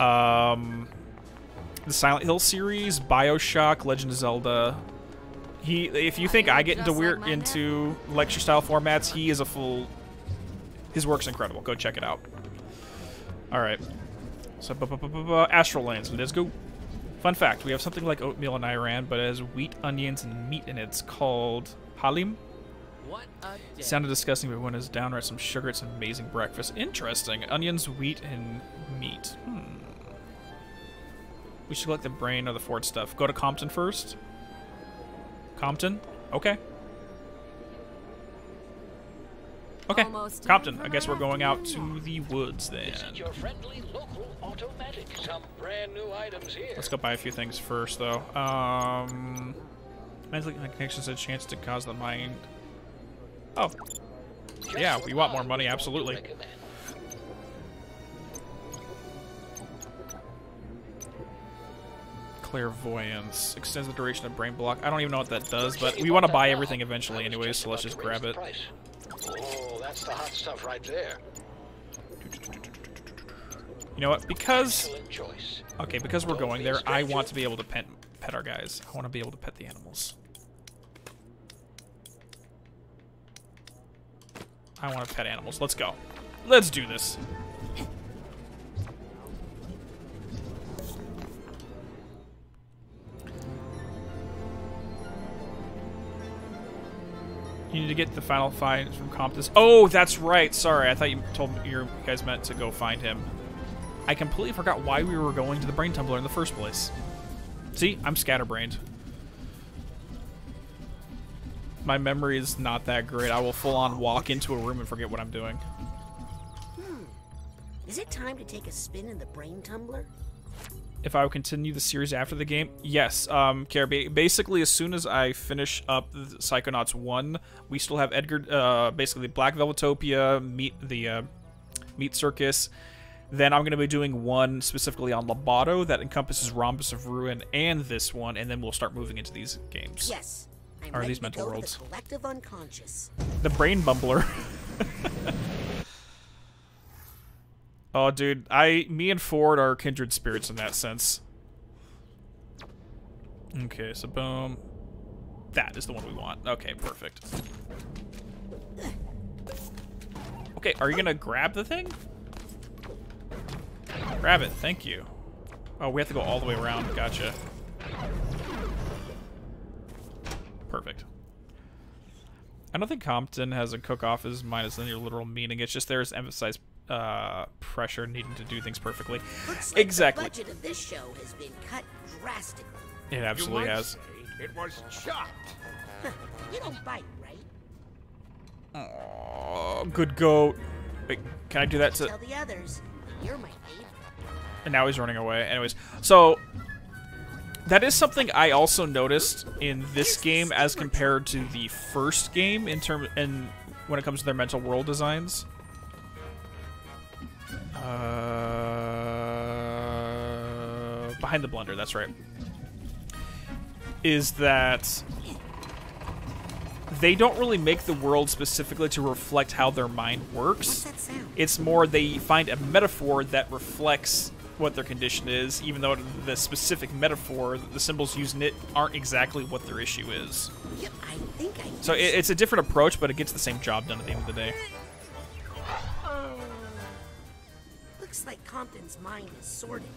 um, the Silent Hill series, Bioshock, Legend of Zelda. He, if you think I get into weird into lecture style formats, he is a full. His work's incredible. Go check it out. All right. So, bu- bu- bu- bu- Astral Lands. Let's go. Fun fact: We have something like oatmeal in Iran, but it has wheat, onions, and meat in it. It's called halim. What a day. Sounded disgusting, but when it's downright some sugar, it's an amazing breakfast. Interesting. Onions, wheat, and meat. Hmm. We should collect the brain or the Ford stuff. Go to Compton first. Compton? Okay. Okay. Almost Compton. I guess we're going out to the woods then. Your friendly local automatic. Some brand new items here. Let's go buy a few things first, though. Um, mental connections a chance to cause the mind. Oh, yeah. We want more money, absolutely. Clairvoyance extends the duration of brain block. I don't even know what that does, but we want to buy everything eventually, anyways. So let's just grab it. Oh, that's the hot stuff right there. You know what? Because okay, because we're going there, I want to be able to pet pet our guys. I want to be able to pet the animals. I want to pet animals. Let's go. Let's do this. You need to get the final find from Comptus. Oh, that's right. Sorry, I thought you told me you guys meant to go find him. I completely forgot why we were going to the Brain Tumbler in the first place. See, I'm scatterbrained. My memory is not that great. I will full on walk into a room and forget what I'm doing. Hmm. Is it time to take a spin in the brain tumbler? If I would continue the series after the game, yes. Um, Care, basically, as soon as I finish up the Psychonauts 1, we still have Edgar, uh, basically Black Velvetopia, Meet the uh, Meat Circus. Then I'm going to be doing one specifically on Loboto that encompasses Rhombus of Ruin and this one, and then we'll start moving into these games. Yes. I'm ready these mental worlds. The collective unconscious. The Brain Bumbler. Oh, dude, I, me and Ford are kindred spirits in that sense. Okay, so boom. That is the one we want. Okay, perfect. Okay, are you gonna grab the thing? Grab it, thank you. Oh, we have to go all the way around. Gotcha. Perfect. I don't think Compton has a cook-off as minus than your literal meaning. It's just there's emphasized uh, pressure needing to do things perfectly. Looks like exactly. the budget of this show has been cut drastically. It absolutely has. It was chopped. you don't bite, right? Oh, good goat. Wait, can I do that to... Tell the others, you're my favorite. And now he's running away. Anyways, so that is something I also noticed in this game as compared to the first game in term and when it comes to their mental world designs. Uh, behind the blender, that's right. Is that they don't really make the world specifically to reflect how their mind works. It's more they find a metaphor that reflects what their condition is, even though the specific metaphor, the symbols used in it, aren't exactly what their issue is. Yep, I think I So it, it's a different approach, but it gets the same job done at the end of the day. Oh. Looks like Compton's mind is sorted.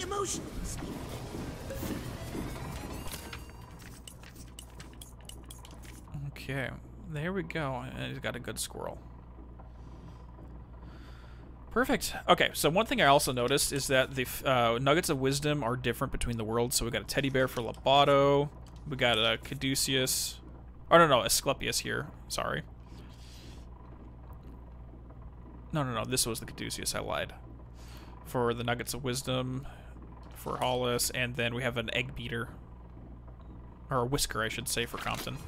Emotionally speaking. Okay, there we go. And he's got a good squirrel. Perfect. Okay, so one thing I also noticed is that the uh, Nuggets of Wisdom are different between the worlds. So we got a teddy bear for Loboto. We got a Caduceus. Oh, no, no, Asclepius here. Sorry. No, no, no, this was the Caduceus. I lied. For the Nuggets of Wisdom, for Hollis, and then we have an Egg Beater. Or a Whisker, I should say, for Compton.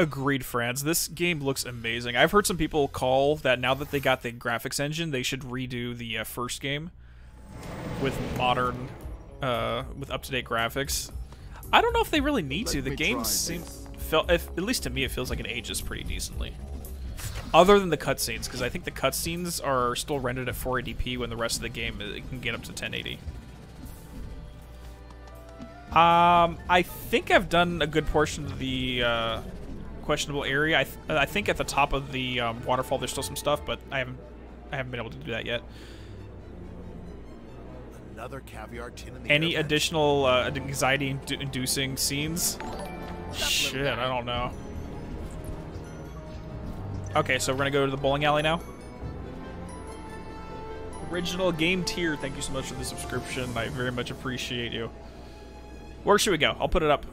Agreed, friends. This game looks amazing. I've heard some people call that now that they got the graphics engine, they should redo the uh, first game with modern, uh, with up-to-date graphics. I don't know if they really need to. The game seems, felt, if, at least to me, it feels like it ages pretty decently. Other than the cutscenes, because I think the cutscenes are still rendered at 480p when the rest of the game it can get up to 1080. Um, I think I've done a good portion of the uh, questionable area. I, th I think at the top of the um, waterfall there's still some stuff, but I haven't I haven't been able to do that yet. Another caviar tin in the Any additional uh, anxiety-inducing scenes? Shit, I don't know. Okay, so we're gonna go to the bowling alley now. Original game tier, thank you so much for the subscription. I very much appreciate you. Where should we go? I'll put it up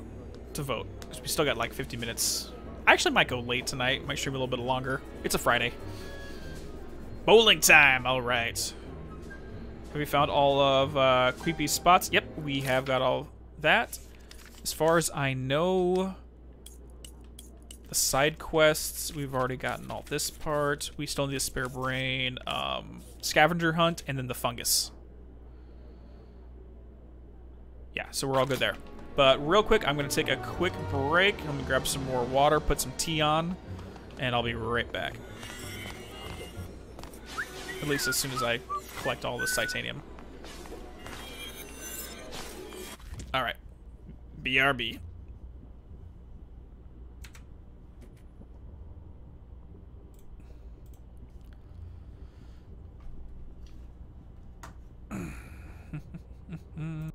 to vote because we still got like 50 minutes. I actually might go late tonight. Might stream a little bit longer. It's a Friday. Bowling time. All right. Have we found all of uh, creepy spots? Yep, we have got all that. As far as I know, the side quests, we've already gotten all this part. We still need a spare brain, um, scavenger hunt, and then the fungus. Yeah, so we're all good there. But real quick, I'm going to take a quick break. Let me grab some more water, put some tea on, and I'll be right back. At least as soon as I collect all this Psitanium. Alright. BRB.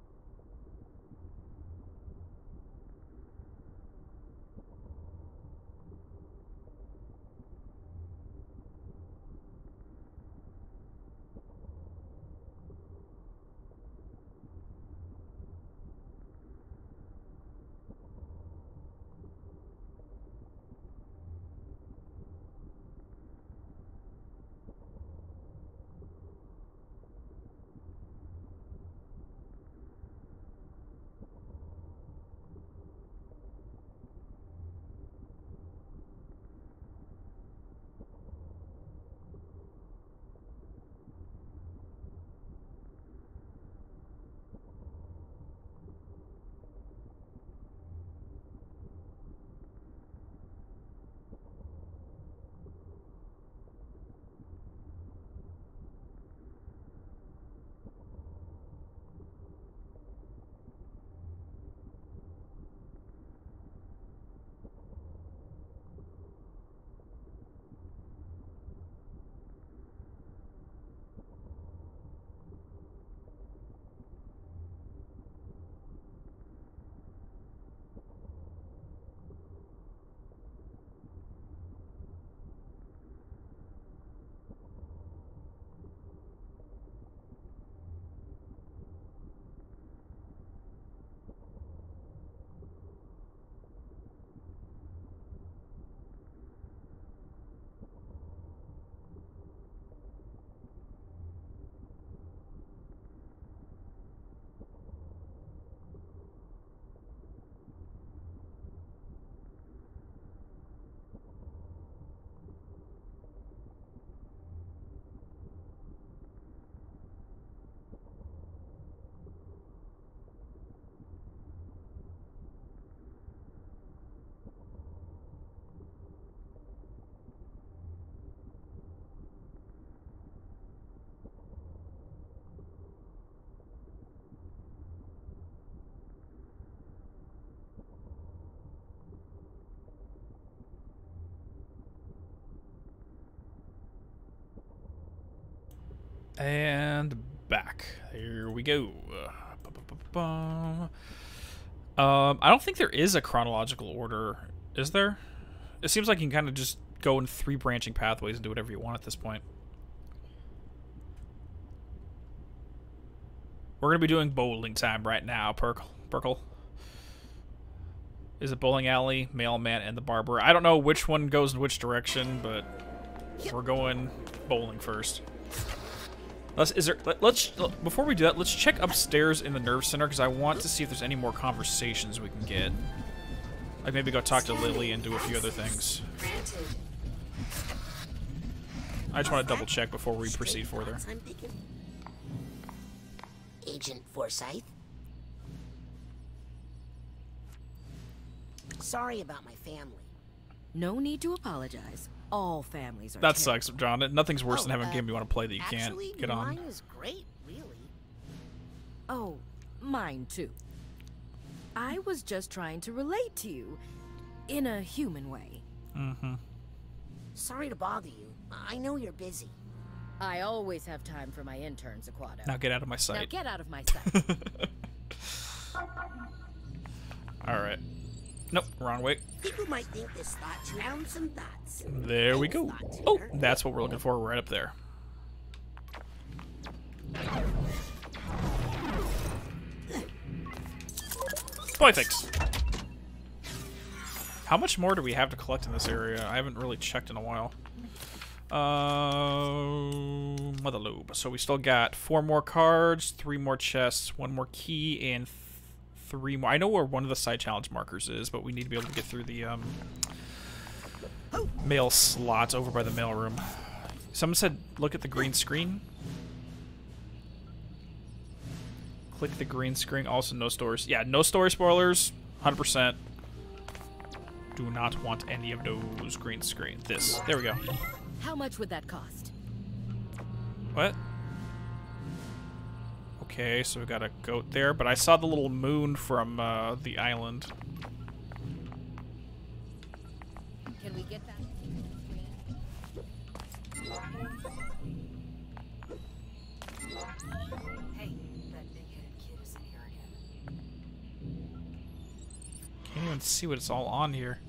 And back. Here we go. Um, I don't think there is a chronological order, is there? It seems like you can kind of just go in three branching pathways and do whatever you want at this point. We're going to be doing bowling time right now, Perkle. Perkle. Is it bowling alley, mailman, and the barber? I don't know which one goes in which direction, but we're going bowling first. Let's is there let, us before we do that, let's check upstairs in the nerve center because I want to see if there's any more conversations we can get. Like maybe go talk to Lily and do a few other things. I just want to double check before we proceed further. Agent Forsythe. Sorry about my family. No need to apologize. All families are. That terrible. sucks, John. Nothing's worse Oh, than having uh, a game you want to play that you Actually, can't get on. mine is great, really. Oh, mine too. I was just trying to relate to you in a human way. Mm-hmm. Sorry to bother you. I know you're busy. I always have time for my interns, Aquato. Now get out of my sight. Now get out of my sight. All right. Nope, wrong way. People might think this thought round some thoughts. There we go. Oh, that's what we're looking for right up there. Boy fix. How much more do we have to collect in this area? I haven't really checked in a while. Uh, Mother Lobe. So we still got four more cards, three more chests, one more key, and three more. I know where one of the side challenge markers is, but we need to be able to get through the um, mail slots over by the mail room. Someone said, look at the green screen. Click the green screen. Also, no stores. Yeah, no story spoilers. 100%. Do not want any of those green screen. This. There we go. How much would that cost? What? Okay, so we got a goat there, but I saw the little moon from uh, the island. Can we get that? Hey, that big-headed kid is in here again. Can't even see what it's all on here.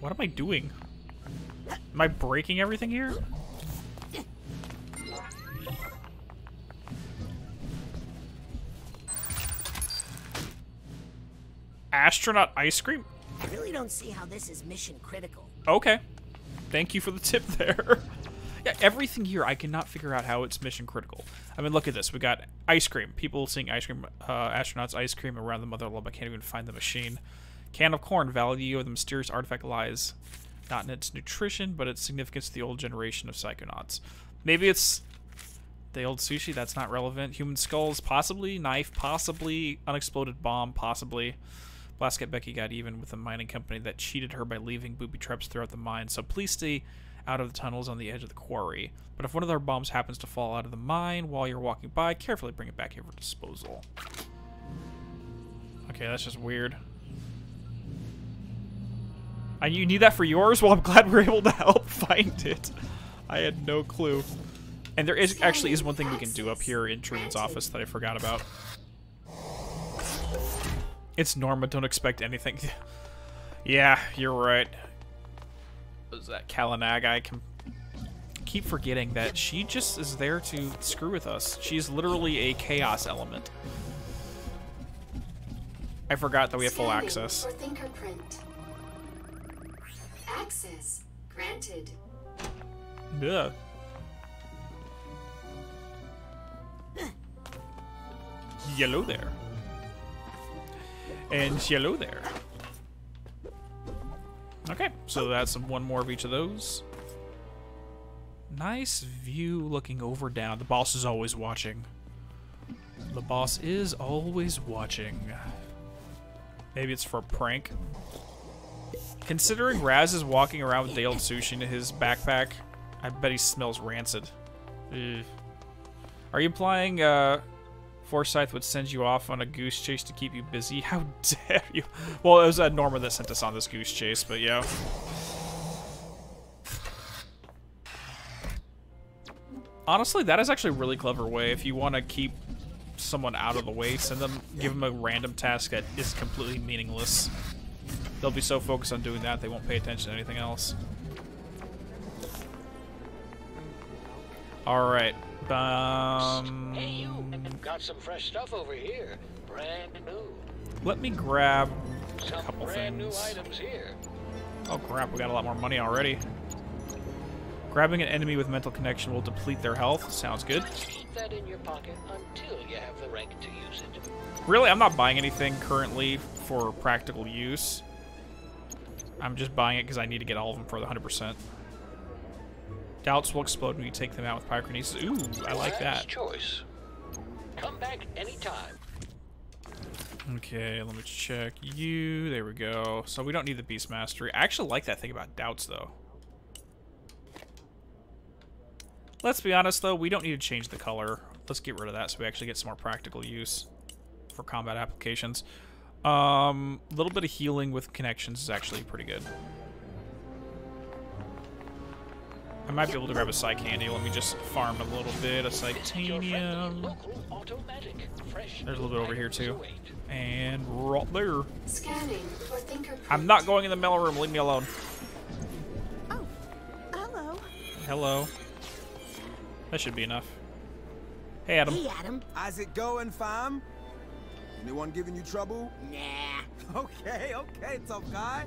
What am I doing? Am I breaking everything here? Astronaut ice cream? I really don't see how this is mission critical. Okay. Thank you for the tip there. yeah, everything here, I cannot figure out how it's mission critical. I mean, look at this. We got ice cream. People seeing ice cream, uh, astronauts ice cream around the Motherlobe. I can't even find the machine. Can of corn. Value of the mysterious artifact lies not in its nutrition, but its significance to the old generation of psychonauts. Maybe it's the old sushi. That's not relevant. Human skulls, possibly. Knife, possibly. Unexploded bomb, possibly. Blasket Becky got even with a mining company that cheated her by leaving booby traps throughout the mine, so please stay out of the tunnels on the edge of the quarry. But if one of their bombs happens to fall out of the mine while you're walking by, carefully bring it back here for disposal. Okay, that's just weird. And you need that for yours? Well, I'm glad we are able to help find it. I had no clue. And there is actually is one thing we can do up here in Truman's office that I forgot about. It's Norma, don't expect anything. yeah, you're right. Was that Kalanag? I can keep forgetting that she just is there to screw with us. She's literally a chaos element. I forgot that we have full access. Access granted. Yeah. Yellow there. And yellow there. Okay, so that's one more of each of those. Nice view looking over down. The boss is always watching. The boss is always watching. Maybe it's for a prank. Considering Raz is walking around with Dale Sushi in his backpack, I bet he smells rancid. Ugh. Are you implying uh, Forsythe would send you off on a goose chase to keep you busy? How dare you? Well, it was uh, Norma that sent us on this goose chase, but yeah. Honestly, that is actually a really clever way. If you want to keep someone out of the way, send them, give them a random task that is completely meaningless. They'll be so focused on doing that they won't pay attention to anything else. All right. Um, Hey, you. Got some fresh stuff over here. Brand new. let me grab a Some couple brand things. new items here. Oh crap, we got a lot more money already. Grabbing an enemy with mental connection will deplete their health. Sounds good. Keep that in your pocket until you have the rank to use it. Really, I'm not buying anything currently for practical use. I'm just buying it because I need to get all of them for the 100%. Doubts will explode when you take them out with pyrokinesis. Ooh, I like that. choice. Come back anytime. Okay, let me check you. There we go. So we don't need the Beast Mastery. I actually like that thing about Doubts, though. Let's be honest, though, we don't need to change the color. Let's get rid of that so we actually get some more practical use for combat applications. Um, a little bit of healing with connections is actually pretty good. I might be able to grab a Psy Candy. Let me just farm a little bit of Psitanium. Automatic. There's a little bit over here, too. And right there. Scanning for fingerprint. I'm not going in the mail room. Leave me alone. Oh, Hello. Hello. That should be enough. Hey, Adam. Hey, Adam. How's it going, fam? Anyone giving you trouble? Nah. Okay, okay, tough guy.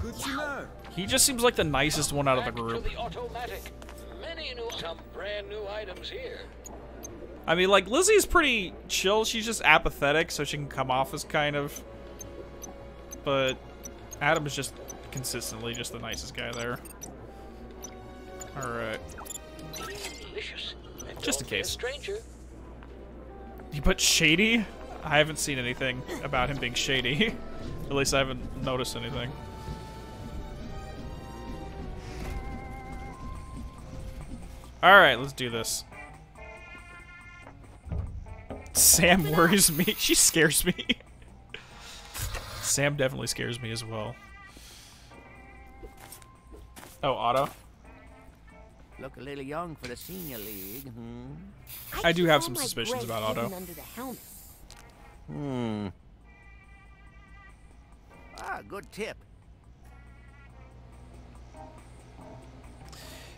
Good to know. He just seems like the nicest one out of the group. the. Many new, some brand new items here. I mean, like, Lizzie's pretty chill. She's just apathetic, so she can come off as kind of... But Adam is just consistently just the nicest guy there. Alright. Just in don't be a case. stranger. You put shady? I haven't seen anything about him being shady. At least I haven't noticed anything. Alright, let's do this. Sam worries me. She scares me. Sam definitely scares me as well. Oh, Otto? Look a little young for the senior league, hmm? I do have some suspicions about Otto. Under the. Hmm. Ah, good tip.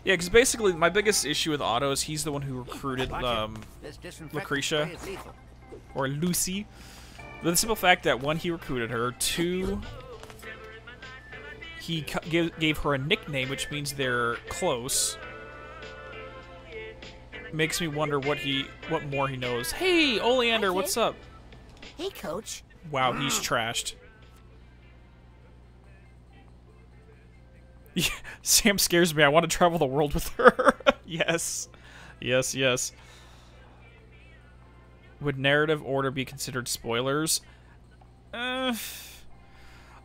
Yeah, because basically my biggest issue with Otto is he's the one who recruited um, Lucrecia, spray is lethal. or Lucy. The simple fact that one, he recruited her. Two, he gave, gave her a nickname, which means they're close. Makes me wonder what he, what more he knows. Hey, Oleander, what's up? Hey, Coach. Wow, he's trashed. Yeah, Sam scares me. I want to travel the world with her. yes. Yes, yes. Would narrative order be considered spoilers? Uh,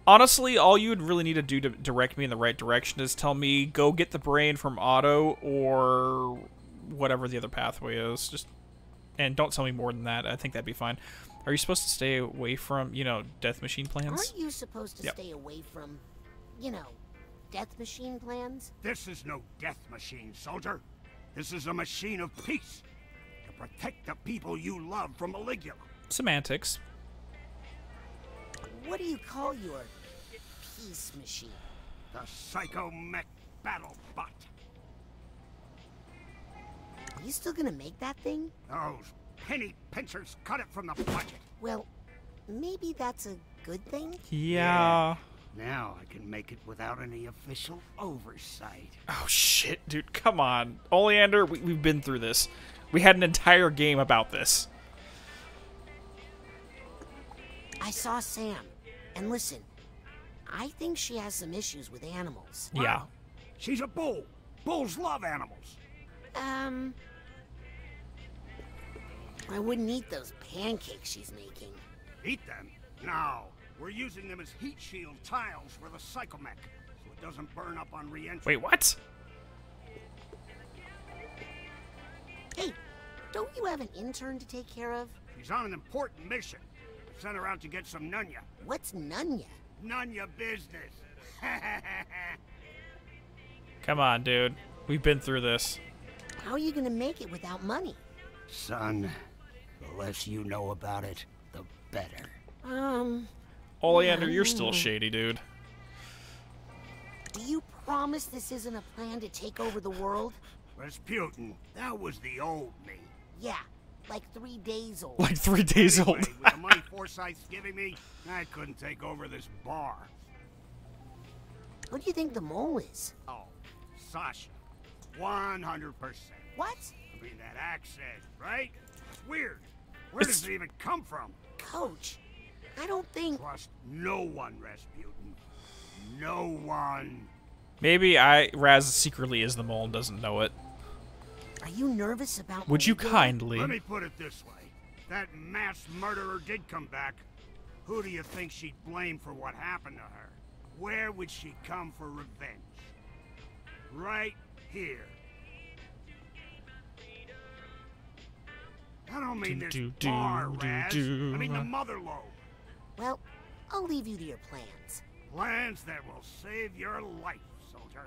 honestly, all you would really need to do to direct me in the right direction is tell me, go get the brain from Otto or whatever the other pathway is. Just And don't tell me more than that. I think that'd be fine. Are you supposed to stay away from, you know, death machine plans? Aren't you supposed to Yep. stay away from, you know, death machine plans? This is no death machine, soldier. This is a machine of peace. To protect the people you love from Maligula. Semantics. What do you call your peace machine? The Psycho Mech Battle Bot. Are you still gonna make that thing? Those penny pinchers cut it from the budget. Well, maybe that's a good thing? Yeah. Now I can make it without any official oversight. Oh shit, dude, come on. Oleander, we, we've been through this. We had an entire game about this. I saw Sam. And listen, I think she has some issues with animals. Yeah. She's a bull. Bulls love animals. Um. I wouldn't eat those pancakes she's making. Eat them? No. We're using them as heat shield tiles for the Psychomech, so it doesn't burn up on re-entry. Wait, what? Hey, don't you have an intern to take care of? She's on an important mission. I sent her out to get some Nunya. What's Nunya? Nunya business. Come on, dude. We've been through this. How are you gonna make it without money? Son, the less you know about it, the better. Um, Oleander, you're still shady, dude. do you promise this isn't a plan to take over the world? Razputin, that was the old me. Yeah, like three days old. Like three days Anyway, old. with the money Forsythe's giving me, I couldn't take over this bar. What do you think the mole is? Oh, Sasha. 100%. What? I mean, that accent, right? It's weird. Where does it even come from? Coach, I don't think. Trust no one, Razputin. No one. Maybe I Raz secretly is the mole and doesn't know it. Are you nervous about? Would you kindly? Let me put it this way. That mass murderer did come back. Who do you think she'd blame for what happened to her? Where would she come for revenge? Right here. I don't mean this Do, do, bar, do, Raz. I mean the mother load. Well, I'll leave you to your plans. Plans that will save your life, soldier.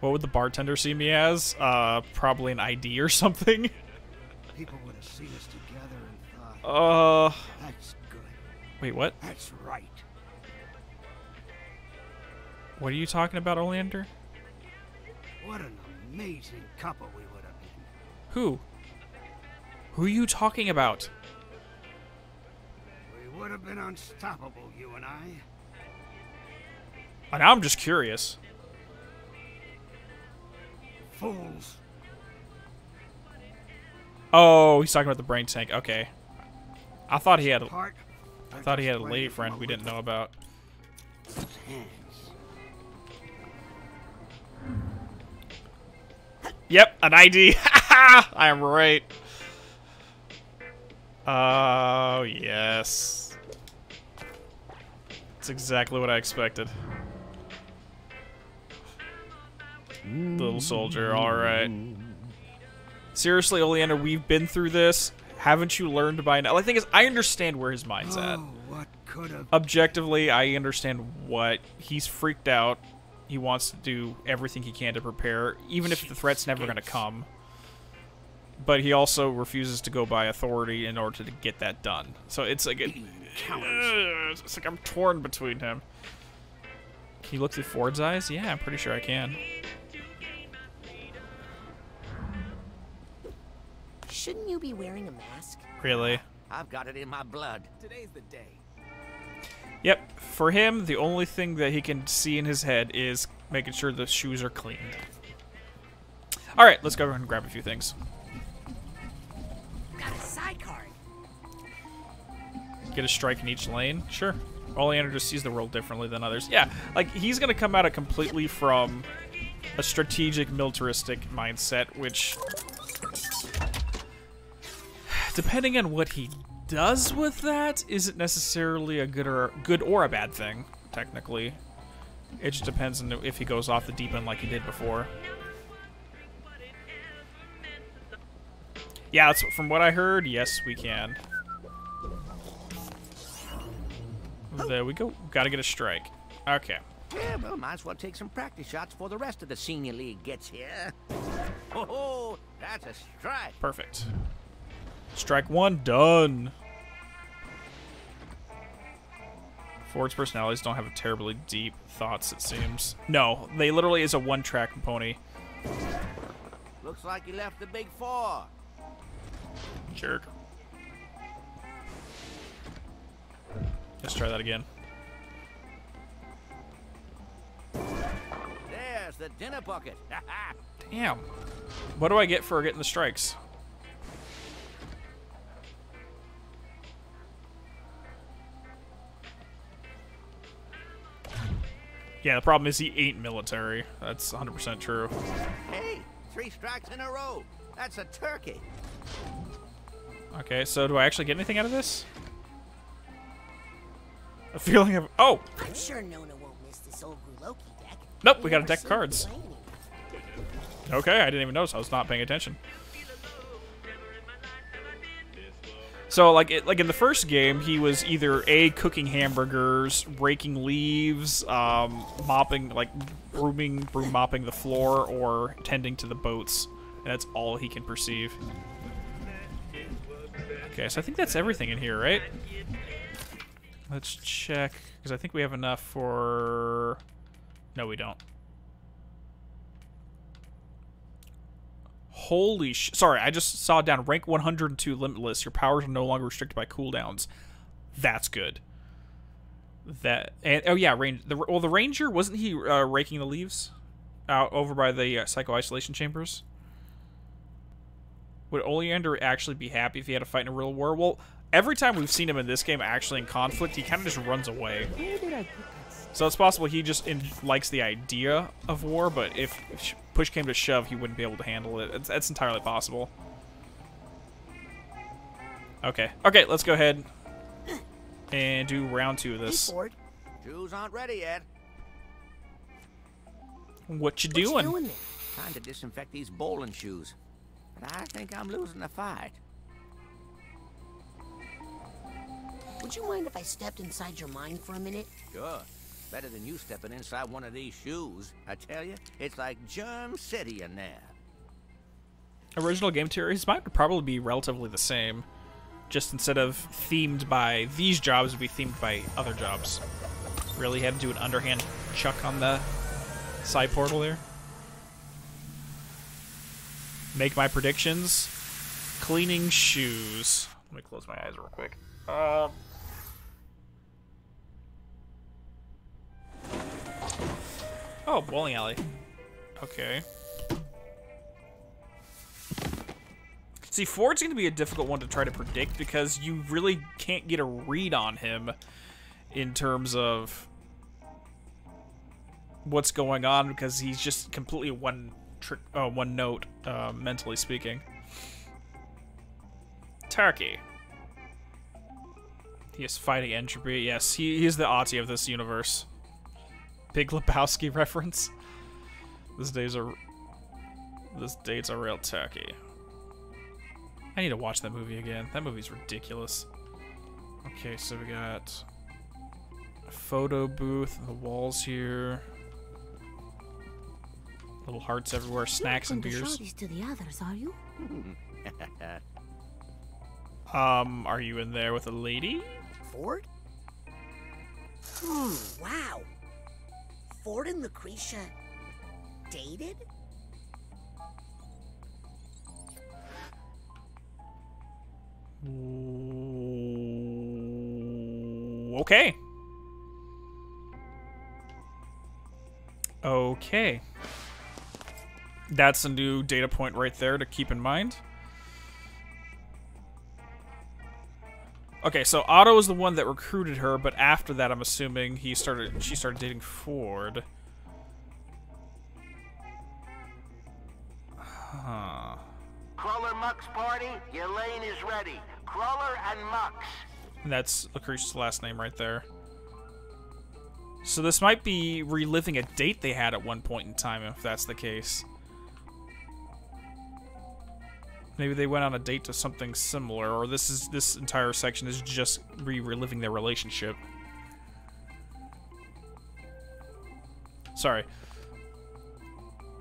What would the bartender see me as? Uh, probably an ID or something. People would have seen us together and thought, Uh, that's good. wait, what? That's right. What are you talking about, Oleander? What an amazing couple we would have been. Who? Who are you talking about? Would have been unstoppable, you and I. Now I'm just curious. Fools. Oh, he's talking about the brain tank. Okay. I thought he had a, I thought he had a lady friend we didn't know about. Yep, an ID. I am right. Oh, yes. That's exactly what I expected. Little soldier, alright. Seriously, Oleander, we've been through this. Haven't you learned by now? The thing is, I understand where his mind's at. Oh, what could have. Objectively, I understand what he's freaked out. He wants to do everything he can to prepare, even if the threat's never going to come. But he also refuses to go by authority in order to get that done. So it's like it, it's like I'm torn between him. Can you look through Ford's eyes? Yeah, I'm pretty sure I can. Shouldn't you be wearing a mask? Really? I've got it in my blood. Today's the day. Yep. For him, the only thing that he can see in his head is making sure the shoes are cleaned. All right, let's go and grab a few things. Get a strike in each lane? Sure. Oleander just sees the world differently than others. Yeah, like, he's going to come at it completely from a strategic, militaristic mindset, which... Depending on what he does with that, isn't necessarily a good or good or a bad thing, technically. It just depends on if he goes off the deep end like he did before. Yeah, that's, from what I heard, yes, we can. Oh. There we go. Gotta get a strike. Okay. Yeah, well, might as well take some practice shots before the rest of the senior league gets here. Oh, that's a strike. Perfect. Strike one, done. Ford's personalities don't have terribly deep thoughts, it seems. No, they literally is a one-track pony. Looks like you left the big four. Jerk. Let's try that again. There's the dinner bucket. Damn. What do I get for getting the strikes? Yeah, the problem is he ain't military. That's 100% true. hey, three strikes in a row. That's a turkey. Okay, so do I actually get anything out of this? A feeling of... Oh! I'm sure Nona won't miss this old Gruloki deck. Nope, we You got a deck of cards. it. Okay, I didn't even notice. I was not paying attention. So, like, it, like in the first game, he was either a cooking hamburgers, raking leaves, um, mopping, like brooming, broom mopping the floor, or tending to the boats. And that's all he can perceive. Okay, so I think that's everything in here, right? Let's check, because I think we have enough for... No, we don't. Holy sh... Sorry, I just saw down rank 102 limitless. Your powers are no longer restricted by cooldowns. That's good. That and oh yeah, range. The, well, the ranger wasn't he uh, raking the leaves out over by the uh, psycho isolation chambers? Would Oleander actually be happy if he had to fight in a real war? Well, every time we've seen him in this game actually in conflict, he kind of just runs away. So it's possible he just in, likes the idea of war, but if push came to shove, he wouldn't be able to handle it. It's, that's entirely possible. Okay. Okay, let's go ahead and do round two of this. Hey, Ford. Shoes aren't ready yet. What you What doing? You doing there? Trying to disinfect these bowling shoes. But I think I'm losing the fight. Would you mind if I stepped inside your mind for a minute? Sure. Better than you stepping inside one of these shoes. I tell you, it's like Germ City in there. Original game theories might probably be relatively the same. Just instead of themed by these jobs, would be themed by other jobs. Really had to do an underhand chuck on the side portal there. Make my predictions. Cleaning shoes. Let me close my eyes real quick. Um. Oh, bowling alley. Okay. See, Ford's going to be a difficult one to try to predict because you really can't get a read on him in terms of what's going on because he's just completely one trick, uh, one note, uh, mentally speaking. Turkey. He is fighting entropy. Yes, he, he's the Ati of this universe. Big Lebowski reference. This day's a this date's a real turkey. I need to watch that movie again. That movie's ridiculous. Okay, so we got a photo booth, the walls here. Little hearts everywhere, snacks and beers. to the others, are you? Um, are you in there with a lady? Ford? Hmm, wow. Ford and Lucrecia dated? Okay. Okay. That's a new data point right there to keep in mind. Okay, so Otto is the one that recruited her, but after that, I'm assuming he started. She started dating Ford. Huh. Cruller Muchs party, your lane is ready. Cruller and Muchs. And that's Lucrecia's last name right there. So this might be reliving a date they had at one point in time, if that's the case. Maybe they went on a date to something similar, or this is this entire section is just re-reliving their relationship. Sorry.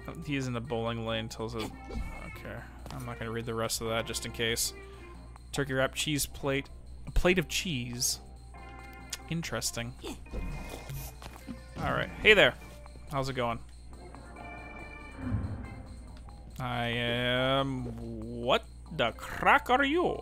Oh, he is in the bowling lane tells us. Okay, I'm not gonna read the rest of that just in case. Turkey wrap cheese plate, a plate of cheese. Interesting. All right, hey there. How's it going? I am. What the crack are you?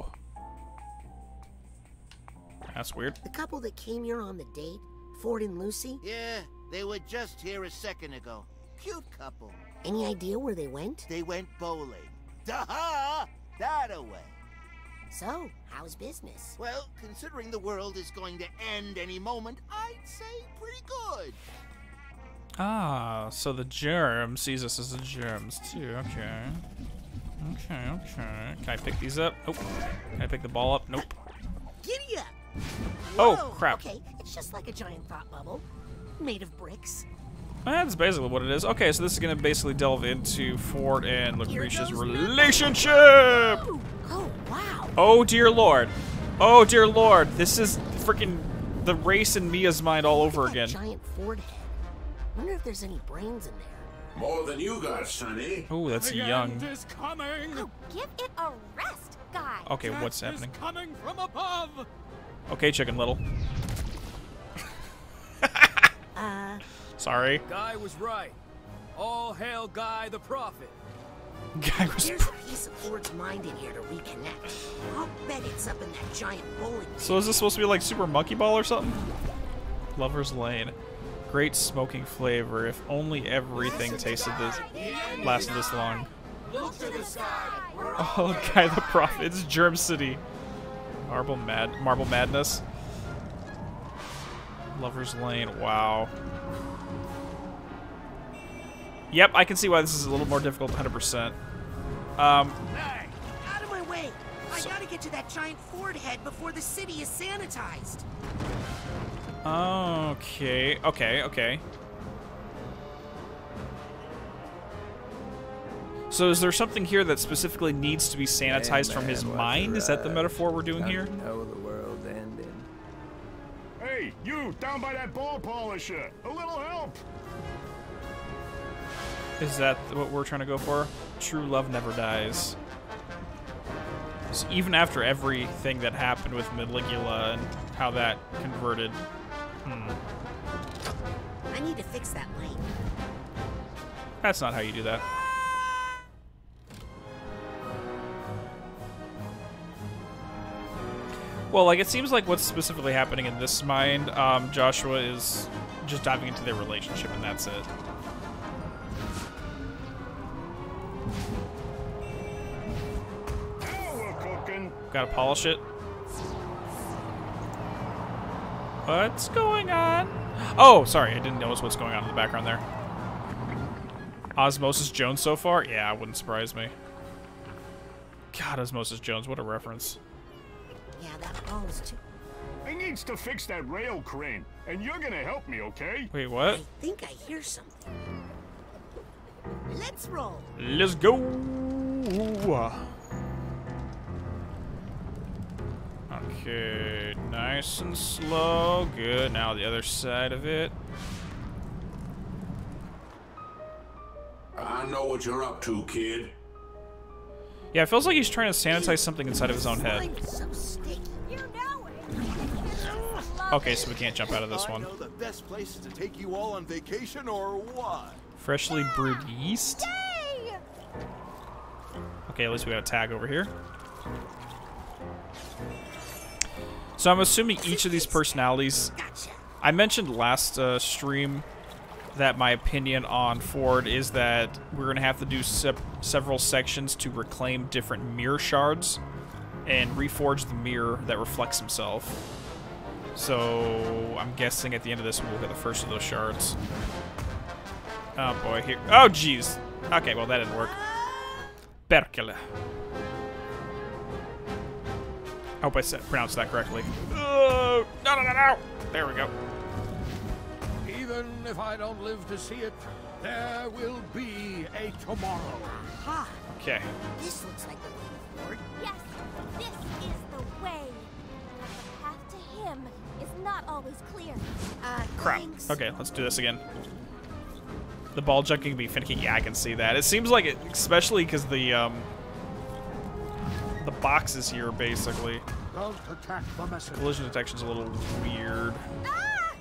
That's weird. The couple that came here on the date, Ford and Lucy? Yeah, they were just here a second ago. Cute couple. Any idea where they went? They went bowling. Duh! That away. So, how's business? Well, considering the world is going to end any moment, I'd say pretty good. Ah, so the germ sees us as the germs too. Okay. Okay, okay. Can I pick these up? Nope. Can I pick the ball up? Nope. Giddy up! Oh, crap. Okay, it's just like a giant thought bubble, made of bricks. That's basically what it is. Okay, so this is going to basically delve into Ford and Lucrecia's relationship! Oh, wow. Oh, dear lord. Oh, dear lord. This is freaking the race in Milla's mind all over again. Giant Ford head. I wonder if there's any brains in there. More than you got, Sonny. Oh, that's The young. end is coming. Oh, give it a rest, guy. Okay, what's Death is happening? coming from above. Okay, Chicken Little. Uh, Sorry. Guy was right. All hail Guy the Prophet. Guy was. there's a piece of Ford's mind in here to reconnect. I'll bet it's up in that giant bowling So is this supposed to be like Super Monkey Ball or something? Lover's Lane. Great smoking flavor. If only everything tasted this lasted this long. Oh, Guy the Prophet. It's Germ City. Marble Mad Marble Madness. Lover's Lane. Wow. Yep, I can see why this is a little more difficult 100%. Um, out of my way! I gotta get to that giant Ford head before the city is sanitized. Okay, okay, okay. So is there something here that specifically needs to be sanitized from his mind? Is that the metaphor we're doing here? Know the world ending. Hey, you down by that ball polisher. A little help. Is that what we're trying to go for? True love never dies. So even after everything that happened with Maligula and how that converted, hmm, I need to fix that lane. that's not how you do that. Well, like it seems like what's specifically happening in this mind, um, Joshua is just diving into their relationship, and that's it. Gotta polish it. What's going on? Oh, sorry, I didn't notice what's going on in the background there. Osmosis Jones so far? Yeah, wouldn't surprise me. God, Osmosis Jones, what a reference. Yeah, that ball is too. I needs to fix that rail crane, and you're gonna help me, okay? Wait, what? I think I hear something. Let's roll. Let's go. Okay, nice and slow. Good. Now the other side of it. I know what you're up to, kid. Yeah, it feels like he's trying to sanitize something inside of his own head. So sticky. You know it. Okay, so we can't jump out of this one. the best places to take you all on vacation or what? Freshly brewed yeast. Okay, at least we got a tag over here. So I'm assuming each of these personalities. I mentioned last uh, stream that my opinion on Ford is that we're gonna have to do sep several sections to reclaim different mirror shards and reforge the mirror that reflects himself. So I'm guessing at the end of this we'll get the first of those shards. Oh boy, here. Oh jeez. Okay, well that didn't work. Perkele. I hope I said pronounced that correctly. Oh, no, no, no, no. There we go. Even if I don't live to see it, there will be a tomorrow. Ha! Okay. This looks like the way Ford. Yes, this is the way. But the path to him is not always clear. Uh, Crap. Okay, let's do this again. The ball junking be finicky. Yeah, I can see that. It seems like it, especially because the um, the boxes here basically. Don't attack the messenger. Collision detection's a little weird ah!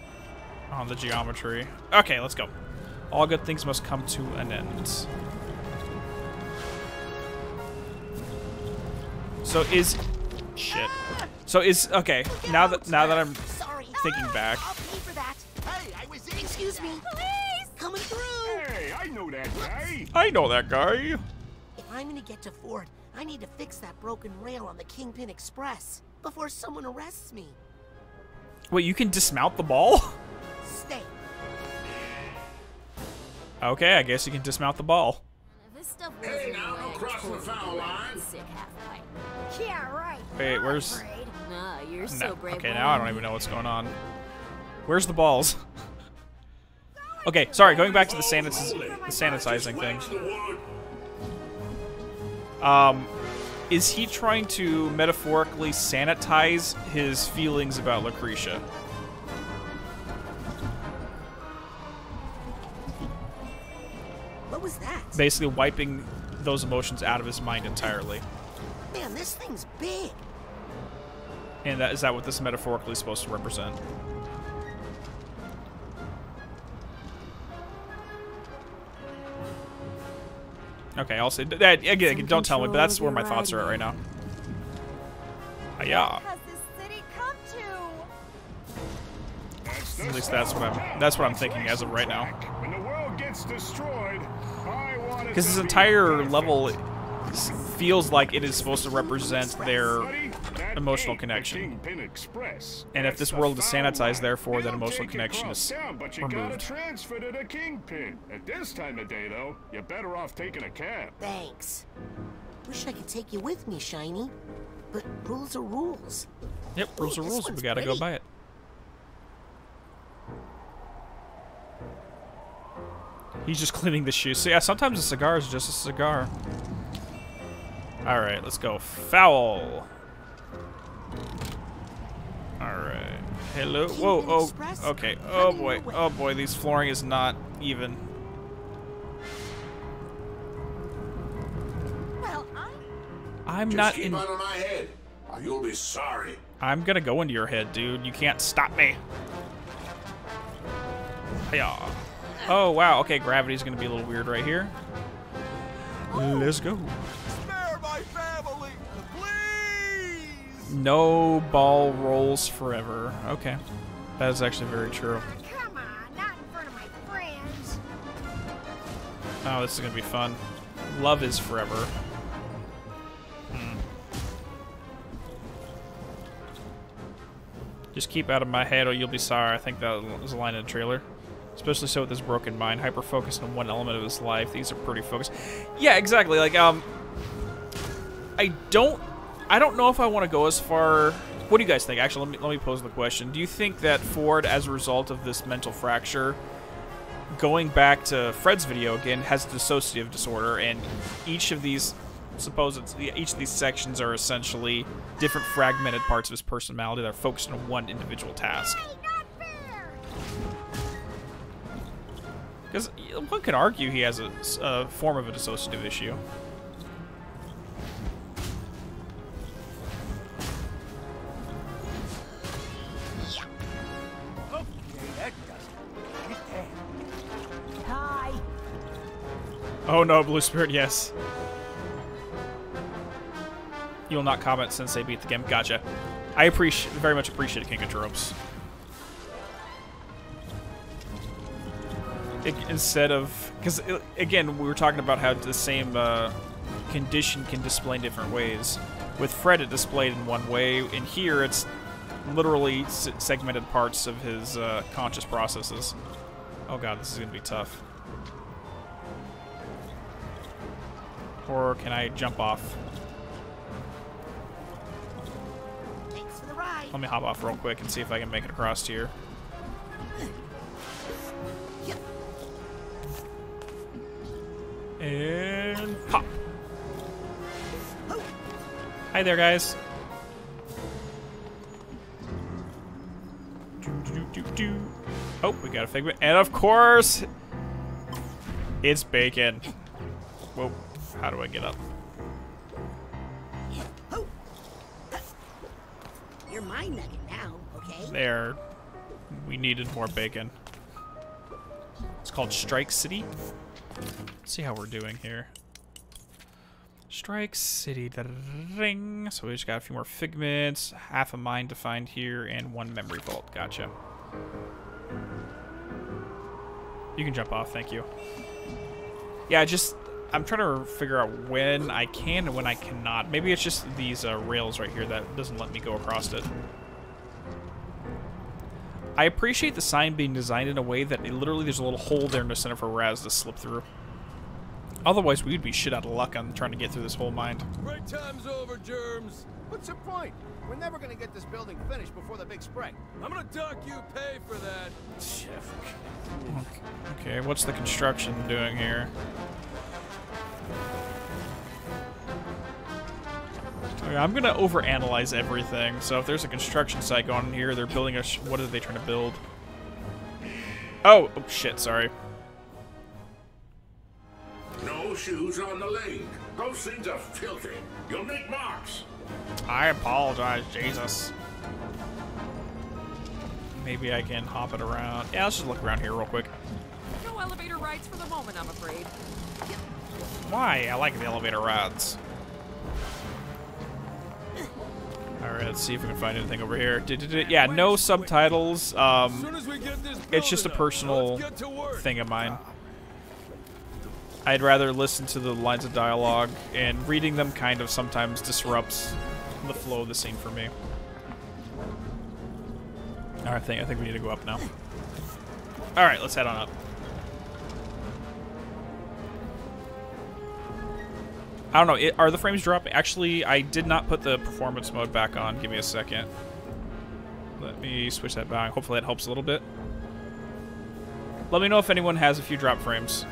on the geometry. Okay, let's go. All good things must come to an end. So is shit. Ah! So is okay. Now that now that I'm thinking ah! back, I'll pay for that. Hey, I was in. Excuse me. Please. Coming through. Hey, I know that guy. I know that guy. If I'm gonna get to Ford, I need to fix that broken rail on the Kingpin Express before someone arrests me. Wait, you can dismount the ball? Stay. Okay, I guess you can dismount the ball. This stuff Hey, now, don't cross the foul line. Sick half. Yeah, right. Wait, where's? Nah, you're No, brave. okay, now I don't even know what's going on. Where's the balls? okay, sorry. Going back to the, sanitiz the sanitizing thing. Um, is he trying to metaphorically sanitize his feelings about Lucrecia? basically wiping those emotions out of his mind entirely. Man, this thing's big. And that is that what this metaphorically is supposed to represent? Okay, I'll say that again. Don't tell me, but that's where my thoughts are at right now. Yeah. At least that's what I'm. That's what I'm thinking as of right now. When the world gets destroyed, I want it Because this entire level feels like it is supposed to represent their emotional connection. Kingpin Express. And if this world is sanitized, therefore, that emotional connection is town, but you gotta removed. transfer to the Kingpin. At this time of day, though, you're better off taking a cab. Thanks. Wish I could take you with me, Shiny. But rules are rules. Yep, rules Ooh, are rules. We gotta go pretty. by it. He's just cleaning the shoes. So yeah, sometimes a cigar is just a cigar. All right, let's go. Foul. All right. Hello. Whoa. Oh. Okay. Oh boy. Oh boy. These flooring is not even. Well, I I'm Just not keep in. out of my head, or you'll be sorry. I'm gonna go into your head, dude. You can't stop me. Yeah. Oh wow. Okay, gravity's gonna be a little weird right here. Let's go. No ball rolls forever. Okay. That is actually very true. come on, not in front of my friends. Oh, this is gonna be fun. Love is forever. Hmm. Just keep out of my head or you'll be sorry. I think that was a line in the trailer. Especially so with this broken mind, hyper focused on one element of his life. These are pretty focused. Yeah, exactly. Like, um, I don't, I don't know if I want to go as far. What do you guys think? Actually, let me let me pose the question. Do you think that Ford, as a result of this mental fracture, going back to Fred's video again, has dissociative disorder, and each of these suppose it's each of these sections are essentially different fragmented parts of his personality that are focused on one individual task. Because one could argue he has a form of a dissociative issue. Oh no, Blue Spirit, yes. You will not comment since they beat the game. Gotcha. I appreciate very much appreciate King of Tropes. I- instead of because again we were talking about how the same uh, condition can display in different ways. With Fred, it displayed in one way, and here it's literally segmented parts of his uh, conscious processes. Oh god, this is gonna be tough. Or can I jump off? Thanks for the ride. Let me hop off real quick and see if I can make it across here. And pop. Hi there, guys. Oh, we got a figment. And of course, it's bacon. Whoa, how do I get up? Oh. You're my nugget now, okay? There. We needed more bacon. It's called Strike City. Let's see how we're doing here. Strike City. Ring. So we just got a few more figments, half a mine to find here, and one memory vault. Gotcha. You can jump off, thank you. Yeah, just I'm trying to figure out when I can and when I cannot. Maybe it's just these uh, rails right here that doesn't let me go across it. I appreciate the sign being designed in a way that it literally there's a little hole there in the center for Raz to slip through. Otherwise, we'd be shit out of luck on trying to get through this whole mind. Break time's over, Germs. What's the point? We're never gonna get this building finished before the big spring. I'm gonna dock you pay for that. Okay, what's the construction doing here? Okay, I'm gonna overanalyze everything. So if there's a construction site going on here, they're building a. Sh what are they trying to build? Oh, oh shit! Sorry. No shoes on the lane. Those things are filthy. You'll make marks. I apologize, Jesus. Maybe I can hop it around. Yeah, let's just look around here real quick. No elevator rides for the moment, I'm afraid. Why? I like the elevator rides. Alright, let's see if we can find anything over here. Yeah, no subtitles. Um, it's just a personal thing of mine. I'd rather listen to the lines of dialogue, and reading them kind of sometimes disrupts the flow of the scene for me. Alright, I think, I think we need to go up now. Alright, let's head on up. I don't know. It, are the frames dropping? Actually, I did not put the performance mode back on. Give me a second. Let me switch that back. Hopefully that helps a little bit. Let me know if anyone has a few drop frames.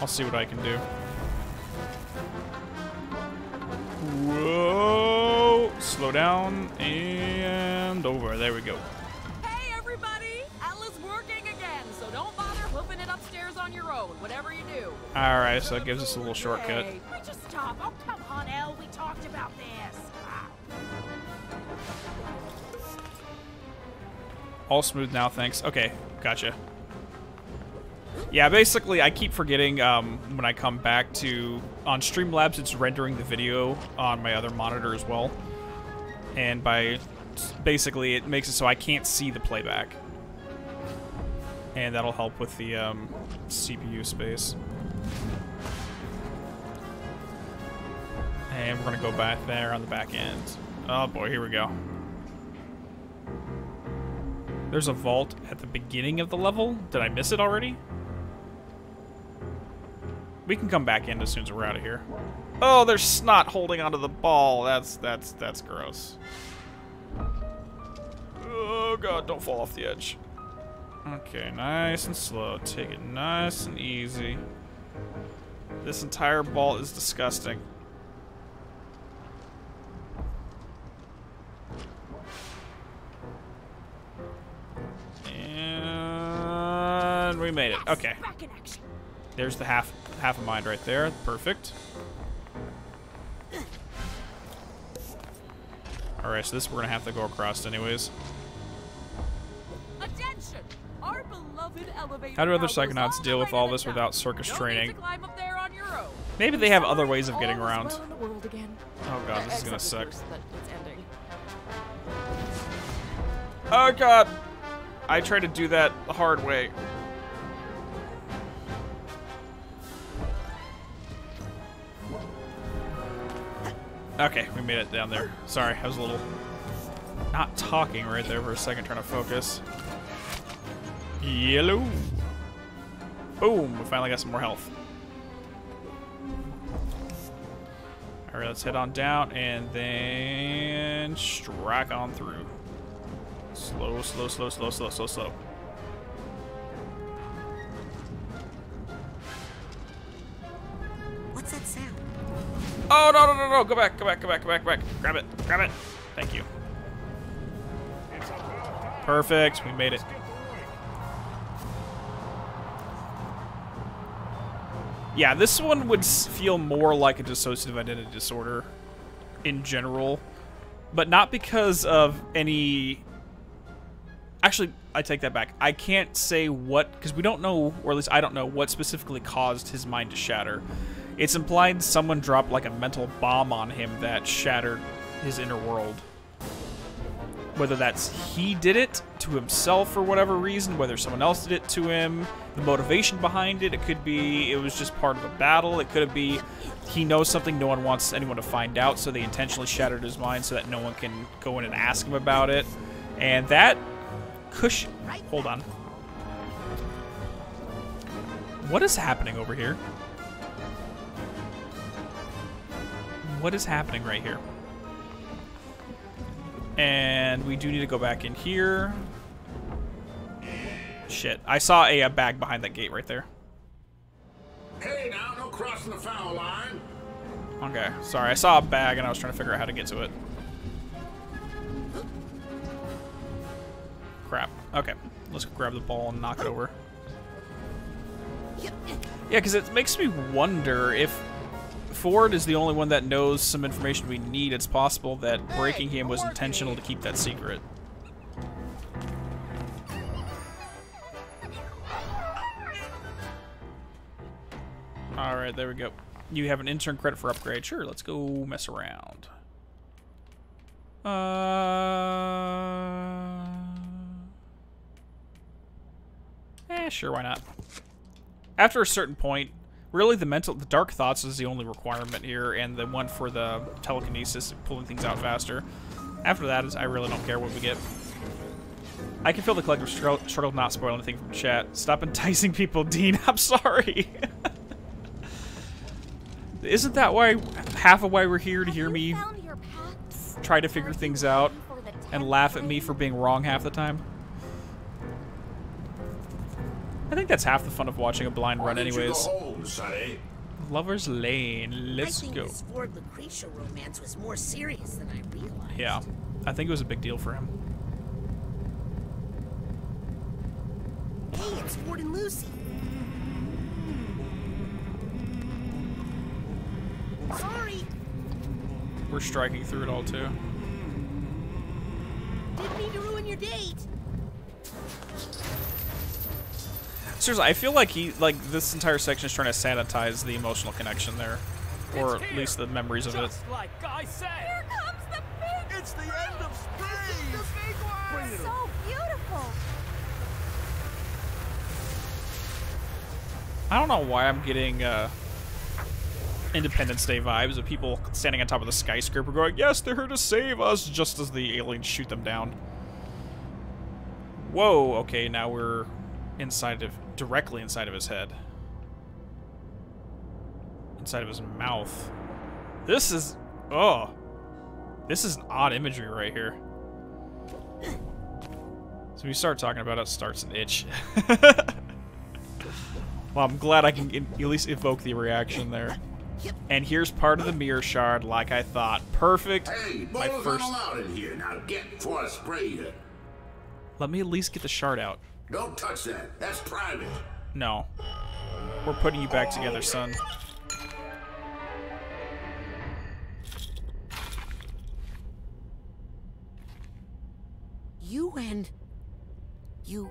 I'll see what I can do. Whoa! Slow down and over. There we go. Don't bother hoofing it upstairs on your own, whatever you do. Alright, so it gives us a little shortcut. Hey, just stop. Oh, come on. We talked about this. All smooth now, thanks. Okay, gotcha. Yeah, basically, I keep forgetting um, when I come back to... On Streamlabs, it's rendering the video on my other monitor as well. And by... Basically, it makes it so I can't see the playback. And that'll help with the um, CPU space. And we're to go back there on the back end. Oh boy, here we go. There's a vault at the beginning of the level. Did I miss it already? We can come back in as soon as we're out of here. Oh, there's snot holding onto the ball. That's that's that's gross. Oh god, don't fall off the edge. Okay, nice and slow. Take it nice and easy. This entire ball is disgusting. And we made it. Okay. There's the half half a mind right there. Perfect. Alright, so this we're gonna have to go across anyways. Attention! Our beloved elevator How do other psychonauts deal with all this without circus training? to climb up there on your own. Maybe they have other ways of getting around. well in the world again. Oh god, this is gonna suck. of course, that it's ending. Oh god! I tried to do that the hard way. Okay, we made it down there. Sorry, I was a little not talking right there for a second, trying to focus. Yellow. Boom, we finally got some more health. Alright, let's head on down and then strike on through. Slow, slow, slow, slow, slow, slow, slow. What's that sound? Oh, no, no, no, no. Go back, go back, go back, go back, go back. Grab it, grab it. Thank you. Perfect. We made it. Yeah, this one would feel more like a dissociative identity disorder in general, but not because of any. Actually, I take that back. I can't say what, because we don't know, or at least I don't know, what specifically caused his mind to shatter. It's implied someone dropped like a mental bomb on him that shattered his inner world. Whether that's he did it to himself for whatever reason, whether someone else did it to him, the motivation behind it, it could be it was just part of a battle, it could be he knows something no one wants anyone to find out, so they intentionally shattered his mind so that no one can go in and ask him about it. And that cushion. Hold on. What is happening over here? What is happening right here? And we do need to go back in here. Shit. I saw a, a bag behind that gate right there. Hey now, no crossing the foul line. Okay. Sorry, I saw a bag and I was trying to figure out how to get to it. crap. Okay, let's grab the ball and knock it over. Yeah, because it makes me wonder if Ford is the only one that knows some information we need. It's possible that breaking him was intentional to keep that secret. Alright, there we go. You have an intern credit for upgrade. Sure, let's go mess around. Uh... Eh, sure, why not? After a certain point, really the mental, the dark thoughts is the only requirement here, and the one for the telekinesis, pulling things out faster. After that, is I really don't care what we get. I can feel the collective struggle, struggle not spoil anything from chat. Stop enticing people, Dean. I'm sorry. Isn't that why half of why we're here to hear me try to figure things out and laugh at me for being wrong half the time? I think that's half the fun of watching a blind run, anyways. Home, Lover's Lane. Let's I think go. This Ford Lucrecia romance was more serious than I realized. Yeah, I think it was a big deal for him. Hey, it's Ford and Lucy. Sorry. We're striking through it all too. Didn't mean to ruin your date. Seriously, I feel like he like this entire section is trying to sanitize the emotional connection there, or at least the memories of it. Just like I said. Here comes the big. It's the end of spring. The big one. Bring it so beautiful. I don't know why I'm getting uh, Independence Day vibes of people standing on top of the skyscraper going, "Yes, they're here to save us," just as the aliens shoot them down. Whoa. Okay, now we're inside of directly inside of his head. Inside of his mouth. This is oh. This is an odd imagery right here. So we start talking about it, it starts an itch. well, I'm glad I can at least evoke the reaction there. And here's part of the mirror shard, like I thought. Perfect. Hey, My first. allowed in here. Now get before I spray you. Let me at least get the shard out. Don't touch that. That's private. No. We're putting you back together, son. You and you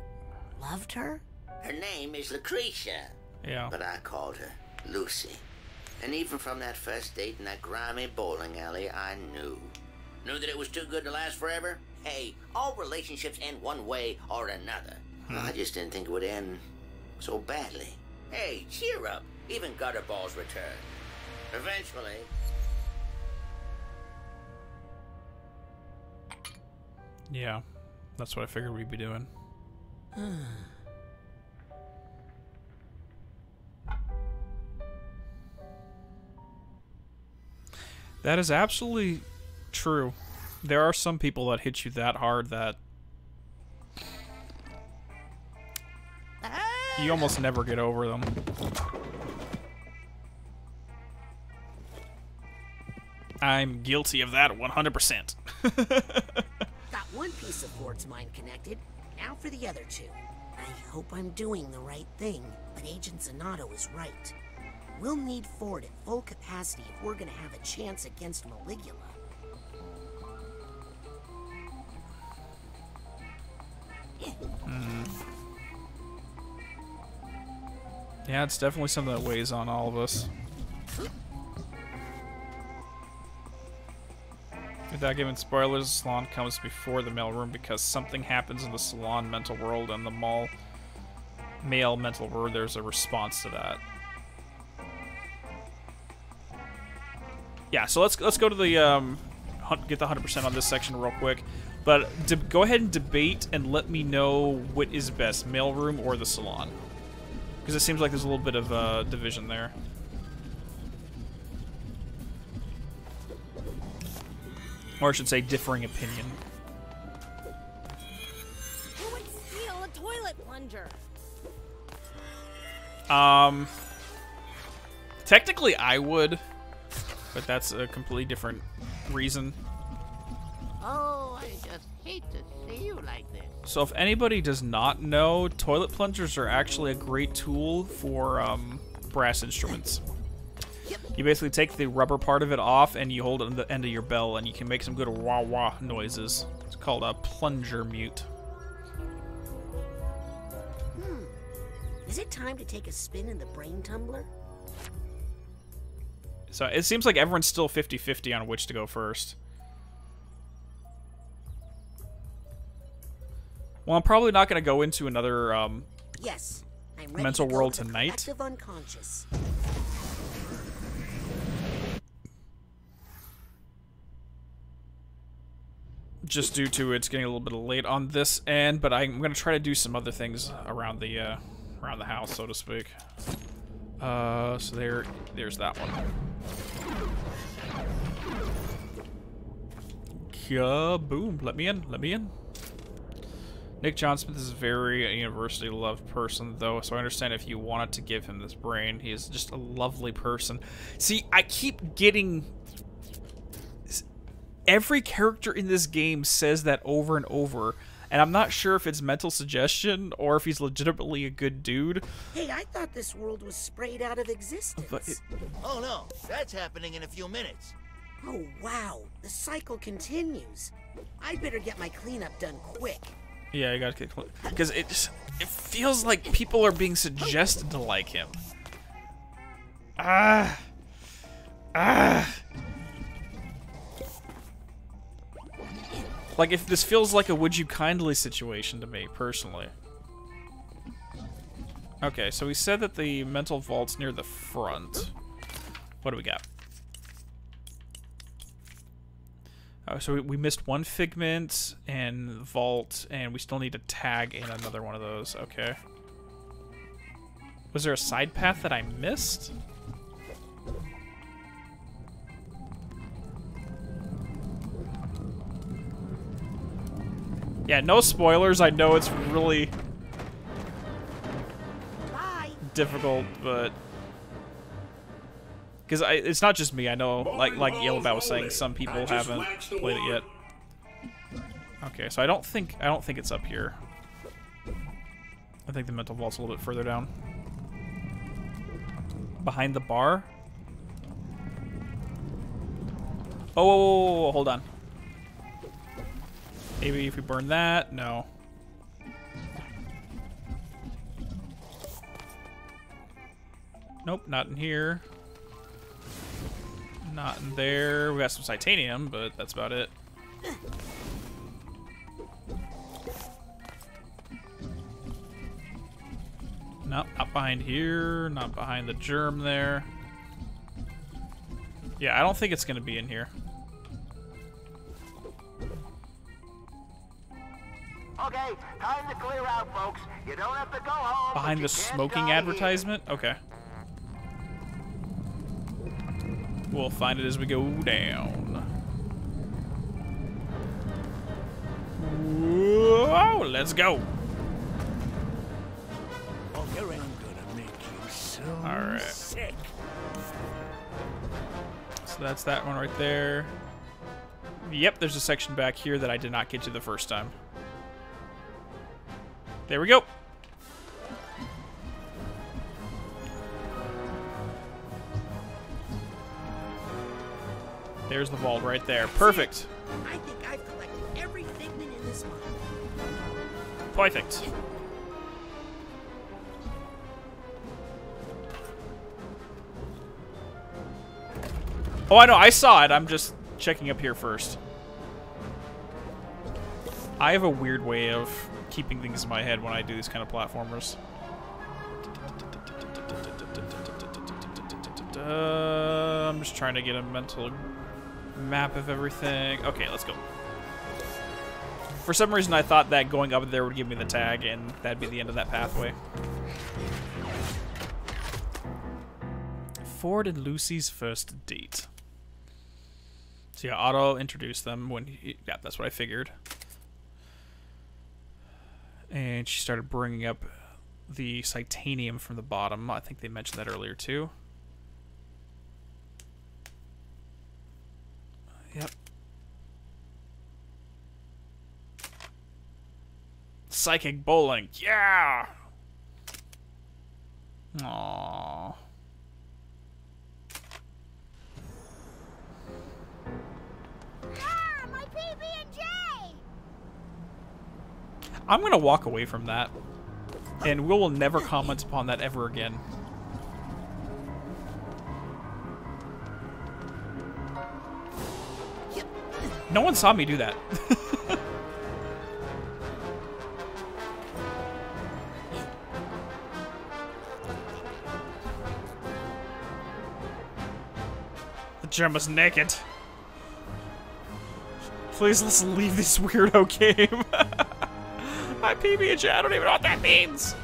loved her? Her name is Lucrecia. Yeah. But I called her Lucy. And even from that first date in that grimy bowling alley, I knew. Knew that it was too good to last forever? Hey, all relationships end one way or another. I just didn't think it would end so badly. Hey, cheer up. Even Gutterballs return. Eventually. Yeah. That's what I figured we'd be doing. That is absolutely true. There are some people that hit you that hard that you almost never get over them. I'm guilty of that 100%. Got one piece of Ford's mind connected. Now for the other two. I hope I'm doing the right thing, but Agent Zanotto is right. We'll need Ford at full capacity if we're gonna have a chance against Maligula. Hmm. Yeah, it's definitely something that weighs on all of us. Without giving spoilers, the salon comes before the mailroom because something happens in the salon mental world and the mall male mental world. There's a response to that. Yeah, so let's let's go to the um, get the hundred percent on this section real quick. But go ahead and debate and let me know what is best, mailroom or the salon, because it seems like there's a little bit of uh, division there. Or I should say, differing opinion. Who would steal a toilet plunger? Um, technically, I would, but that's a completely different reason. Oh, I just hate to see you like this. So if anybody does not know, toilet plungers are actually a great tool for um, brass instruments. You basically take the rubber part of it off and you hold it on the end of your bell and you can make some good wah wah noises. It's called a plunger mute. Hmm. Is it time to take a spin in the brain tumbler? So it seems like everyone's still 50-50 on which to go first. Well, I'm probably not going to go into another um, Yes. Mental to world to tonight. unconscious. just due to it's getting a little bit late on this end, but I'm gonna try to do some other things around the uh, around the house, so to speak. Uh, so there, there's that one. Kaboom! Let me in. Let me in. Nick Johnson is a very uh, university loved person, though, so I understand if you wanted to give him this brain. He is just a lovely person. See, I keep getting every character in this game says that over and over, and I'm not sure if it's mental suggestion or if he's legitimately a good dude. Hey, I thought this world was sprayed out of existence. But it- Oh no, that's happening in a few minutes. Oh, wow. The cycle continues. I'd better get my cleanup done quick. Yeah, you gotta get because it just it feels like people are being suggested to like him. Ah, ah. Like if this feels like a would you kindly situation to me personally. Okay, so we said that the mental vault's near the front. What do we got? Oh, so we, we missed one figment and vault, and we still need to tag in another one of those. Okay. Was there a side path that I missed? Yeah, no spoilers. I know it's really difficult, but because it's not just me. I know, like like Yellowbow was saying, some people haven't played it yet. Okay, so I don't think I don't think it's up here. I think the mental vault's a little bit further down. Behind the bar. Oh, whoa, whoa, whoa, hold on. Maybe if we burn that? No. Nope, not in here. Not in there. We got some Psitanium, but that's about it. Nope, not behind here. Not behind the germ there. Yeah, I don't think it's going to be in here. Okay, time to clear out, folks. You don't have to go home. Behind the smoking die here. advertisement? Okay. We'll find it as we go down. Whoa, let's go. Your aim gonna make you so All right. sick. So that's that one right there. Yep, there's a section back here that I did not get to the first time. There we go. There's the vault right there. Perfect. I think I've collected every figment in this. Perfect. Oh, I know. I saw it. I'm just checking up here first. I have a weird way of keeping things in my head when I do these kind of platformers. Uh, I'm just trying to get a mental map of everything. Okay, let's go. For some reason, I thought that going up there would give me the tag, and that'd be the end of that pathway. Ford and Lucy's first date. So yeah, Otto introduced them when he, yeah, that's what I figured. And she started bringing up the Psitanium from the bottom. I think they mentioned that earlier too. Yep. Psychic bowling. Yeah. Aww. Ah, my PB and J. I'm gonna walk away from that, and we will never comment upon that ever again. No one saw me do that. the gem was naked. Please let's leave this weirdo game. My PB&J, I don't even know what that means.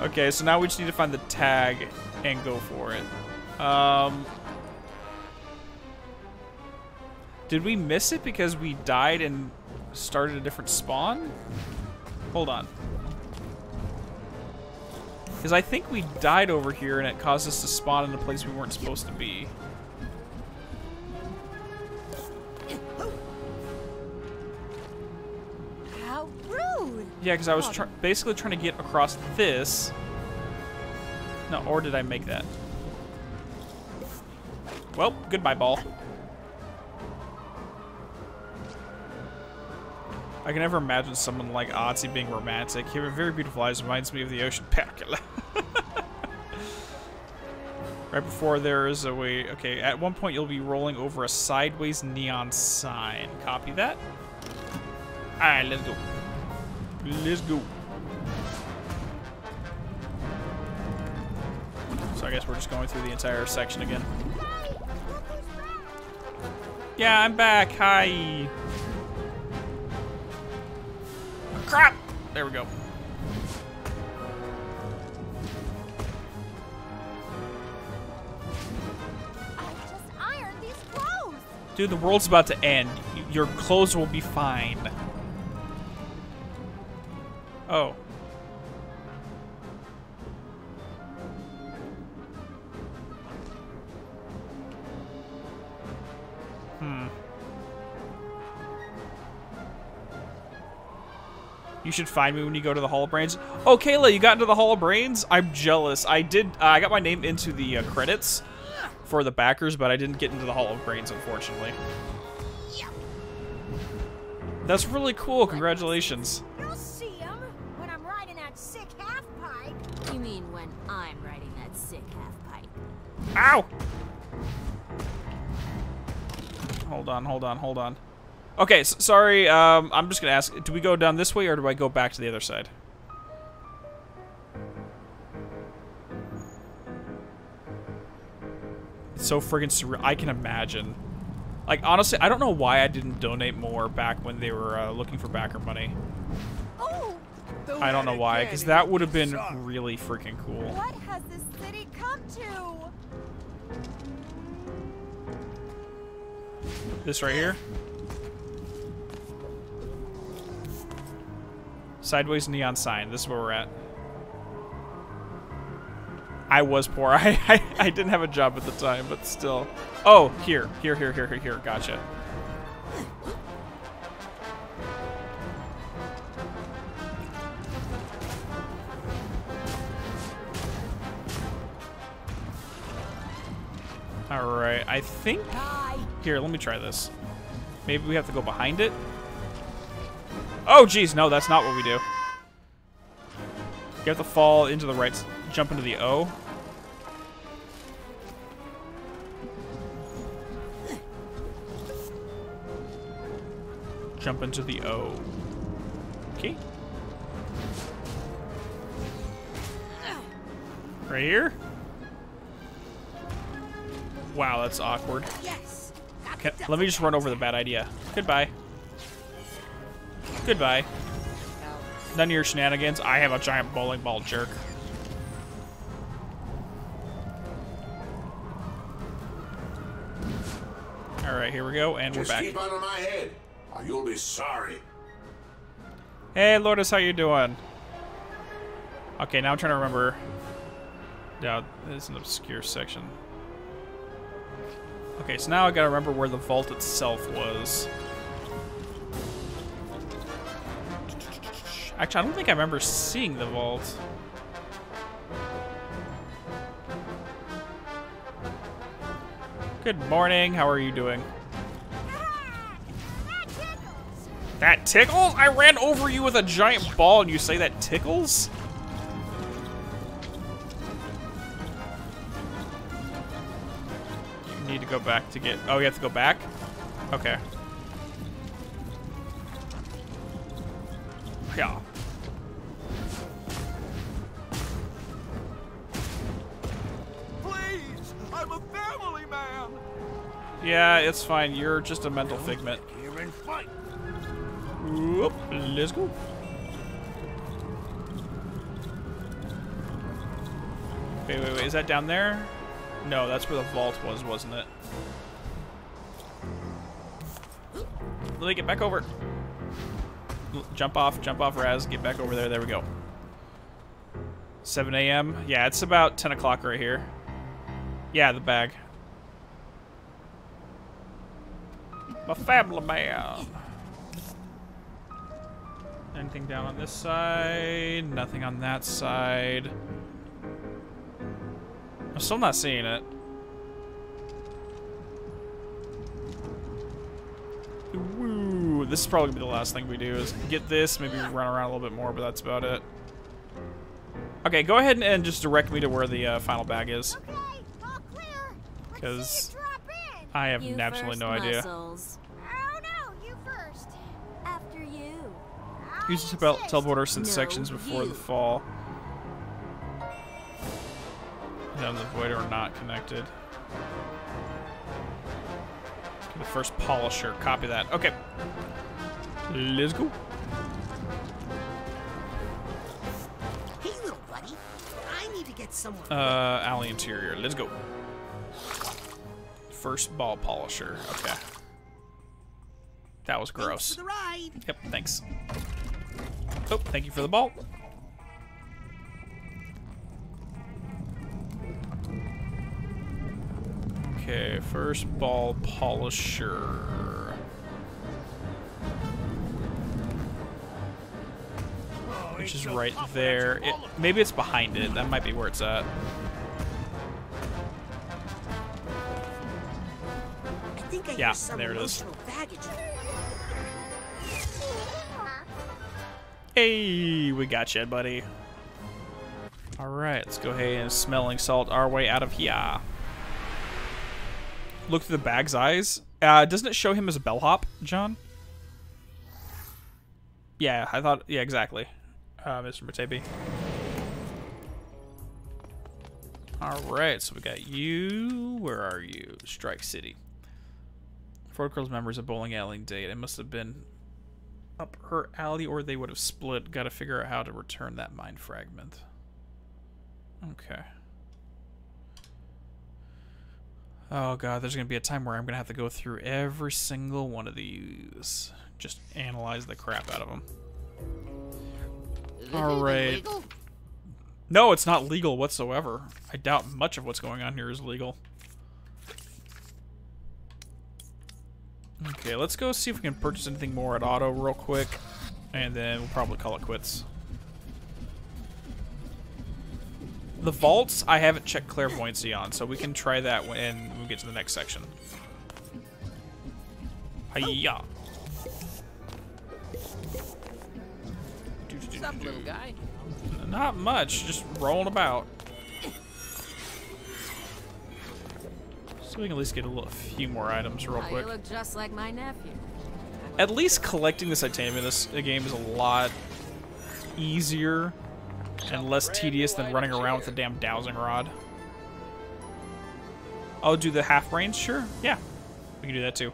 Okay, so now we just need to find the tag and go for it. Um, did we miss it because we died and started a different spawn? Hold on. Because I think we died over here and it caused us to spawn in a place we weren't supposed to be. How rude. Yeah, because I was try basically trying to get across this. No, or did I make that? Well, goodbye, ball. I can never imagine someone like Otzi being romantic. He has very beautiful eyes. Reminds me of the ocean pergola. right before there is a way... Okay, at one point you'll be rolling over a sideways neon sign. Copy that. Alright, let's go. Let's go. So I guess we're just going through the entire section again. Yeah, I'm back. Hi. Crap! There we go. Just iron these clothes. Dude, the world's about to end. Your clothes will be fine. Oh. You should find me when you go to the Hall of Brains. Oh, Kayla, you got into the Hall of Brains? I'm jealous. I did. Uh, I got my name into the uh, credits for the backers, but I didn't get into the Hall of Brains, unfortunately. That's really cool. Congratulations. You'll see him when I'm riding that sick half pipe. You mean when I'm riding that sick half pipe? Ow! Hold on, hold on, hold on. Okay, s sorry. Um, I'm just gonna ask: Do we go down this way, or do I go back to the other side? It's so friggin' surreal. I can imagine. Like, honestly, I don't know why I didn't donate more back when they were uh, looking for backer money. I don't know why, because that would have been really freaking cool. What has this city come to? This right here? Sideways neon sign. This is where we're at. I was poor. I, I, I didn't have a job at the time, but still. Oh, here. Here, here, here, here, here. Gotcha. Alright, I think... Here, let me try this. Maybe we have to go behind it? Oh, geez, no, that's not what we do. You have to fall into the right, jump into the O. Jump into the O. Okay. Right here? Wow, that's awkward. Yes. Can, let me just run over the bad idea. Goodbye. Goodbye. None of your shenanigans. I have a giant bowling ball jerk. Alright, here we go, and Just we're back. keep out of my head, or you'll be sorry. Hey, Lourdes, how you doing? Okay, now I'm trying to remember. Yeah, this is an obscure section. Okay, so now I gotta remember where the vault itself was. Actually, I don't think I remember seeing the vault. Good morning. How are you doing? That tickles? I ran over you with a giant ball and you say that tickles? You need to go back to get... Oh, you have to go back? Okay. Yeah. I'm a family man. Yeah, it's fine. You're just a mental figment. Here and fight. Whoop, let's go. Wait, wait, wait. Is that down there? No, that's where the vault was, wasn't it? Lily, get back over. Jump off, jump off, Raz. Get back over there. There we go. 7 a.m. Yeah, it's about 10 o'clock right here. Yeah, the bag. My family man. Anything down on this side? Nothing on that side. I'm still not seeing it. Woo! This is probably gonna be the last thing we do is get this, maybe run around a little bit more, but that's about it. Okay, go ahead and, just direct me to where the uh, final bag is. Because I have You absolutely first, no idea. muscles. Oh no, you first. After you. Use the tel- teleporter since No, sections before you. the fall. None of the void are not connected. The first polisher. Copy that. Okay. Let's go. Hey, little buddy. I need to get someone. Uh, alley interior. Let's go. First ball polisher. Okay. That was gross. for the ride. Yep, thanks. Oh, thank you for the ball. Okay, first ball polisher. Which is right there. It, maybe it's behind it. That might be where it's at. Think I Yeah, hear some there it is. baggage. Hey, we got you, buddy. All right, let's go ahead and smelling salt our way out of here. Look through the bag's eyes. Uh, doesn't it show him as a bellhop, John? Yeah, I thought. Yeah, exactly. Uh, Mr. Matebi. All right, so we got you. Where are you? Strike City. Ford Girls members of bowling alley date. It must have been up her alley or they would have split. Got to figure out how to return that mind fragment. Okay. Oh god, there's going to be a time where I'm going to have to go through every single one of these. Just analyze the crap out of them. Alright. No, it's not legal whatsoever. I doubt much of what's going on here is legal. Okay, let's go see if we can purchase anything more at Otto real quick. And then we'll probably call it quits. The vaults, I haven't checked clairvoyancy on, so we can try that when we get to the next section. Hiya. What's up, little guy? Not much, just rolling about. We can at least get a, little, a few more items real quick. look just like my nephew. At least collecting the Psitanium in this game is a lot easier and less tedious than running around with a damn dowsing rod. Oh, do the half range? Sure. Yeah, we can do that too.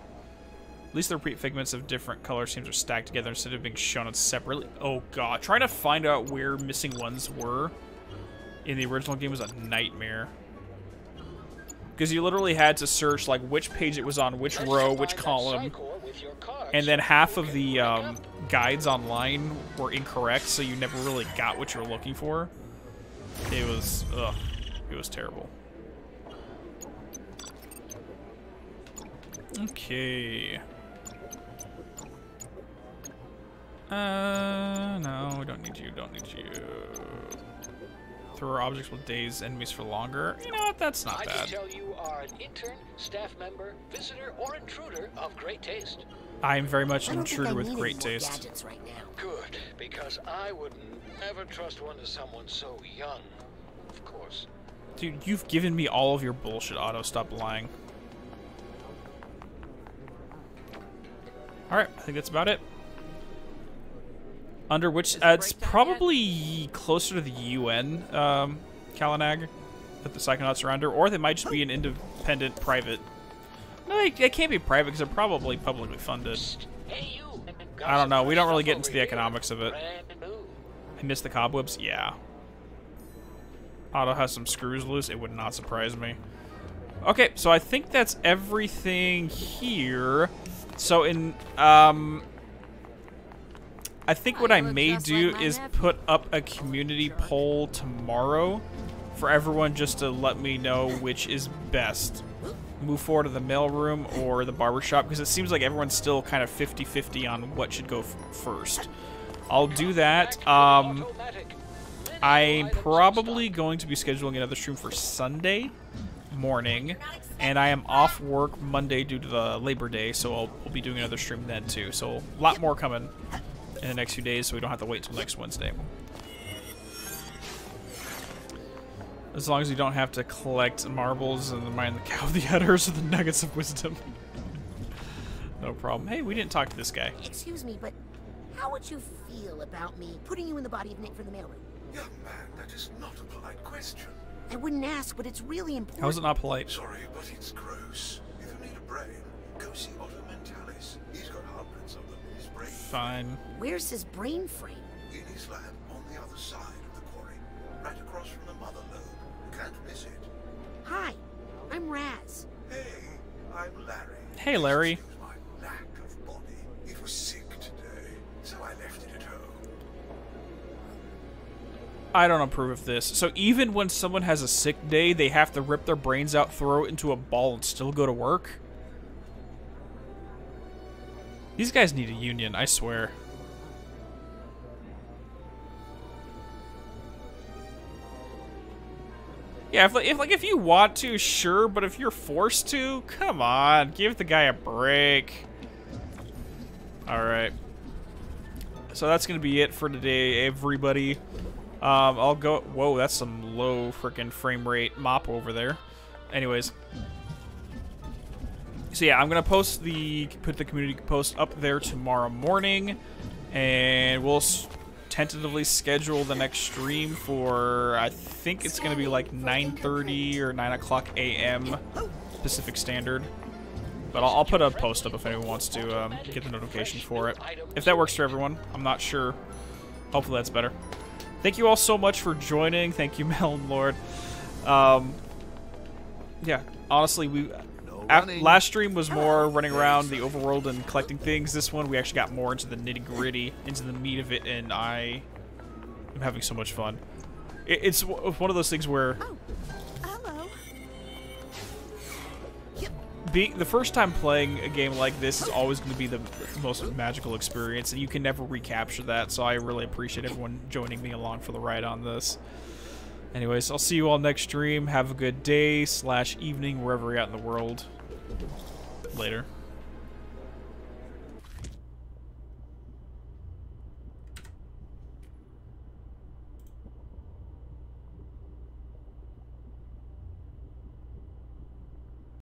At least the repeat figments of different color schemes are stacked together instead of being shown separately. Oh god, trying to find out where missing ones were in the original game was a nightmare. Because you literally had to search like which page it was on, which row, which column, and then half of the um, guides online were incorrect, so you never really got what you were looking for. It was, ugh, it was terrible. Okay. Uh, no, we don't need you. Don't need you. Throw objects will daze enemies for longer. You know what? That's not I bad. just tell you are an intern, staff member, visitor, or intruder of great taste. I am very much an intruder with great taste. right now. Good, because I would never trust one to someone so young. Of course. Dude, you've given me all of your bullshit, Otto. Stop lying. Alright, I think that's about it. Under which, uh, it's probably closer to the UN, um, Kalinag, that the Psychonauts are under, or they might just be an independent private. No, they, they can't be private because they're probably publicly funded. I don't know. We don't really get into the economics of it. I miss the cobwebs? Yeah. Otto has some screws loose. It would not surprise me. Okay, so I think that's everything here. So in, um... I think what I may do is put up a community poll tomorrow for everyone just to let me know which is best. Move forward to the mailroom or the barbershop because it seems like everyone's still kind of 50-50 on what should go first. I'll do that. Um, I'm probably going to be scheduling another stream for Sunday morning, and I am off work Monday due to the Labor Day, so I'll, I'll be doing another stream then too. So a lot more coming in the next few days, so we don't have to wait till next Wednesday. As long as you don't have to collect marbles and mine the cow the udders or the nuggets of wisdom. no problem. Hey, we didn't talk to this guy. Excuse me, but how would you feel about me putting you in the body of Nick from the mailroom? Young man, that is not a polite question. I wouldn't ask, but it's really important. How is it not polite? Sorry, but it's gross. If you need a brain, go see Otto Fine. Where's his brain frame? In his lab, on the other side of the quarry. Right across from the mother lobe. Can't miss it. Hi, I'm Raz. Hey, I'm Larry. Hey, Larry. My lack of body. It was sick today, so I left it at home. I don't approve of this. So even when someone has a sick day, they have to rip their brains out, throw it into a ball, and still go to work? These guys need a union, I swear. Yeah, if, if like if you want to, sure, but if you're forced to, come on, give the guy a break. All right. So that's gonna be it for today, everybody. Um, I'll go. Whoa, that's some low freaking frame rate mop over there. Anyways. So yeah, I'm gonna post the put the community post up there tomorrow morning, and we'll tentatively schedule the next stream for I think it's gonna be like 9:30 or 9 o'clock a.m. Pacific Standard. But I'll, I'll put a post up if anyone wants to um, get the notification for it. If that works for everyone, I'm not sure. Hopefully that's better. Thank you all so much for joining. Thank you, Melon Lord. Um, yeah, honestly, we last stream was more running around the overworld and collecting things. This one, we actually got more into the nitty gritty, into the meat of it, and I am having so much fun. It, it's one of those things where oh, Hello. being the first time playing a game like this is always going to be the most magical experience, and you can never recapture that. So I really appreciate everyone joining me along for the ride on this. Anyways, I'll see you all next stream. Have a good day slash evening wherever you're at in the world. Later.